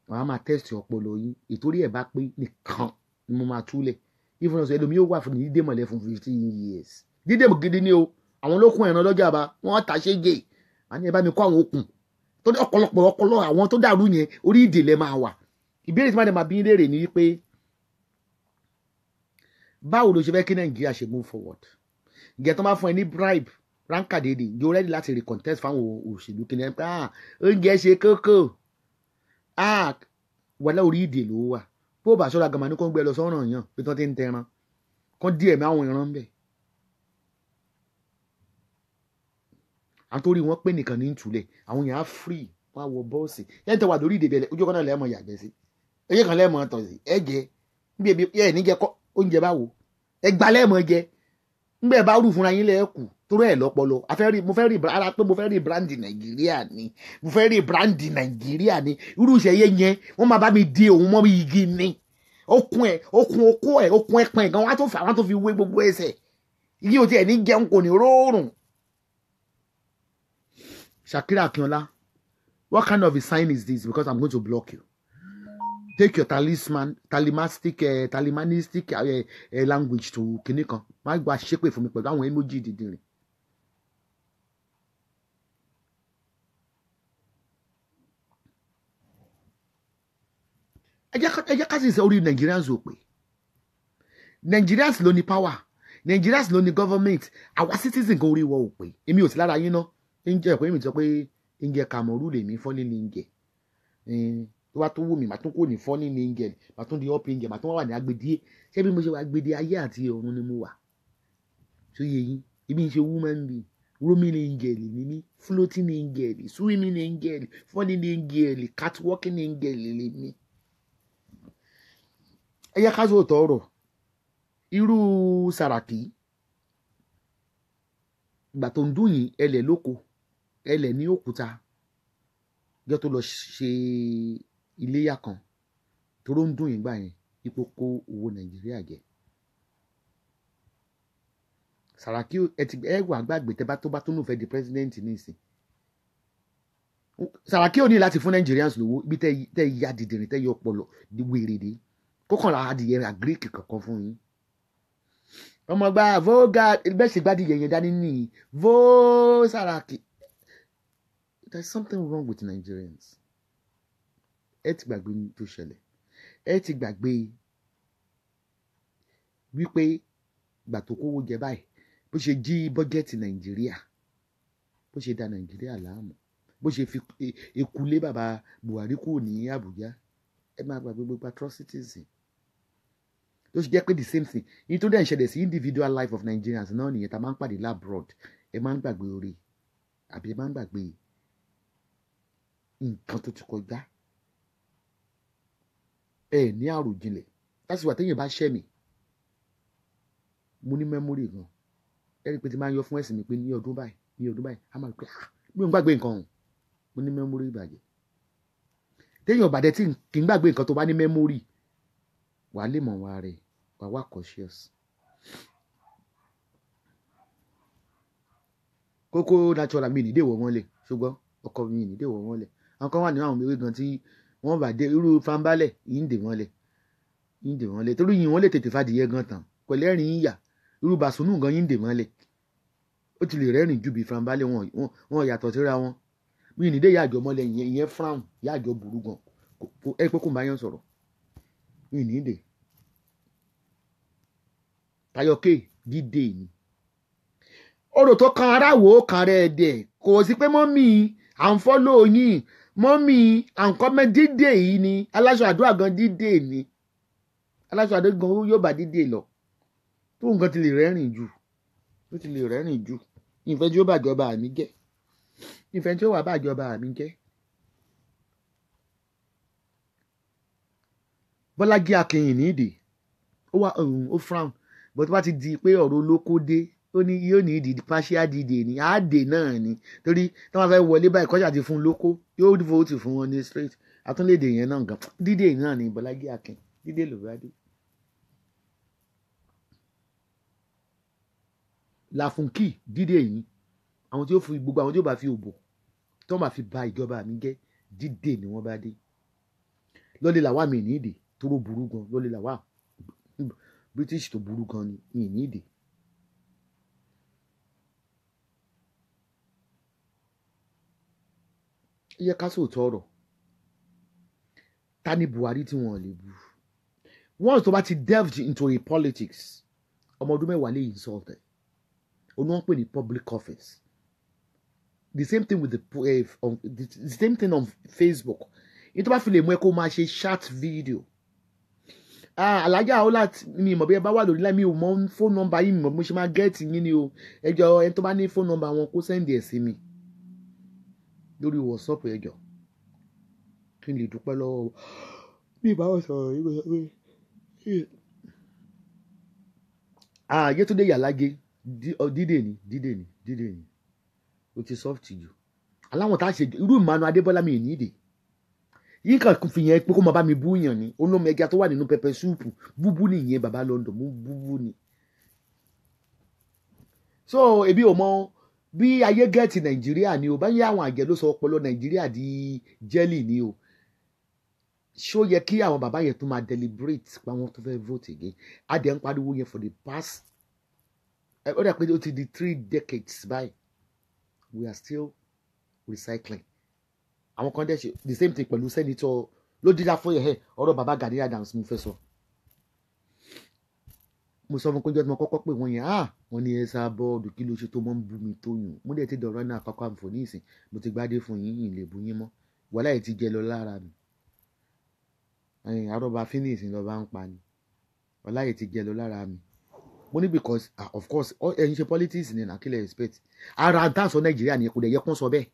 Màá máa test ọpọlọ yín. Ìtorí ẹ̀ bá pé nìkan ni mo máa túlẹ̀. Ìfúnná sọ ẹlòmíì ó wà fún dídé mọ́lẹ̀ fún fifteen years. Dídé gidi ni o. Àwọn olókùn ẹ̀ràn lọ́jà bá wọ́n ta ṣe gé. Àní ẹ bá mi kó àwọn okùn. Tó ní ọ̀pọ̀lọpọ̀ ọpọlọ àwọn tó dàrú yẹn orí ìdè lẹ máa wà. Ìbéèrè tí wípé báwo ló ṣe fẹ́ kí nàìjíríà ṣe move forward? Ǹjẹ́ tó máa fún ẹ ní bribe ránkà dédé yóò rẹ́dí láti recontest fáwọn òṣèlú kí ẹ pé ah oúnjẹ ṣe kókó. Ah wàhálà orí ìdè ló wà. Bó bá ṣọ́ra gàmà ní kó ń gbé lọ sọ́ràn yàn pé tí wọ́n ti ń tẹran. Kán díẹ̀ mẹ́ àwọn ìran bẹ̀. àtòrí wọn pé nìkan ní ìtúlẹ̀ àwọn yẹn á free wọn á wọ bọ́ọ̀sì. Yẹn tẹ wà lórí ìdè bẹ̀rẹ̀ ojú kan náà lẹ́ẹ̀mọ yàgbẹ́ sí. Ẹyẹ kan lẹ́ẹ̀mọ tọ̀ sí. Ẹ jẹ bí ẹ ní jẹ kọ́ oúnjẹ báwo ẹ gba lẹ́ẹ̀mọ jẹ ńgbẹ́ bá rù fúnra yín lẹ́ẹ̀kù torí ẹ̀ lọ́pọlọ mo fẹ́ rí ara pé mo fẹ́ rí brandi nàìjíríà ni mo fẹ́ rí brandi nàìjíríà ni irú ìṣẹ̀yẹ yẹn wọ́n máa bá mi di òun mọ́ igi ni okun ẹ̀ okun okó ẹ̀ okun ẹ̀pọ̀n ẹ̀ gan wọ́n á tó fà wọ́n á tó fi wé gbogbo ẹsẹ̀ igi ò tiẹ̀ ní jẹun kò ní rọrùn. Shakira Akinola, what kind of a sign is this? Because I'm going to block you. Take your talisman, talimastic, uh, talismanistic uh, uh, language to kìnìkan. Má gba ṣépè fún mi pẹ̀lú àwọn emoji dídìrín. ẹ jẹ́ ká- sì sọ orí Nigerians ò pé. Nigerians ló ní power. Nigerians ló ní government. Àwa citizen kan orí wọ ò pé. Èmi ò sí lára yín náà ń jẹ́ pé èmi sọ pé ń jẹ́ Cameroon lèmi fọ́nì ní ń jẹ tó bá tó wù mí màá tún kò ní fọ́nì ní jẹ màá tún di up jẹ màá tún wà ní agbèdí ṣé bí mo ṣe wà agbèdí ayé àti ọ̀run ni mo wà? Tó yẹ yín? Ibi ń ṣe woman bi roaming angel ni mí floating angel swimming angel falling angel catwalking angel lèmi ẹ yẹ ká sọ tọrọ irú Sàràkí ìgbà tó ń dún yìí ẹlẹ lóko ẹlẹ ní òkúta. Jọ tó lọ ṣe iléyà kan toró ń dún yìí gbà yẹn ipò kó owó Nàìjíríà jẹ. Sàràkí ẹ ti ẹ wà gbàgbé tẹ bá tó bá tó nù fẹ́ di president nísìn Sàràkí ò ní láti fún Nigerians lówó ibi tẹ ya dìdìrín tẹ yọ ọpọlọ di wèrè dé. Kókànlá adìyẹ àgíríkì kankan fún yín. Ọmọ gba voga bẹ́ẹ̀ ṣe gbádìyẹ yẹn dání nìyí. Vo Sàràkí there is something wrong with Nigerians ẹ ti gbàgbé tó ṣẹlẹ̀. Ẹ ti gbàgbé wípé ìgbà tó kówó jẹ báyìí bó ṣe jí bọ́jẹ́tì Nàìjíríà bó ṣe da Nàìjíríà láàmú bó ṣe fi e- eku lé bàbá Buhari kúrò ní Àbújá ẹ máa gbàgbé gbogbo atrocities tó ṣe jẹ́ pé the same thing yìí tó dẹ̀ ń ṣẹlẹ̀ sí individual life of Nigerians náà nìyẹn tá a máa ń pàdé labroad ẹ máa ń gbàgbé orí àbí ẹ máa ń gbàgbé nǹkan tó ti kọjá ẹ ní àròjinlẹ̀. Láti wà téèyàn bá ṣẹ́ mi mo ní mẹ́mórì gan. Ẹ rí i pé tí máa ń yọ fún ẹ̀sìn mi pé ní ọdún báyìí ní ọdún báyìí a máa i pé ah mi ò ń gbàgbé nǹkan ọ̀hún mo ní mẹ́mórì ìbàjẹ́. Téèyàn bàdẹ tí kì í gbàgbé nǹkan tó bá ní mẹ́mórì wà á lè mọ̀ wá rẹ̀ wà á wà cautious. kókó natural mi nìdéwọ̀ wọn lẹ̀ ṣùgbọ́n ọkọ mi nìdéwọ̀ wọn lẹ̀ àwọn kan wà nínú àwọn ewé gan tí wọ́n bá dé irú fanbalẹ̀ yìí ń dè wọ́n lẹ̀ yìí ń dè wọ́n lẹ̀ torí yìí wọ́n lè tètè fàdìyẹ gan tán pẹ̀lú ẹ̀rín yíyà irú bàṣúnù gan yìí ń dè wọ́n lẹ̀ ó ti lè rẹ́rìn ju bí fanbalẹ̀ wọn wọn- yàtọ̀ síra wọn. Mi nìdé yàjọ mọ́lẹ̀ ìyẹn frown yàjọ burú gan ẹ pé kò bá yàn sọ̀rọ̀ mi nìdé tayọkẹ dídé ni. Ọ̀rọ̀ tó kan aráwò kan rẹ̀ dẹ̀ kò sí pé mọ́mì à ń fọ́lọ́ yín mọ́mì à ń kọ́ mẹ́ dídé yìí ni. Aláṣọ àdúrà gan dídé ni. Aláṣọ àdúrà gan yóò bá dídé lọ. Tó nǹkan ti lè rẹ́rìn jù. Tó ti lè rẹ́rìn jù. Ìfẹ́ tí ó bàjọba àmì jẹ́. Ìfẹ́ tí ó wà bàjọba àmì jẹ́. Bọ́lájí akínyìn nídìí ó wá um, ó frown. But bá ti di pé ọ̀rọ̀ olóko dé ó ní yóò ní ìdí partial dídè ní àádè náà ni. Torí tí wọ́n fẹ́ wọlé báyìí kọjá ti fún lóko yóò vote fún wọn ní straight. Àtúnlédè yẹn náà gan. Dídè náà ni bọ́lájí akin. Dídè ló bá dé. láfúnkì dídè yìí. Àwọn tí ó fi gbogbo àwọn tí ó bá fi òbò tí wọ́n bá fi ba ìjọba mi jẹ́ dídè ni wọ́n bá dé. Lọ́lẹ̀ làwa mi ní ìdè tó burú gan. Lọ́lẹ̀ làwa british tó burú gan ni mi ìdè. Yẹ ká sòótọ́ ọ̀rọ̀. Ta ni buhari tí wọ́n lè bu? Once tó bá ti delved into a politics ọmọ ọdún mẹ́wàá lè insult ẹ̀. Òun wọ́n pè ní public office. The same thing with the uh, on, the, the same thing on Facebook. Ní tó bá fi lè mú ẹ kó máa ṣe short video. Ah alájà ọlá mi ìmọ̀ bí ẹ bá wà lórí láì mi ò mọ fóònù nọ́mbà yìí mi mọ̀ bí mo ṣe máa gẹ́ẹ̀tì yín ni o. Ẹ jọ ẹni tó bá ní fóònù nọ́mbà wọn kó sẹ́ndì ẹ̀ sí mi lórí whatsapp ẹ jọ kí n lè dúpẹ́ lọ́wọ́ bí ìbáwọ̀ sọ̀rọ̀ yìí sọ pé ah Yétúndé Yàlágé dídè ni dídè ni dídè ni. O ti soft jù. Aláwọn tá a ṣe irú ìmánu Adébọ́lá mi nídìí yín kan fi yẹn pé kó máa bá mi bú yàn ni. Olómi ẹja tó wà nínú pẹpẹ súùpù. Búbú nìyẹn bàbá London búbú ni. so ebi ò mọ bí ayé gẹ̀ẹ́tì nàìjíríà ni o báyìí àwọn àjẹ́ ló sọ ọpọlọ nàìjíríà di jẹ́lì ni o. Ṣó yẹ kí àwọn bàbá yẹn tó máa deliberate pa wọn tó fẹ́ vote again? Adẹ̀ ń pariwo yẹn for the past ó dà pé ó ti di three decades báyìí. We are still recycling. Àwọn kan dẹ̀ ṣe the same thing pẹ̀lú sẹ́nitọ́ ló dídá fún yẹn ọ̀rọ̀ bàbá Gani Adams mo fẹ́ sọ. Mo sọ fún pé jọ́dún mo kọ́kọ́ pé wọ́n yẹn ah wọ́n ní ẹ̀sà bọ́ọ̀dù kí ló ṣe tó mọ́ ń bú mi tó yùn? Mo dẹ̀ ti dọ̀rọ̀ náà àkọ́kọ́ àǹfò ní ìsìn mo ti gbádé fún yín yìí lè bú yín mọ́. Wàhálà yìí ti jẹ lọ lára mi. Àrọ́bà phoenix lọ́ba ń pa ni. Wàhálà yìí ti jẹ lọ lára mi. Mo ní because ah, of course ẹ̀yin ṣe politics ni nàkílẹ̀ expect? Ara ń tàn sọ nàìjíríà nìyẹn kò dẹ̀ yẹ kó sọ bẹ́ẹ̀.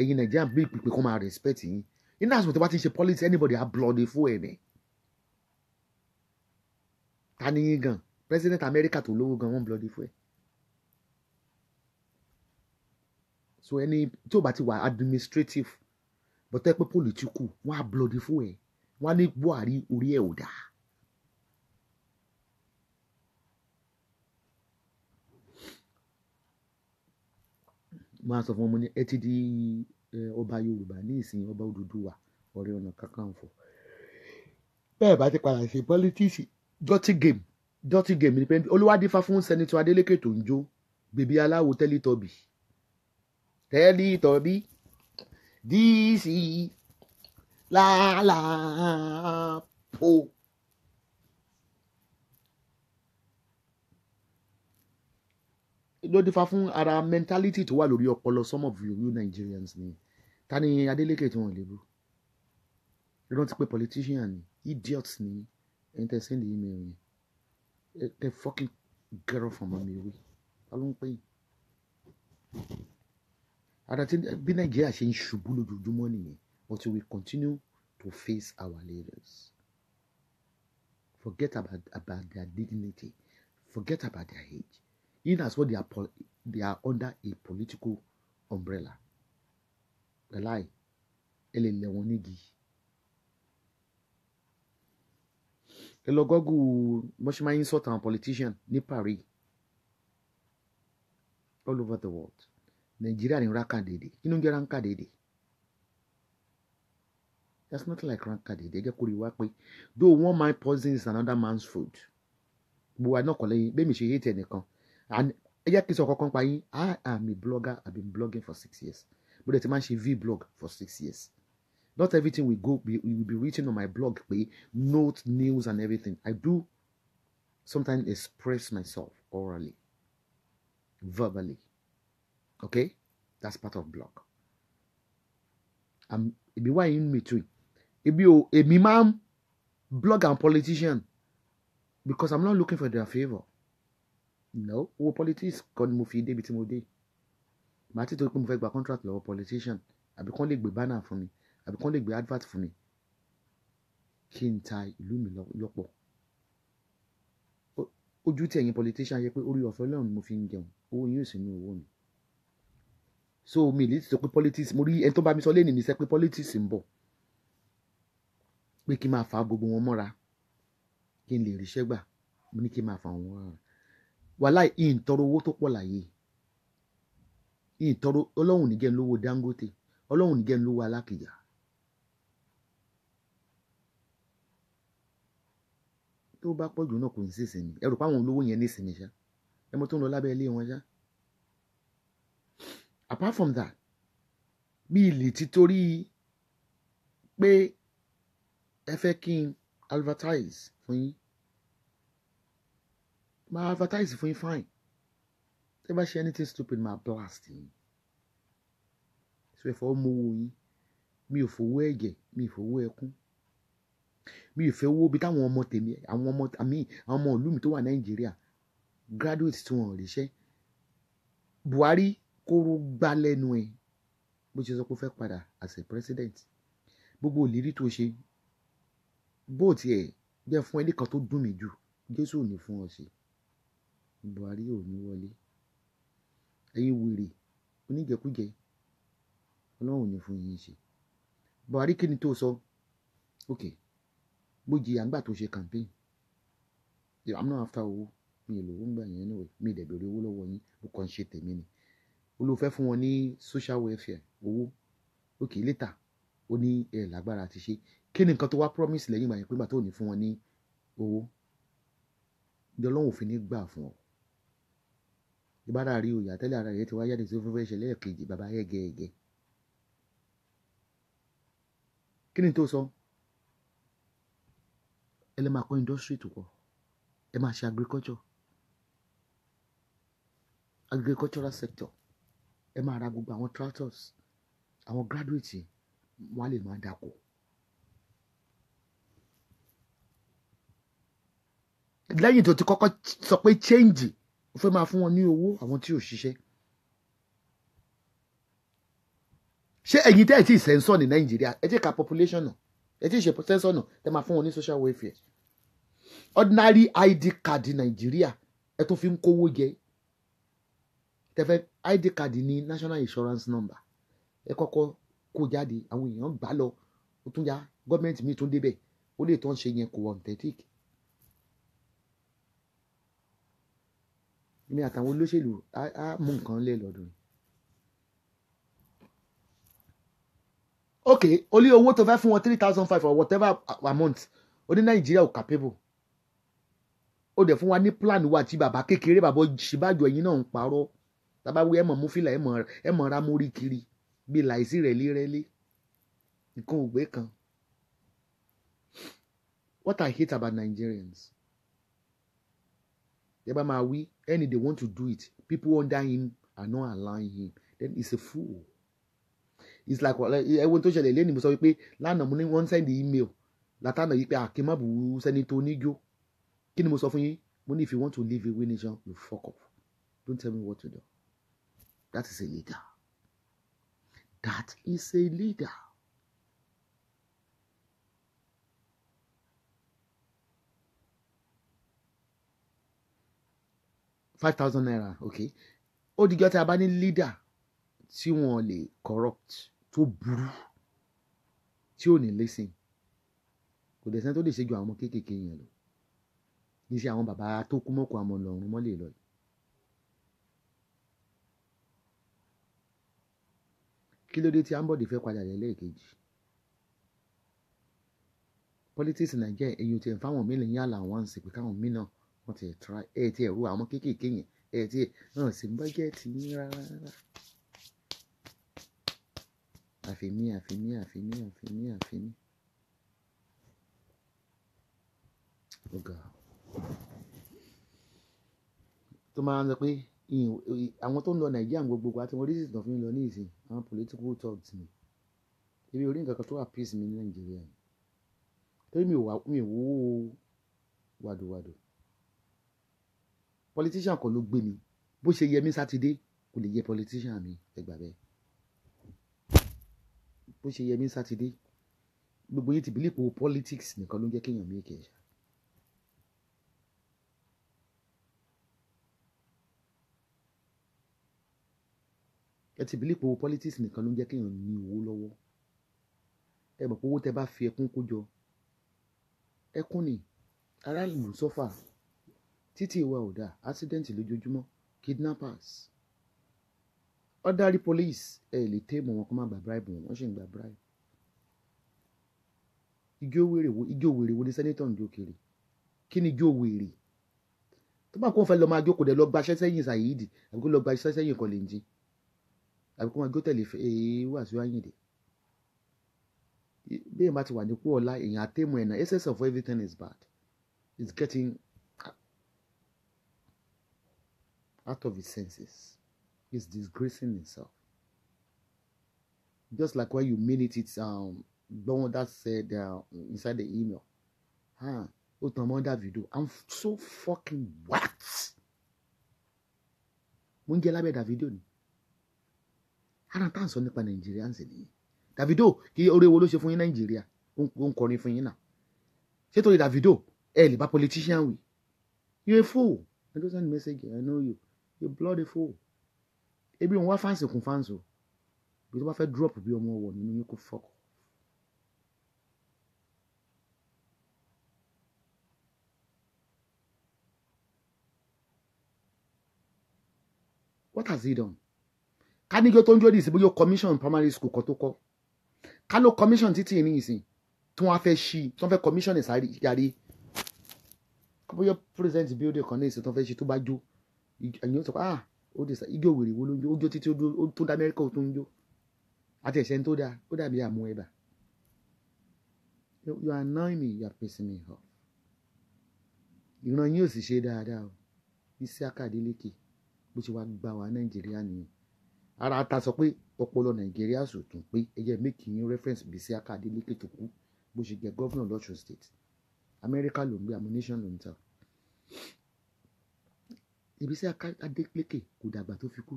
Ẹ̀yin nàìjíríà bí ìpìpì kó máa respect yín. Iná àsùnwọ̀n tó bá ti ṣe politics anybody á bloody fún ẹ̀ mẹ́ ta ni yín gan president america tó lówó gan wọ́n bloody fún ẹ̀. So ẹni tí ò bá ti wà administrative bọ́tẹ́ pé political wọ́n á bloody fún ẹ̀. Wọ́n á ní buhari orí ẹ̀ ò dáa. máa sọ fún ọmọ ní ẹ ti di ọba yorùbá ní ìsìn ọba Odùduwà Ọọ̀rẹ́ Ọ̀nà Kakanfò bẹ́ẹ̀ bá ti padà ṣe pọ́lítíìsì dirty game dirty game ni pé olúwadífá fún sẹ́nitọ́ Adélékè tó ń jó. Bèbí aláwo tẹ́lítọ́bì tẹ́lítọ́bì díìsì làálàpọ̀. ló dífá fún ara mentality tó wà lórí ọpọlọ some of you you Nigerians ni. Ta ni Adeleke tí wọn lè bú? Rántí pé politician ni. Idiots ni. Ẹni tẹ send email yẹn ẹ ẹ fucking off from mi wí. Ta ló ń pè yín ara tí bí Nàìjíríà ṣe ń ṣubú lójoojúmọ́ nìyẹn but we continue to face our leaders. Forget about about their dignity. Forget about their age. In as well they are they are under a political umbrella. Rely ẹ lè lẹ̀ ẹ lọ gọ́gù bọ́n máa ń sort àwọn politician ní Paris. All over the world. Nàìjíríà ní rákàdédé. Kí ló ń jẹ́ rákàdédé? That's not like rákàdédé. Jẹ́ kó rí wá pé though one man poison is another man's food gbogbo àná kọ̀ lẹ́yìn. Bẹ́ẹ̀ mi ṣe hate ẹnìkan. Ẹ jẹ́ kí n sọ kankan pa yín. I am a blogger. I been blogging for six years. Mo dẹ̀ ti máa ń ṣe vlog for six years not everything will go be will be written on my blog pé note news and everything. I do sometimes express myself orally verbally. Okay? That's part of blog. I'm be why in mi too. Ebi o èmi máa ń blog and politician because I'm not looking for their favour no. Owó politics kọ́ ni mo fi débi tí mo dé. Màá ti torí pé contract lọ́wọ́ politician àbí kán lè gbé banner fún mi àbí kán lè gbé advert fún mi kí n ta ìlú mi lọ- lọ́pọ̀. Ojú tí ẹ̀yin politician yẹ pé orí ọ̀fẹ́ Ọlọ́run ni mo fi ń jẹun owó yín ò sí ní owó mi. So mi lè sọ pé politics mo rí ẹni tó bá mi sọ lẹ́nu ní sẹ́ pé politics ń bọ̀. Pé kí n máa fa gbogbo wọn mọ́ra kí n lè ríṣẹ́ gbà mo ní kí n máa fa wọn mọ́ra. Wàhálà ìǹtọrọ owó tó pọ̀ láyé. Ìǹtọrọ ọlọ́run ní jẹ́ ń lówó Dangote ọlọ́run ní jẹ́ ń lówó Alákìjà tó bá pọ̀ jù náà kò ní sí ìsinmi ẹrù páwọn olówó yẹn ní ìsinmi ṣá. Ẹ mọ tó ń lọ lábẹ́ ilé wọn ṣá. Apart from that mi ì lè ti torí pé ẹ fẹ́ kí n advertise fún yín. Máa advertise fún yín fine. Tẹ́ bá ṣe anything stupid máa blast yín. So ẹ̀fọ́ mowó yín. Mi ò fowó ẹ̀jẹ̀ mi ò fowó ẹkún mi ò fẹ́ owó bí táwọn ọmọ tèmi àwọn ọmọ àmì àwọn ọmọ ìlú mi tó wà nàìjíríà graduate tí wọn ò ríṣẹ́ buhari kóró gbá lẹ́nu ẹ̀ bó ṣe sọ pé ó fẹ́ padà as a president. Gbogbo ìlérí tó ṣe bó tiẹ̀ jẹ́ fún ẹnìkan tó dùn mí jù jésù ò ní fún ọ ṣe. Buhari ò ní wọlé. Ẹ̀yin wèrè oníjẹkújẹ ọlọ́run ò ní fún yín ṣe. Buhari kí ni tó sọ? Ok bó jìyà ńgbà tó ṣe campaign. I'm not after owó. Mi ò lówó ńgbà yẹn anyway. Mi ì dẹ̀ bèrè owó lọ́wọ́ yín. Mo kàn ń ṣe tèmi ni. Olùfẹ́ fún wọn ní social welfare. Owó. Ok later. Ó ní ẹ̀ lágbára ti ṣe. Kí ni nǹkan tó wá promise lẹ́yìn ìgbà yẹn pé ìgbà tó ní fún wọn ní owó? Ní ọlọ́run òfin ní gbà fún ọ. Ìbára rí òyà tẹ́lẹ̀ ara rẹ̀ ti wá jáde tí ó fẹ́ ṣe lẹ́ẹ̀kejì bàbá ẹ̀gẹ̀ẹ̀gẹ̀ kí ni tó sọ ẹ lè máa kọ́ industry tó pọ̀. Ẹ máa ṣe agriculture. Agricultural sector. Ẹ máa ra gbogbo àwọn tractors àwọn graduates wọn á lè máa dáko. lẹ́yìn tó ti kọ́kọ́ sọ pé change ó fẹ́ máa fún wọn ní owó àwọn tí ò ṣiṣẹ́. ṣé ẹ̀yin tẹ́ ẹ̀ tí ì sẹ́ńsọ̀ ní nàìjíríà? Ẹ ti ka population náà. Ẹ ti ṣe sẹ́ńsọ̀ náà tẹ́ máa fún wọn ní social welfare ordinary id card nàìjíríà ẹ tó fi ń kówó jẹ. Tẹ́fẹ́ id card ní national insurance number. Ẹ kọ́kọ́ kó jáde àwọn èèyàn gbà lọ. Ó tún ya gọ́ọ̀mẹ̀ntì mi tún débẹ̀. Ó lè tán ṣe yẹn kò authentic. ní àtàwọn olóṣèlú á mú nǹkan lé lọ́dún yìí. ok o ní owó tó fẹ́ fún wọn three thousand five or whatever a month ó ní nàìjíríà ò capable ó dẹ̀ fún wa ní plan wa tí bàbá kékeré bàbá ṣìbàjọ ẹ̀yìn náà ń parọ́. Bàbá wí ẹ̀mọ̀ múfìlà ẹ̀mọ̀ ra mórí kiri. Bíi láìsí rẹ̀ lérẹ́lé nǹkan ògbé kan. What I hate about Nigerians ẹ bá máa wí any they want to do it people under him are not allowing him. Then he's a fool. It's like ẹwọ́n tó ṣẹlẹ̀ lẹ́nu mo sọ wípé lánàá mo ní wọ́n send email látànà yìí pé àkèmọ́bù sẹ́ni tó níjó kí ni mo sọ fún yín? Mo ní if you want to live a winning nation you fuck off don't tell me what to do. That is a leader. That is a leader. five thousand naira okay. Ó tí a bá ní leader tí wọ́n lè corrupt tó burú tí ò ní listen. Kò dẹ̀ sẹ́ni tó lè ṣe ju àwọn ọmọ kéékèèké yẹn lọ ní sí àwọn bàbá tó kú mọ́kọ àmọ́ lọ́rùn mọ́ lè lọ. Kí ló dé tí ambode fẹ́ padà lẹ́lẹ́ẹ̀kejì politics nàìjíríà èyí ò tiẹ̀ fáwọn mílíọ̀nù yín allowance pé káwọn náà wọ́n ti try ẹ̀ tí ẹ̀ ru àwọn kéékèèké yẹn ẹ̀ ẹ̀ náà ń bọ́jẹ́ẹ̀tì yín rárá. Àfimí àfimí àfimí àfimí àfimí. ọ̀gá tó máa ń sọ pé àwọn tó ń lọ nàìjíríà gbogbo àti wọn oríṣiríṣi tó fi ń lọ ní ìsìn àwọn political talks ni. Ebi orí nǹkan kan tó appease mi ní nàìjíríà. Ni torí mi ò mi ò wó wàdùwàdù. Politician kan ló gbé mi. Bó ṣe yẹ mí sátidé kò lè yẹ politician mi ẹgbà bẹ́ẹ̀. Bó ṣe yẹ mí sátidé gbogbo yìí ti po politics nìkan ló ń jẹ́ kéèyàn mí kẹ̀ ẹ ti bílí po politics nìkan ló ń jẹ́ kéèyàn ní owó lọ́wọ́. Ẹ mọ̀ pé owó tẹ bá fi ẹkún kó jọ. Ẹkún ni. Aráàlú sọ́fà títí ìwà ọ̀dà accident lójoojúmọ́. Kidnappers. Ordinary police. Ẹ lè téèmù wọn kó má gba bribe wọn. Wọ́n sì ń gba bribe. Ijó wèrè wo ijó wèrè wo ni senator ń jó kiri? Kí ni ijó wèrè? Tó bá kó fẹ́ lọ máa jókòó dẹ̀ lọ gbaṣẹ́ sẹ́yìn Saheed àbí kó lọ gbaṣẹ́ sẹ́yìn Kollington àbí kó máa jó tẹ̀lé Ayinde bí èèyàn bá ti wà nípò ọ̀la èèyàn àtẹ̀mù ẹ̀ náà. Excess of everything is bad. It's getting out of his senses. He's disgracing himself. Just like when you minute it um, the one that said uh, inside the email. Ah ó tàn mọ́ Davido. I'm so fucking what? Mo ń jẹ lábẹ́ Davido ni ara tá à ń sọ nípa nàìjíríà ń sè nìyí. Davido kí oore wo ló ṣe fún yín nàìjíríà? Ó ń- kọrin fún yín náà. Ṣé torí Davido? Ẹ lè bá politician wí. You a fool. I just send message. I know you. You bloody fool. Ebi òun wá fáǹsì kún fáǹsì o. Bí tó bá fẹ́ drop bí ọmọ ọwọ́ nínú yín kó off. what has he done ká níjọ́ tó ń jó ní ìsìn bóyá commission primary school kan tó kọ́. Ká ló commission títí ní ìsìn tí wọ́n á fẹ́ ṣí tí wọ́n fẹ́ commission ẹ̀ sáré yarí bóyá president building kan ní ìsìn tí wọ́n fẹ́ ṣí tó bá jó ẹ̀yìn ó sọ pé ah ó dé sá igi òwèrè wo ló ń jó? Ó jó títí ó tó dá amẹ́ríkà ó tó ń jó àti ẹ̀sẹ̀ tó dáa ó dàbí àmú ẹ̀bà. You you annoy me you are pissing me off. Ìran yín ò sì ṣe dáadáa o. Iṣẹ́ akadélèké bó ṣe wá gbà wá nàìjíríà nìyẹn ara ta sọ pé ọpọlọ nàìjíríà sòtún pé ẹjẹ méjì yín reference Bísí Akadélékè tó kú bó ṣe jẹ gọ́vnà lọ́sùn state. Amẹ́ríkà ló ń gbé ammunition ló ń tà. Bísí Akadélékè kò dàgbà tó fi kú.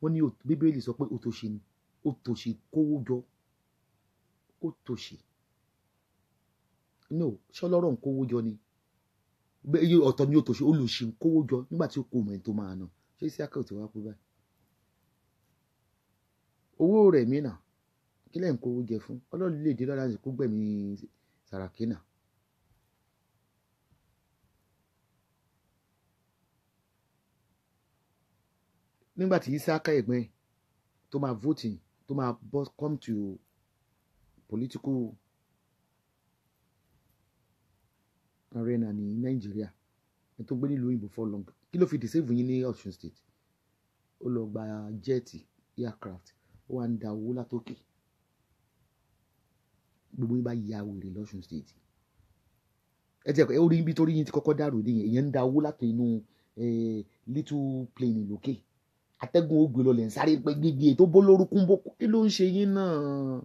Wọ́n ní bíbélì sọ pé òtòṣì ni òtòṣì kówó jọ. Òtòṣì no ṣọlọ́rọ̀ ń kówó jọ ni? Ọ̀tọ̀ ni òtòṣì olùṣì ń kówó jọ nígbà tí ó kó mọ̀ máa ná ṣé Isiaka ò ti wá kú báyìí? Owó rẹ̀ mí nà kí lẹ́yìn kówó jẹ fún? Ọlọ́run lè dé lọ́la kó gbẹ̀mí Sàràkí nà nígbà tí Isiaka ẹ̀gbọ́n tó máa voting tó máa bọ́ come to political arena ní Nàìjíríà ẹ tó gbé nílùú òyìnbó for long kí ló fi deceive yín ní Ọ̀ṣun state? Ó lọ gba jẹ́ẹ̀tì aircraft ó wá ń da owó látòkè. Gbogbo yín bá ya wèrè lọ́ṣun state. Ẹ tiẹ̀ ẹ ó rí ibi tó rí yín ti kọ́kọ́ dàrú nìyẹn èèyàn ń da owó láti inú little plane lókè. Atẹ́gùn ó gbé lọ lẹ̀ ń sáré pé gbígbé tó bó lórúkún bó kí ló ń ṣe yín náà?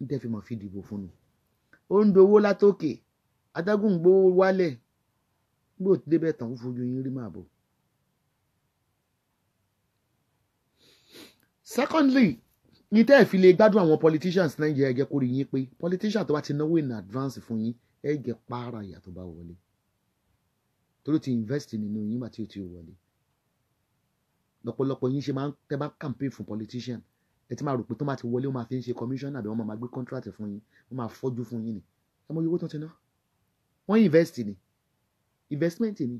Ń tẹ́ fi mọ̀ fi fún un ó ń dowó látòkè. Atẹ́gùn gbówó wálẹ̀ gbó débẹ̀ tán ó fojú yín rí màá bò. secondly ní tẹ́ ẹ̀ fi lè gbádùn àwọn politicians nàìjíríà ẹ jẹ́ kó rí yín pé politician tó bá ti náwó in advance fún yín ẹ jẹ́ pààrà ìyà tó bá wọlé. Torí ti invest nínú yín bá tí o ti wọlé. Lọ́pọ̀lọpọ̀ yín ṣe máa ń tẹ́ bá campaign fún politician ẹ ti máa rò pé tó máa ti wọlé wọ́n máa fi ń ṣe commission àbí wọ́n máa gbé contract fún yín wọ́n máa fọ́jú fún yín ni. Ẹ mọ iye owó tó ti ná? Wọ́n invest ni investment ni.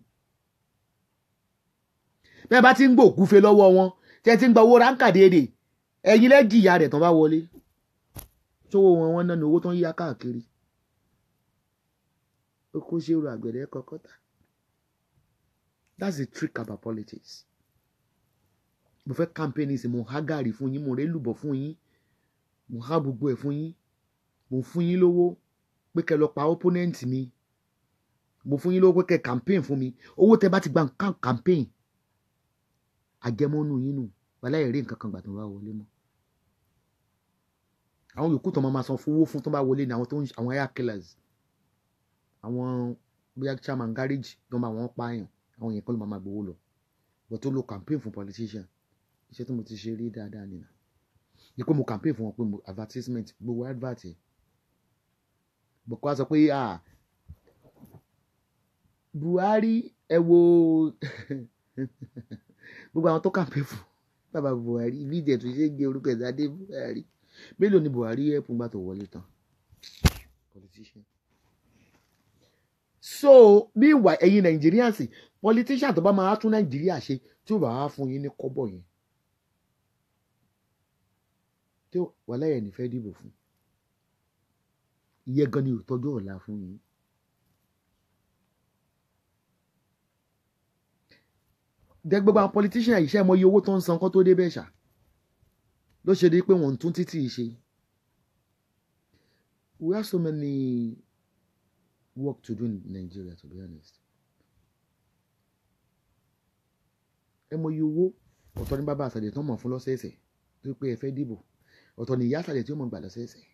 Bẹ́ẹ̀ bá ti ń gbòkúfe lọ́wọ́ wọn tí ẹ ti ń gba owó ráńkà déédéé ẹ̀yin lẹ́ jìyà rẹ̀ tán bá wọlé. Sówó wọn wọn náà ní owó tó ń yá káàkiri. Ó kó ṣèrò àgbẹ̀dẹ kọkọta that's the trick about politics. Mo fẹ́ campaign sí mo há gàrí fún yín mo rẹ́ lùbọ̀ fún yín mo há gbogbo ẹ̀ fún yín mo fún yín lówó pé kẹ́ lọ pa opponent mi mo fún yín lówó pé kẹ́ campaign fún mi. Owó tẹ́ bá ti gba nǹkan campaign àjẹmọ́nú yín nù. Wàhálà ẹ̀rí nǹkan kan gbà tó bá wọlé mọ́. Àwọn yòókù tó máa san fowó fún tó bá wọlé ní àwọn tó ń àwọn air killers. Àwọn bóyá chairman garage tó máa wọ́n pààyàn àwọn yẹn kọ́ ló máa gbowó lọ. But tó lo campaign fún politician iṣẹ́ tí mo ti ṣe rí dáadáa nìyà ni pé mo campaign fún wọn pé mo advertisement gbogbo advert yẹn. Bọ̀ kó a sọ pé ah Buhari ẹ wo gbogbo àwọn tó campaign fún bàbá Buhari fídíò tó ṣe gé orúkọ ẹ̀dá dé Buhari. Mélòó ni Buhari ẹ̀ fún gbà tó wọlé tán? Politician. So ìwà ẹ̀yin Nigerians politician tó bá máa tún Nàìjíríà ṣe tí ó bá wá fún yín ní kọ́bọ̀ yẹn tí ó wà láyé ẹni fẹ́ dìbò fún. Ìyẹn gan ni ò tọ́jú ọ̀la fún yín. Jẹ́ gbogbo àwọn politician ṣe mọ iye owó tó ń san kó tó dé bẹ́ẹ̀ ṣá? Ló ṣe di pé wọ́n ń tún títì ṣe. we have so many work to do in Nigeria to be honest. ẹ mọ iye owó ọ̀tọ̀ ní bàbá àṣàlẹ̀ tó mọ̀ fún lọ́sẹ̀ẹ̀sẹ̀ tó pé ẹ fẹ́ dìbò. Ọ̀tọ̀ ní ìyá àṣàlẹ̀ tí ó mọ̀ gbà lọ́sẹ̀ẹ̀sẹ̀.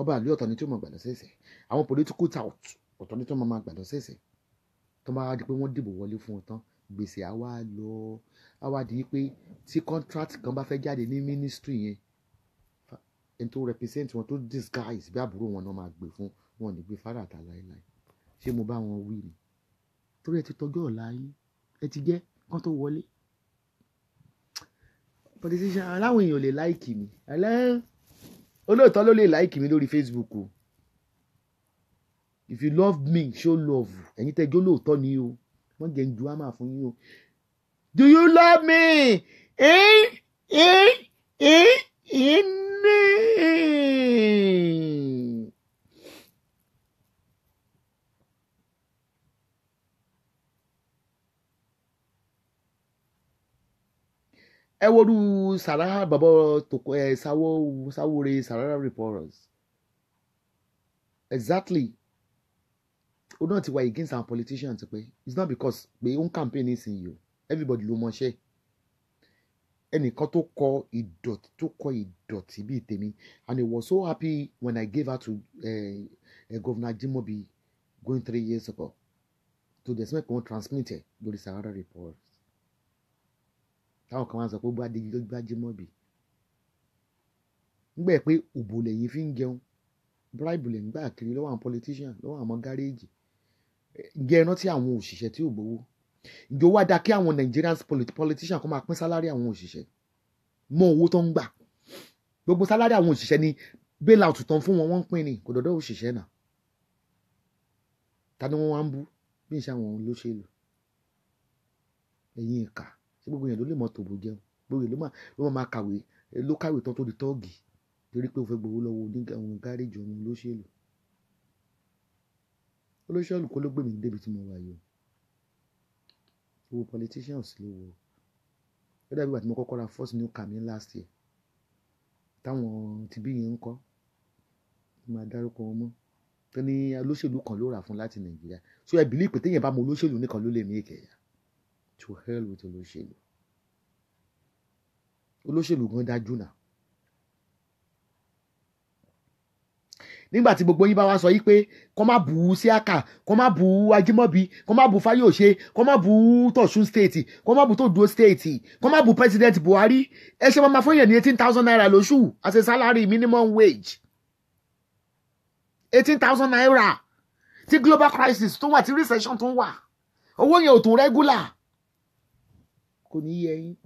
Ọba àlẹ́ ọ̀tọ̀ ní tí ó mọ̀ gbà lọ́sẹ̀ẹ̀sẹ̀. Àwọn political tout ọ̀tọ̀ ní tí máa gbà lọ́sẹ̀ẹ̀sẹ̀. Tó máa di pé wọ́n dìbò wọlé fún wọn tán gbèsè á wá lọ á wá di pé tí contract kan bá fẹ́ jáde ní ministry yẹn ẹni tó represent wọn tó disguise bí àbúrò wọn náà máa gbé fún wọn ní gbé fáràtà láéláé. Ṣé mo bá wọn wí ni? Torí ẹ ti tọjọ́ ọ̀la yín ẹ ti jẹ́ kán tó wọlé. Politician aláwọn èèyàn lè láìkì mi. Alẹ́ olóòótọ́ ló lè láìkì mi lórí Facebook o. If you love me show love? Ẹ̀yin tẹ́ jó lóòótọ́ ni o wọ́n jẹ́ ju àmà fún yín o. Do you love me? Eh eh eh eh ní. ẹ woru sàrà bàbá tòkó ẹ sáwó sáwóre sàrà reporters. Exactly ó náà ti wá against our politicians pé it's not because pé ó ń campaign nísìnyí o. Everybody ló mọṣẹ́. Ẹnìkan tó kọ ìdọ̀tí tó kọ ìdọ̀tí bíi tèmi and he was so happy when I gave her to uh, uh, Governor Jimobi going three years ago to the smell kan transmit ẹ lórí sahara report. Táwọn kan wá sọ pé ó bá dé ló gbá Jimobi nígbà pé òbò lẹ́yìn fi ń jẹun. Bribe lè ń gbà kiri lọ́wọ́ àwọn politician lọ́wọ́ àwọn gáréèjì ǹjẹ́ ẹ rántí àwọn òṣìṣẹ́ tí ò gbowó? Ǹjẹ́ ó wá dáa kí àwọn Nigerian polit- politician kó máa pín sálárì àwọn òṣìṣẹ́? Mọ owó tó ń gbà. Gbogbo sálárì àwọn òṣìṣẹ́ ni bailout tán fún wọn wọ́n ń pín ni. Kò dọ́dọ̀ òṣìṣẹ́ náà. Ta ni wọ́n wá ń bú? Bí ìṣe àwọn olóṣèlú. Ẹ̀yin ìkà. Ṣé gbogbo yẹn ló lè mọ tòbó jẹun? Gbogbo yẹn ló máa máa kàwé. Ló kàwé tán tó di tọ́ọ̀gì. Torí pé o fẹ́ gbowó lọ́wọ́ oníga àwọn gáréjì ọ̀hún olóṣèlú olóṣèlú kó ló gbé mi débi tí mo wà yìí o. Owó politicians ló wọ. Ó dàbí ìgbà tí mo kọ́kọ́ ra first new car mi last year. Táwọn tìbí yẹn ń kọ́ máa dárúkọ wọn mọ́. Tó ní olóṣèlú kan ló rà fún láti nàìjíríà. So ẹ bìlí pé téèyàn bá mọ olóṣèlú nìkan ló lè mí ìkẹyà to hell with olóṣèlú. Olóṣèlú gan dájú náà nígbà tí gbogbo yín bá wá sọ yí pé kó má bù ú síákà kó má bù ú ajímọ́bí kó má bù fáyọ̀ṣe kó má bù ú tọ̀ṣun kó má bù ú tòdúró state kó má bù president buhari ẹ ṣe máa fún yẹn ní eighteen thousand naira lóṣù as a salary minimum wage. eighteen thousand naira. Tí global crisis tó wà tí recession tó wà owó yẹn ò tún regular. Kò ní yẹ yín.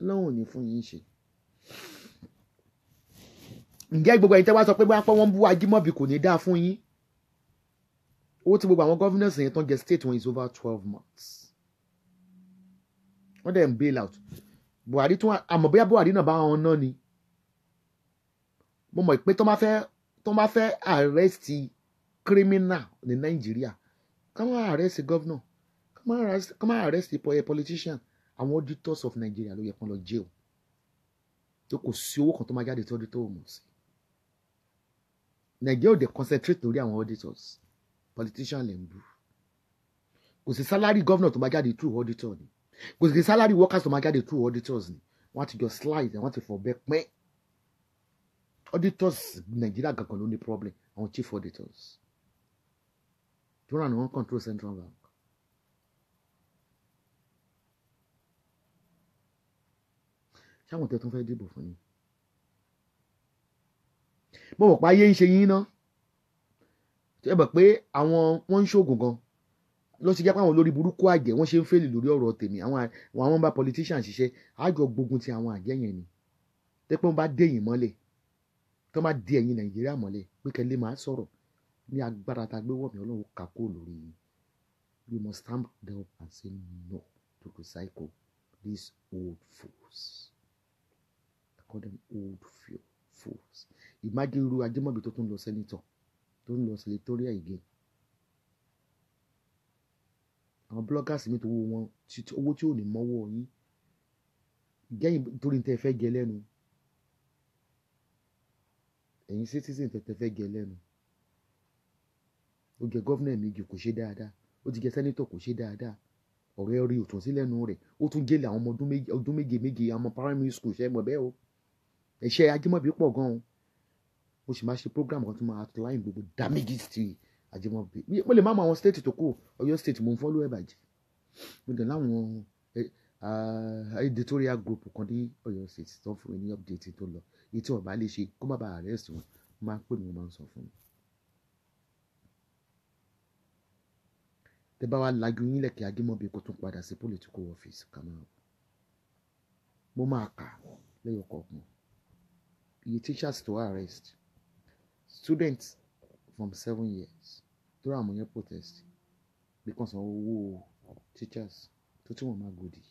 Lọ́hùn ò ní fún yín ṣe ǹjẹ́ gbogbo ẹ̀yin tẹ́ wá sọ pé bóyá pé wọ́n bú ajímọ́bì kò ní dáa fún yín? Owó tí gbogbo àwọn governors yẹn tán jẹ state wọn is over twelve months. Wọ́n dẹ̀ ń bail out. Buhari tún àmọ́ bóyá buhari náà bá wọn ná ni. Mo mọ̀ pé tó máa fẹ́ tó máa fẹ́ arrest criminal ní nàìjíríà ká máa arrest governor ká máa arrest politician. Àwọn auditors of Nigeria ló yẹ kán lọ jail. Tó kò sí owó kan tó máa jáde tí auditor ò mọ̀ sí Nigeria ò concentrate lórí àwọn auditors. Politician lè ń bú kò sí salary governor tó máa jáde through auditor ni. Kò sí salary workers tó máa jáde through auditors ni. Wọ́n ti jọ slide wọ́n ti fọ̀ bẹ́ẹ̀ pẹ́. Auditors Nigeria gangan ló ní problem àwọn chief auditors. Tí wọ́n rà ní wọ́n control central bank. ṣáwọn tẹ tún fẹ́ dìbò fún yín mo mọ̀ pé ayé ń ṣe yín ná. Ẹ mọ̀ pé àwọn wọ́n ń ṣoògùn gan. Ló ti jẹ́ àwọn olórí burúkú àjẹ́ wọ́n ṣe ń fèlè lórí ọ̀rọ̀ tèmi. Àwọn àwọn bá politician ṣiṣẹ́ àjọ gbógun ti àwọn àjẹ́ yẹn ni. Tẹ́ pé wọ́n bá dé yín mọ́lẹ̀ tó bá dé ẹ̀yin nàìjíríà mọ́lẹ̀ pé kẹ́lẹ́ máa sọ̀rọ̀ ní agbára tá gbé wọ̀mí ọlọ́run kà lórí yín. We must stand up and say no to recycle these old fools I call them old feel fools. Imagine irú ajímọ̀bí tó tún lọ senator tó ń lọ senatorial again. Àwọn bloggers mi tó wo wọn owó tí ò ní mọ́wọ́ yín. Gẹ́yìn torí tẹ́ fẹ́ jẹ lẹ́nu? Ẹ̀yin citizen tẹ́ fẹ́ jẹ lẹ́nu? Ó jẹ gọ́vnà méjì kò ṣe dáadáa. Ó ti jẹ sẹ́nitọ̀ kò ṣe dáadáa. Ọ̀rẹ́ rí òtún sí lẹ́nu rẹ̀. Ó tún jẹ́lẹ̀ àwọn ọmọ ọdún méje méje àwọn primary school é mọ̀ bẹ́ẹ̀ o ẹ̀ṣẹ̀ ajímọ̀bí pọ̀ gan-an mo sì máa ṣe program kan tó máa outline gbogbo damages ti ajímọ̀bí mo lè má mọ àwọn state tó kù. Ọ̀yọ́ state mo ń follow ẹ̀ bàjẹ́. Mo dẹ̀ láwọn ah, editorial group kan ní ọ̀yọ́ state tó ń fún mi ní update tó lọ. Èyí tí wọ́n bá lè ṣe kó má bàa arrest wọn máa pè mí wọ́n máa ń sọ fún mi. tẹ bá wa lajú yín lẹ̀kẹ́ ajímọ̀bí kó tún padà sí political office kàmáà mo máa kà lẹ́yọ̀ kọ̀ọ̀kan teachers to arrest students from seven years tó rà protest because of owó teachers tó tí wọ́n máa gòdì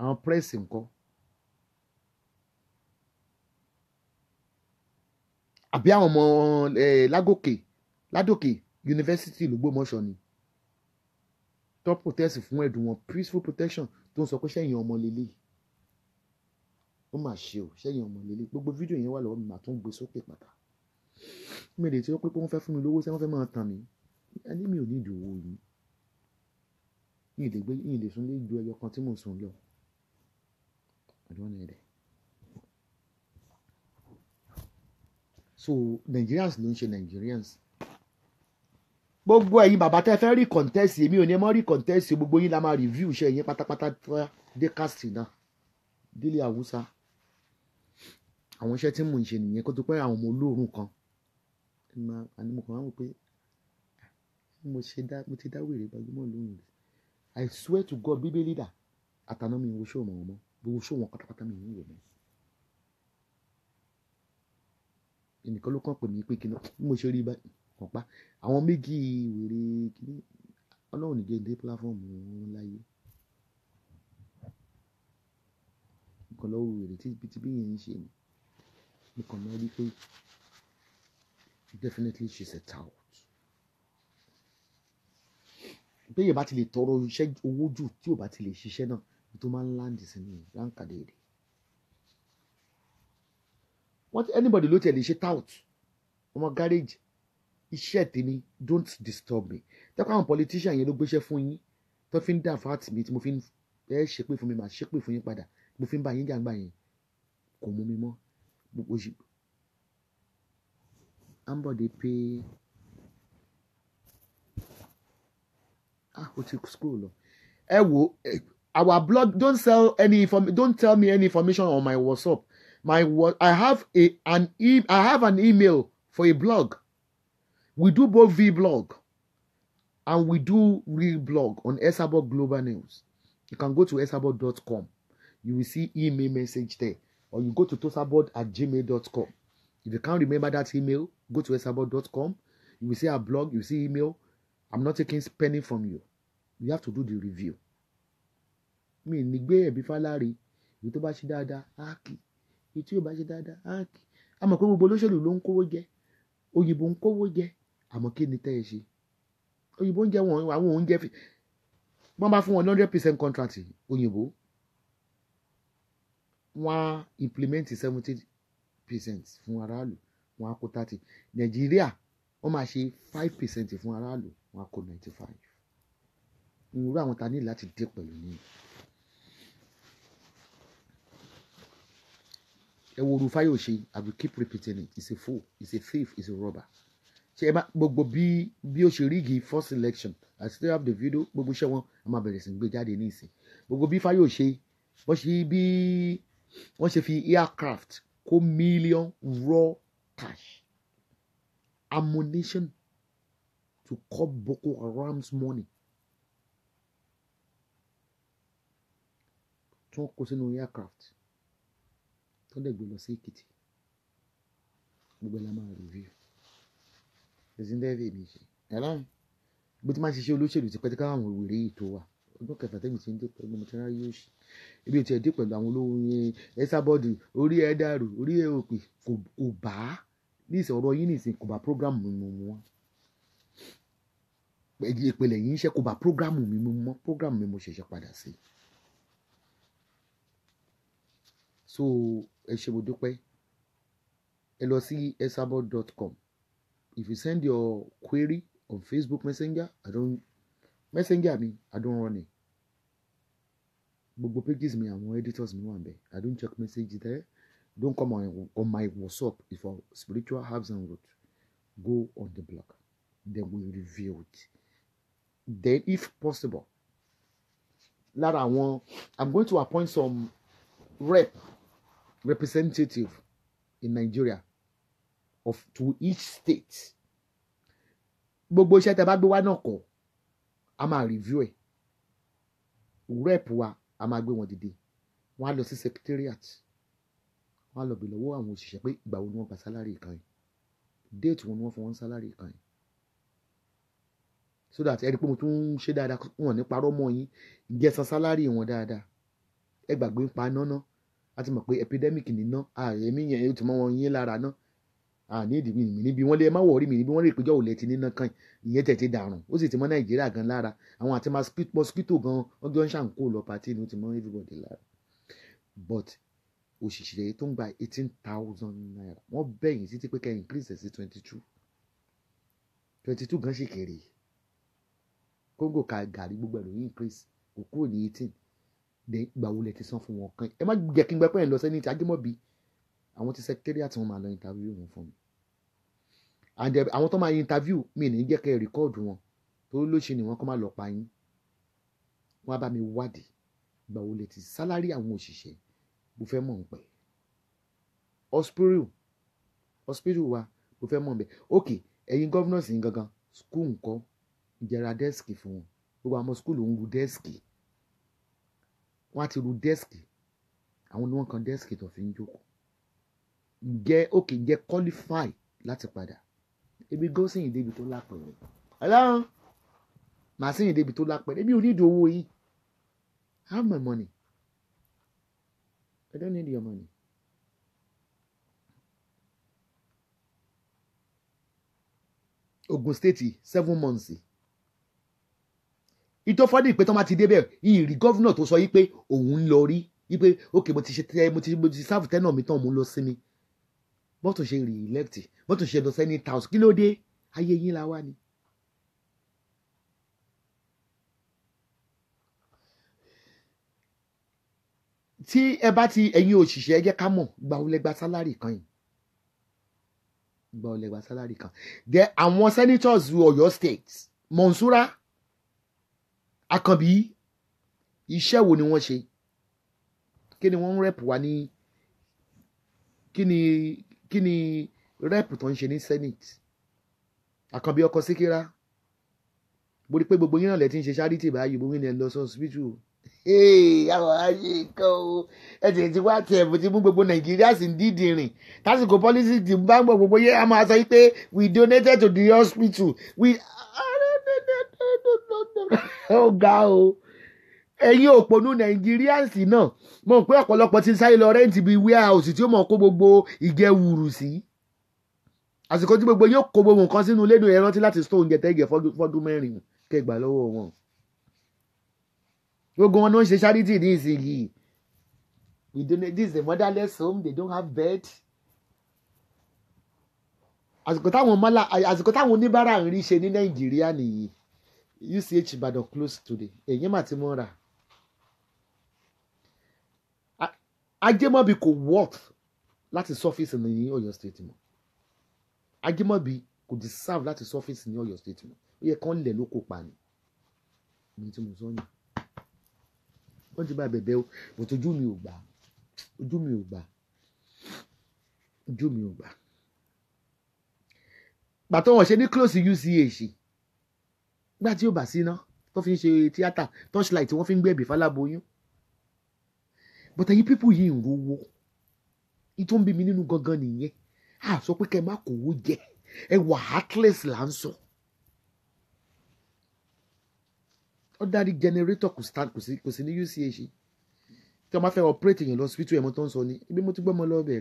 àwọn press ńkọ́? Àbí àwọn ọmọ lágòkè ládòkè yunifásitì lògbómọ̀ṣọ́ ni? Tó protest fún ẹ̀dùn wọn peaceful protection tó ń sọ pé sẹ́yìn ọmọ lélẹ̀ ó mà ṣe o sẹ́yìn ọmọ lélẹ̀ gbogbo fídíò yẹn wà lọ́wọ́ mi màá tún gbé sókè pàtà mi lè tí ó pé pé wọ́n fẹ́ fún mi lówó sẹ́wọ́n fẹ́ máa tàn mí? Ẹni mi ò ní ìdí owó yìí. Yìí lè sún lé ju ẹyọ kan tí mò ń sùn lọ. Àdúrà ní ẹ̀dẹ̀ so Nigerians ló ń ṣe Nigerians. Gbogbo ẹ̀yin bàbá tẹ́ fẹ́ rí contest èmi ò ní mọ́ rí contest gbogbo yín la máa review iṣẹ́ yín pátápátá dé cast náà. Délé àwùsá àwọn iṣẹ́ tí mò ń ṣe nìyẹn kó tó pẹ́ àwọn ọmọ olóòórùn kan máa- àní mo kàn wá wò pé mo ṣe dá mo ti dá wèrè gbajúmọ̀ lóhùn rẹ̀ I swear to God bíbélì dà àtàná mi wo ṣó wọn mọ́ gbogbo ṣó wọn pátápátá mi ń wò mọ́. Ẹnìkan ló kàn pè mí pé kí ni mo ṣe rí báyìí kàn pa. Àwọn méjì wèrè kìíní ọlọ́run nìjẹ́ dé pílàfọ́ọ̀mù láyé. Nǹkan lọ́wọ́ wèrè tí bí ń ṣe ni mo kàn lọ rí pé definitely she's a tout béèyàn bá ti lè tọrọ iṣẹ́ owó jù tí ò bá ti lè ṣiṣẹ́ náà ní tó máa ń láǹdì sí ni láǹkàdé rẹ̀ wọ́n ti anybody ló tiẹ̀ lè ṣe tout? Ọmọ gáréèjì iṣẹ́ tèmi don't disturb me. Tẹ́kọ̀ àwọn politician yẹn ló gbéṣẹ́ fún yín tó fi ń dà fáàtì mi tí mo fi ń ẹ ṣépè fún mi màá ṣépè fún yín padà. Mo fi ń bá yín jàǹgbà yẹn. Kò mú mi mọ́ ṣì ambode pay ah ti school lọ. Ẹ wo eh, our blog don't sell any inform don't tell me any information on my whatsapp. My i have a an e i have an email for a blog. We do both vblog and we do real blog on esabod global news. You can go to esabod.com you will see email message there or you go to tosabod at gmail.com if you can't remember that email go to esabod.com you will see our blog you will see email. I'm not taking penny from you. You have to do the review. Mi ní gbé ẹ̀bí fáláre èyí tó bá ṣe dáadáa á kì. Èyí tí yóò bá ṣe dáadáa á kì. Á mọ̀ pé gbogbo olóṣèlú ló ń kówó jẹ. Òyìnbó ń kówó jẹ. Àmọ́ kí ni tẹ́ ẹ ṣe? Òyìnbó ń jẹ wọn àwọn oúnjẹ fi wọ́n bá fún wọn ní hundred percent contract òyìnbó wọ́n á implement seventy percent fún aráàlú wọ́n á kó thirty. Nàìjíríà wọ́n máa ṣe five percent fún aráàlú wọ́n á kó ninety five irú àwọn ta ní láti dé pẹ̀lú ní. ẹ wo Olúfáyọ̀ṣe I will keep repeating it. He's a fool he's a thief he's a robber. Ṣe ẹ bá gbogbo bí bí ó ṣe rígi first election I still have the video gbogbo iṣẹ́ wọn a máa bẹ̀rẹ̀ sí gbé jáde ní ìsìn. Gbogbo bí Fáyọ̀ṣe wọ́n ṣe bí wọ́n ṣe fi aircraft kó million raw cash. Ammunition to curb Boko Haram's money. Tí wọ́n kó sínú aircraft tó dẹ̀ gbé lọ sí Èkìtì. Gbogbo ẹ̀ la máa review. Ẹ̀sìn dẹ́rẹ́ mi ṣe. Ẹ̀rọ bí tí máa ṣiṣẹ́ olóṣèlú ti pẹ́ tí káwọn òwèrè yìí tó wà. Ọdún kẹfà tẹ́mi ti ń dé ti ráyè yóò ṣe ebi ò tiẹ̀ dé pẹ̀lú àwọn olówó yẹn. Ẹ sábọ́ọ̀dù orí ẹ orí ẹ òpè kò bá. Ní ìsìn yín ní kò bá program mi mu wọn ìpìlẹ̀ yìí ń ṣe kò bá program mi mu mọ́. Program mi mo ṣẹ̀ṣẹ̀ padà sí. So ẹ ṣe mo dúpẹ́. Ẹ lọ sí esabod.com if you send your query on Facebook Messenger I don't messenger mi i don't run it gbogbo pages mi àwọn editors mi wà ń bẹ̀ i don't check message there. Don't come on, on my whatsapp if for spiritual herbs and root go on the blog then we review it. Then if possible lára àwọn i'm going to appoint some rep representative in nigeria of to each state. Gbogbo iṣẹ́ tẹ́ bá gbé wá náà kọ́ a máa review ẹ̀. Rep wa a máa gbé wọn dìde. Wọ́n á lọ sí secretariat. Wọ́n á lọ bèèrè lọ́wọ́ àwọn òṣìṣẹ́ pé ìgbà wo ni wọ́n gba sálárì kan yìí? Déètì wo ni wọ́n fún wọn sálárì kan yìí? So that ẹ rí i pé mo tún ń ṣe dáadáa wọn ní parọ́ mọ́ yín. Ǹjẹ́ san sálárì wọn dáadáa? Ẹ gbàgbé ń pa náná a ti mọ̀ pé epidemic níná ààrẹ̀mí yẹn ó ti mọ́ wọn yín lára ná àní ìdí mi níbi wọ́n lé ẹ má wọ̀ọ́rí mi níbi wọ́n lè péjọ́ òlẹ̀ ti níná kan. Ìyẹn tẹ̀ ti dàrùn ó sì ti mọ́ nàìjíríà gan lára. Àwọn àti mosquito gan wọ́n jọ ń ṣàǹkó lọ pàtí ó ti mọ́ everybody lára. But òṣìṣẹ́ tó ń gba eighteen thousand naira wọ́n bẹ̀yìn sí ti pé kẹ́ increase sí twenty two twenty two gan ṣì kéré. Kóńgò ka gàrí gbogbo ẹ̀ ló increase. Kò kúrò ní eighteen. Then ìgbà wo lẹ ti san fún wọn kan? Ẹ má jẹ́ kí n gbẹ pẹ́ ẹ̀ lọ sẹ́ni tí ajímọ̀bí. Àwọn ti secretariat wọn máa lọ interview wọn fún mi and then àwọn tó máa interview mi ní jẹ́ kẹ́ record wọn. Torí lóṣè ni wọn kọ́ máa lọ pa yín. Wọn á bá mi wádìí ìgbà wo lẹ ti sálárì àwọn òṣìṣẹ́. Mo fẹ́ mọ̀ ń pẹ́ hospital hospital wa mo fẹ́ mọ̀ ń bẹ̀ ok ẹ̀yin governors yín gangan school ńkọ́ ìjẹra dẹ́sìkì fún wọn? Gbogbo àwọn school ń ru dẹ́sìkì wọ́n á ti ru dẹ́sìkì àwọn ni wọ́n kan dẹ́sìkì tó fi ń jókòó. Ǹjẹ́ ok ǹjẹ́ qualify láti padà ebi gó sìyìn débi tó lápẹ̀rẹ̀. Ọlọ́run màá sìyìn débi tó lápẹ̀rẹ̀. Èmi ò ní ìdí owó yìí I have my money. I don't need your money. Ogun State seven months. Ìtọ́fọ́dì pé tó máa ti débẹ̀ ìrì gọ́vnà tó sọ yí pé òun ń lọ rí yí pé ok mo ti ṣe mo ti sáàfù tẹ́nà mi tán mo ń lọ sí mi bọ́tò ṣe rí lẹ́fìtì bọ́tò ṣe lọ sẹ́ni tàùs kí ló dé? Ayé yín la wá ni. tí ẹ bá ti ẹ̀yin òṣìṣẹ́ ẹ jẹ́ ká mọ̀ gba ó lẹ́gba sálárì kan yìí. Gba ó lẹ́gba sálárì kan. Then àwọn senators Ọ̀yọ́ state Monsura Akànbí iṣẹ́ wo ni wọ́n ṣe? Kí ni wọ́n ń rẹ́pù wá ní? Kí ni kí ni rẹ́pù tó ń ṣe ní senate? Akànbí ọkọ Síkírá. Mo rí i pé gbogbo yín náà lẹ ti ń ṣe charity báyìí gbogbo yín lẹ lọ sí hospital. Àwọn ayé kan o. Ẹ ti ti wá tiẹ̀ bó ti mú gbogbo nàìjíríà sì ń dídì rìn. Tásìkò politics ti bá ń gbọ́ gbogbo yẹn a máa sọ pé we donated to the hospital. We ó ga o ẹ̀yin òpònú nàìjíríàns náà. Mọ̀ pé ọ̀pọ̀lọpọ̀ ti sáré lọ rẹ́ǹtì bíi warehouse tí ó mọ̀ kó gbogbo ìjẹwùrù sí. Àsìkò tí gbogbo yóò kó gbogbo nǹkan sínú ilé ìdùn ẹ rántí láti store oúnjẹ tẹ́gẹ̀ fọ́dún mẹ́rin kẹgbà lọ́wọ́ wọn. Gbogbo wọn náà ń ṣe charity ní ìsinyìí. We donate this is a motherless home they don't have bed. Àsìkò táwọn mọ́lá àsìkò táwọn oníbàárà ń rí ṣe ní nàìjíríà nìyí. UCH Ìbàdàn close today. Èyí mà ti mọ́ ra ajẹ́mọ́bi kò work láti sọ́fíìsì ní Ọ̀yọ́ state mọ́. Ajẹ́mọ́bi kò deserve láti sọ́fíìsì ní Ọ̀yọ́ state mọ́. Ó yẹ kán lẹ̀ ló kó pa ni. Ní tí mo sọ ni wọ́n ti bá bẹ̀bẹ̀ o. But ojú mi ò gbà. Ojú mi ò gbà. Ojú mi ò gbà. Gbàtọ́ wọn ṣe ní close UCH gbà tí ó bà sí iná tó fi ń ṣe tíátà torchlight wọ́n fi ń gbẹ̀bí faláboyún but ẹ̀yin pípù yìí ń rówó. Ìtò ń bí mi nínú gangan nìyẹn. A sọ pé kẹ́ ẹ má kówó jẹ. Ẹ wà heartless là ń sọ. Ordinary generator kò stand kò sí kò sí ní UCH tí wọ́n bá fẹ́ operate èèyàn lọ hospital ẹ̀mọ́ tó ń sọ ni. Ibi mo ti gbọ́ ọmọ lọ́ọ̀bẹ̀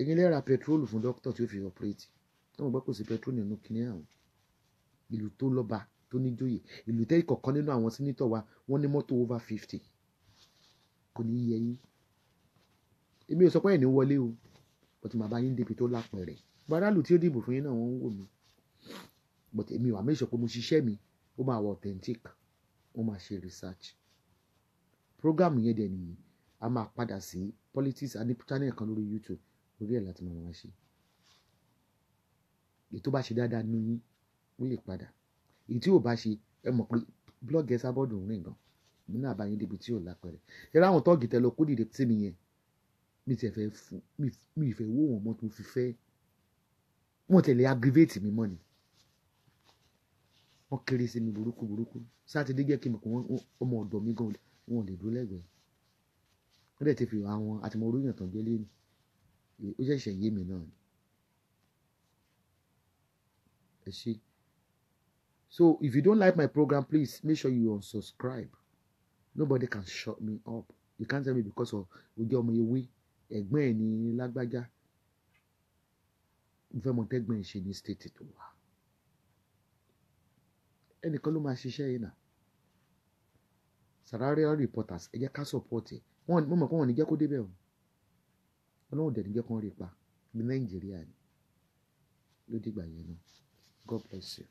ẹ̀yin lẹ́ra petrol fún doctor tí ó fi operate. Tí wọ́n gbọ́ kò sí petrol nínú kíní àwọn. Ìlú tó lọ́ba tó níjòyè. Ìlú tẹ́ ìkọ̀kan nínú àwọn sínítọ̀ wa wọ́n ní mọ́tò over fifty kò ní yẹ yín. Èmi ò sọ pé ẹ̀ ní wọlé o but màá yín débi tó lápẹ̀rẹ̀ bàrálù tí ó dìbò fún yín náà wọ́n ń wò mí. But èmi wà méṣọ pé mo ṣiṣẹ́ mi ó máa wà authentic ó máa ṣe research. Program yẹn dẹ̀ nìyí a máa padà sí politics àní channel kan lórí youtube orí ẹ̀ láti máa wá ṣe. Èyí tó bá ṣe dáadáa nínú yín ó lè padà. Èyí ò bá ṣe ẹ mọ̀ pé blog ẹ sábọ́dọ̀ rìn gan èmi náà bá yín débi tí ò lápẹ̀rẹ̀ ẹ ráwọn tọ́ọ̀gì tẹ lọ kó dìde sí mi yẹn. Mi tẹ̀ fẹ́ fún mi mi ìfẹ́ wó wọn mọ́ tó fi fẹ́. Wọ́n tẹ̀lé aggravate mi mọ́ ni. Wọ́n kéré sí mi burúkú burúkú. Sátidé jẹ́ kí n mọ̀ pé ọmọ ọ̀dọ̀ mi gan wọn lè dúró lẹ́gbẹ̀ẹ́. Wọ́n dẹ̀ ti fi àwọn àti mo oríyàn tán gbélé ni. Ó ṣẹ̀ṣẹ̀ yé mi náà ni. Ẹ ṣe so if you don't like my program please make sure you unsubscribe nobody can shut me up. You can't tell me because of ojú ọmọ ewé ẹ̀gbọ́n ẹ̀ ní lágbájá. Mo fẹ́ mọ tẹ́gbọ́n ẹ̀ ṣe ní state tó wà. Ẹnìkan ló máa ṣiṣẹ́ yìí náà. Sararia reporters ẹ jẹ́ ká support ẹ̀. Wọ́n mo mọ̀ pé wọ́n ní jẹ́ kó débẹ̀ o. Ọlọ́run dẹ̀ ní jẹ́ kó rí pa. Ní Nàìjíríà ló dìgbà yẹn náà. God bless you.